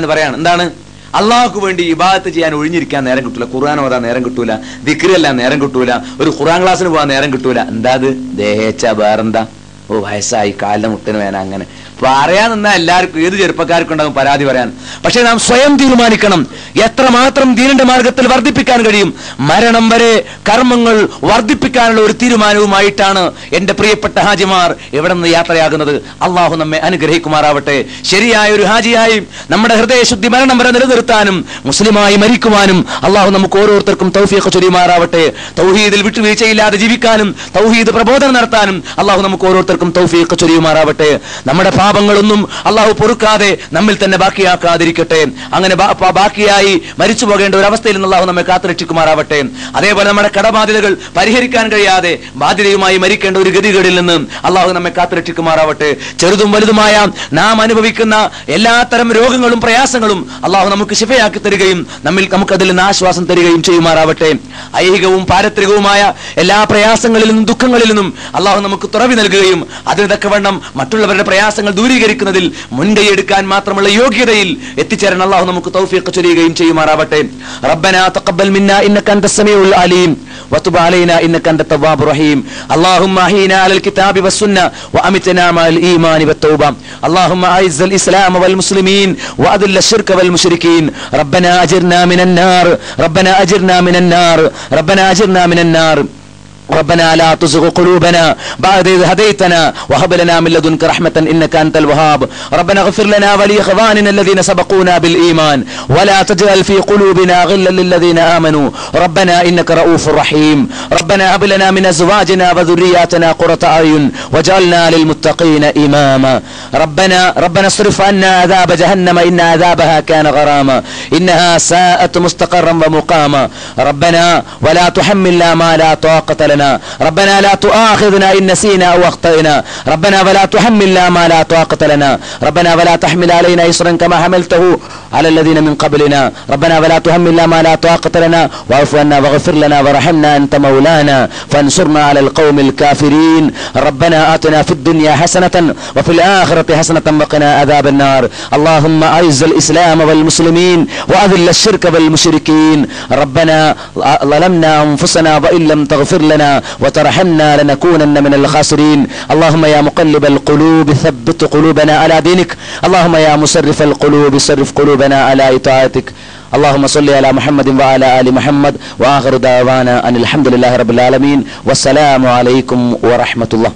പറയാണ് എന്താണ്? അള്ളാഹുക്ക് വേണ്ടി ഇബാദത്ത് ചെയ്യാൻ ഒഴിഞ്ഞിരിക്കാൻ നേരം കിട്ടൂല. ഖുർആൻ ഓതാൻ നേരം കിട്ടൂല. ദിക്രല്ലാം നേരം കിട്ടൂല. ഒരു ഖുർആൻ ക്ലാസ്സിന് പോകാൻ നേരം കിട്ടൂല. എന്താ അത്? ദേഹേച്ഛ വേറെന്താ? ഓ വയസ്സായി കാലം മുട്ടിന് വേന അങ്ങനെ. പറയാൻ നിന്നാ എല്ലാവർക്കും ഏത് ചെറുപ്പക്കാർക്കും ഉണ്ടാകും പരാതി പറയാൻ. പക്ഷെ നാം സ്വയം തീരുമാനിക്കണം. എത്രമാത്രം ദീനന്റെ മാർഗത്തിൽ വർദ്ധിപ്പിക്കാൻ കഴിയും. മരണം വരെ കർമ്മങ്ങൾ വർദ്ധിപ്പിക്കാനുള്ള ഒരു തീരുമാനവുമായിട്ടാണ് എന്റെ പ്രിയപ്പെട്ട ഹാജിമാർ എവിടെ നിന്ന് യാത്രയാകുന്നത്. അള്ളാഹു നമ്മെ അനുഗ്രഹിക്കുമാറാവട്ടെ. ശരിയായ ഒരു ഹാജിയായി നമ്മുടെ ഹൃദയശുദ്ധി മരണം വരെ നിലനിർത്താനും മുസ്ലിമായി മരിക്കുവാനും അള്ളാഹു നമുക്ക് ഓരോരുത്തർക്കും തൗഫീഖ് ചൊരിയുമാറാവട്ടെ തൗഹീദിൽ വിട്ടുവീഴ്ചയില്ലാതെ ജീവിക്കാനും തൗഹീദ് പ്രബോധനം നടത്താനും അള്ളാഹു നമുക്ക് ഓരോരുത്തർക്കും തൗഫീഖ് ചൊരിയുമാറാവട്ടെ നമ്മുടെ പാപങ്ങളൊന്നും അള്ളാഹു പൊറുക്കാതെ നമ്മിൽ തന്നെ ബാക്കിയാക്കാതിരിക്കട്ടെ. അങ്ങനെ ബാക്കിയായി മരിച്ചു പോകേണ്ട ഒരു അവസ്ഥയിൽ നിന്ന് അള്ളാഹു നമ്മെ കാത്തുരക്ഷിക്കുമാറാവട്ടെ. അതേപോലെ നമ്മുടെ കടബാധ്യതകൾ പരിഹരിക്കാൻ കഴിയാതെ ബാധ്യതയുമായി മരിക്കേണ്ട ഒരു ഗതികളിൽ നിന്ന് അള്ളാഹു നമ്മെ കാത്തുരക്ഷിക്കുമാറാവട്ടെ. ചെറുതും വലുതുമായ നാം അനുഭവിക്കുന്ന എല്ലാത്തരം രോഗങ്ങളും പ്രയാസങ്ങളും അള്ളാഹു നമുക്ക് ശിഫയാക്കി തരികയും നമ്മിൽ നമുക്കതിൽ നിന്ന് ആശ്വാസം തരികയും ചെയ്യുമാറാവട്ടെ. ഐഹികവും പാരത്രികവുമായ എല്ലാ പ്രയാസങ്ങളിൽ നിന്നും ദുഃഖങ്ങളിൽ നിന്നും അള്ളാഹു നമുക്ക് തുറവി നൽകുകയും അതിന് തക്കവണ്ണം മറ്റുള്ളവരുടെ പ്രയാസങ്ങൾ ദൂരീകരിക്കുന്നതിൽ മുൻകൈ എടുക്കാൻ മാത്രമുള്ള യോഗ്യതയിൽ എത്തിച്ചേരാൻ അള്ളാഹു നമുക്ക് തൗഫീഖ് ചൊരിയുകയും ചെയ്യുമാറാവട്ടെ റബ്ബന തഖബ്ബൽ മിന്ന ഇന്നക അൻത സമീഉൽ അലീം وتب علينا انك انت التواب الرحيم اللهم احينا على الكتاب والسنه وامتنا مع الايمان والتوبه اللهم اعز الاسلام والمسلمين واذل الشرك والمشركين ربنا اجرنا من النار ربنا اجرنا من النار ربنا اجرنا من النار ربنا لا تزغ قلوبنا بعد إذ هديتنا وهب لنا من لدنك رحمة إنك أنت الوهاب. ربنا اغفر لنا ولإخواننا الذين سبقونا بالإيمان ولا تجعل في قلوبنا غلا للذين آمنوا. ربنا إنك رؤوف رحيم. ربنا هب لنا من أزواجنا وذرياتنا قرة أعين واجعلنا للمتقين إماما. ربنا ربنا اصرف عنا عذاب جهنم إن عذابها كان غراما. إنها ساءت مستقرا ومقاما. ربنا ولا تحملنا ما لا طاقة لنا ربنا. لا تؤاخذنا إن نسينا أو أخطأنا. ربنا ولا تحملنا ما لا طاقة لنا. ربنا ولا تحمل علينا إصرا كما حملته. على الذين من قبلنا. ربنا ولا تحملنا ما لا طاقة لنا واعف عنا واغفر لنا وارحمنا أنت مولانا فانصرنا على القوم الكافرين. ربنا آتنا في الدنيا حسنة وفي الآخرة حسنة وقنا عذاب النار. اللهم أعز الإسلام والمسلمين وأذل الشرك والمشركين. ربنا ظلمنا أنفسنا وإن لم تغفر لنا وترحمنا لنكونن من الخاسرين. اللهم يا مقلب القلوب ثبت قلوبنا على دينك. اللهم يا مسرف القلوب صرف قلوبنا على إطاعتك. اللهم صل على محمد وعلى آل محمد. وآخر دعوانا أن الحمد لله رب العالمين. والسلام عليكم ورحمة الله.